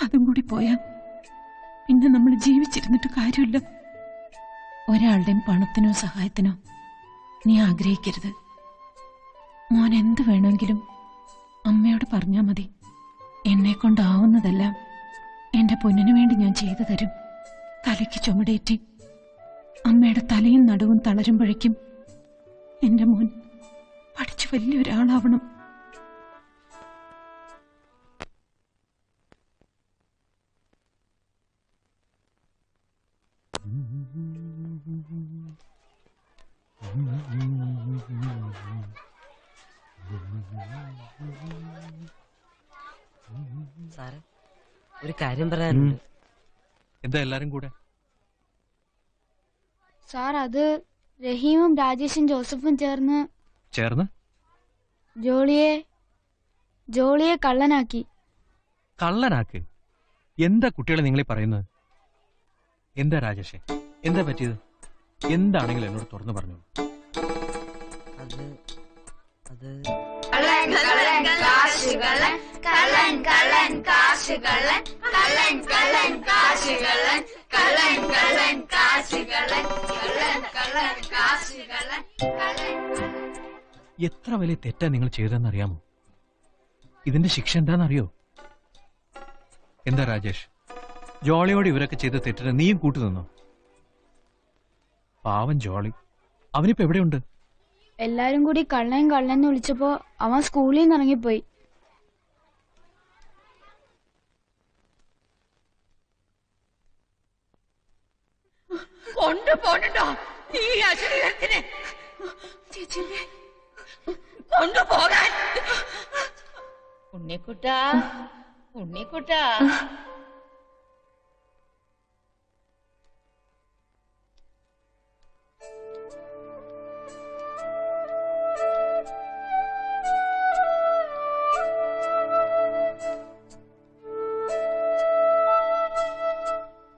[SPEAKER 3] അതും കൂടി പോയാ പിന്നെ നമ്മൾ ജീവിച്ചിരുന്നിട്ട് കാര്യമില്ല. ഒരാളുടെയും പണത്തിനോ സഹായത്തിനോ നീ ആഗ്രഹിക്കരുത്. മോൻ എന്ത് വേണമെങ്കിലും അമ്മയോട് പറഞ്ഞാ മതി. എന്നെ കൊണ്ടാവുന്നതെല്ലാം എന്റെ പൊന്നിനു വേണ്ടി ഞാൻ ചെയ്തു തരും. തലയ്ക്ക് ചുമടേറ്റി അമ്മയുടെ തലയും നടുവും തളരുമ്പോഴേക്കും എന്റെ മോൻ പഠിച്ചു വലിയൊരാളാവണം.
[SPEAKER 22] സാറേ ഒരു കാര്യം പറയാനുണ്ട്.
[SPEAKER 17] എന്താ എല്ലാരും കൂടെ?
[SPEAKER 2] സാർ അത് റഹീമും രാജേഷും ജോസഫും ചേർന്ന്
[SPEAKER 17] ചേർന്ന്?
[SPEAKER 2] ജോളിയെ ജോളിയെ കള്ളനാക്കി.
[SPEAKER 17] കള്ളനാക്ക്? എന്താ കുട്ടികളെ നിങ്ങളീ പറയുന്നത്? എന്താ രാജേഷേ? എന്താ പറ്റിയത്? എന്താണെങ്കിലും എന്നോട് തുറന്നു പറഞ്ഞു
[SPEAKER 22] അത് അത്
[SPEAKER 21] കാശുകളൻ കള്ളൻ കള്ളൻ കാശുകളൻ കള്ളൻ കള്ളൻ കാശുകളൻ കള്ളൻ കള്ളൻ കാശുകളൻ കള്ളൻ കള്ളൻ കാശുകളൻ
[SPEAKER 17] എത്ര വലിയ തെറ്റാ നിങ്ങൾ ചെയ്തതെന്നറിയാമോ ഇതിന്റെ ശിക്ഷ എന്താണെന്നറിയോ? എന്താ രാജേഷ്? ജോളിയോട് ഇവരൊക്കെ ചെയ്ത തെറ്റിന് നീയും കൂട്ടു നിന്നോ പാവം ജോളി. അവനിപ്പോ എവിടെയുണ്ട്?
[SPEAKER 2] എല്ലാരും കൂടി കള്ളൻ കള്ളൻ എന്ന് വിളിച്ചപ്പോ അവൻ സ്കൂളിൽ നിന്ന് ഇറങ്ങിപ്പോയി.
[SPEAKER 21] കൊണ്ട് പോണ്ട ഈ അശരീരത്തിനെ. ചേച്ചിയെ കൊണ്ടുപോകാൻ.
[SPEAKER 15] ഉണ്ണിക്കുട്ട ഉണ്ണിക്കുട്ട.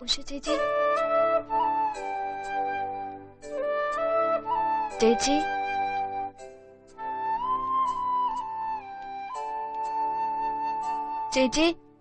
[SPEAKER 2] ഉഷ ചേച്ചി. ചേച്ചി ചേച്ചി ഉഷ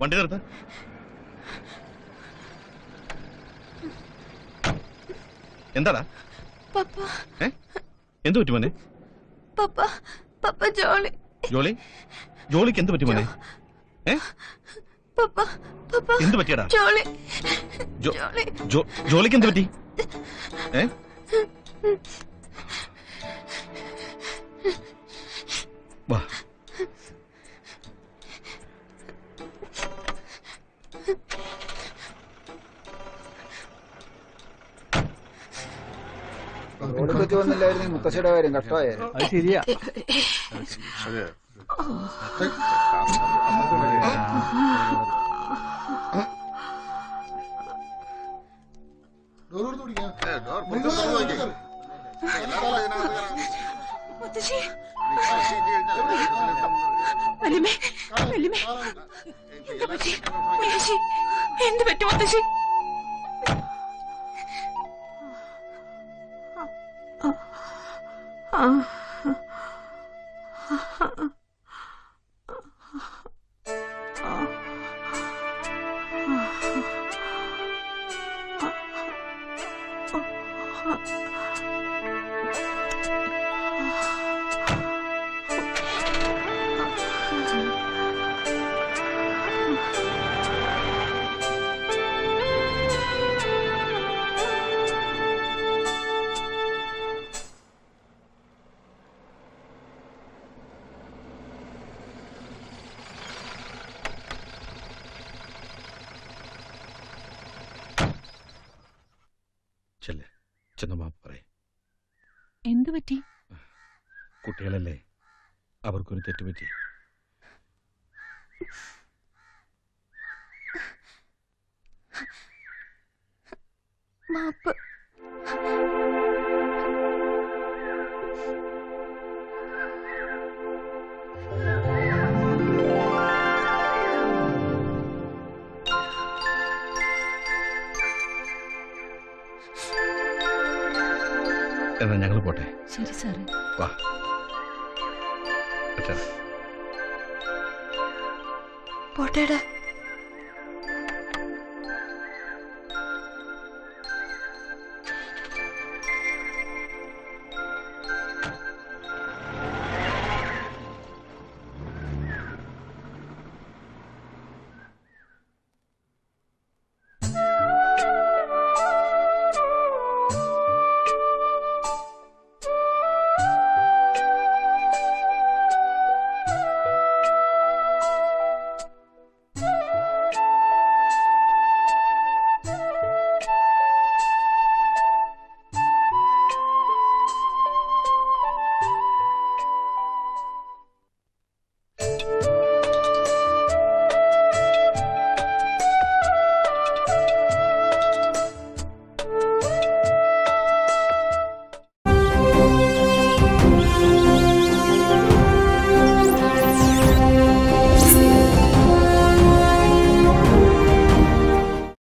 [SPEAKER 5] വണ്ടി നിർത്ത. എന്താടാ?
[SPEAKER 9] പപ്പ.
[SPEAKER 5] എന്ത് പറ്റി മോനെ?
[SPEAKER 9] പപ്പ പപ്പ ജോളി.
[SPEAKER 5] ജോളി? ജോളിക്ക് എന്ത് പറ്റി മോനെ? എന്ത് പറ്റിയടാ?
[SPEAKER 9] ജോളി. ജോളി.
[SPEAKER 5] ജോളിക്ക് എന്ത് പറ്റി? ഏ?
[SPEAKER 26] വന്നില്ലായിരുന്നു മുത്തശ്ശിയുടെ കാര്യം കഷ്ടമായിരുന്നു
[SPEAKER 11] അത് ശരിയാ.
[SPEAKER 3] എന്ത് പറ്റും മുത്തശ്ശി? എന്ത്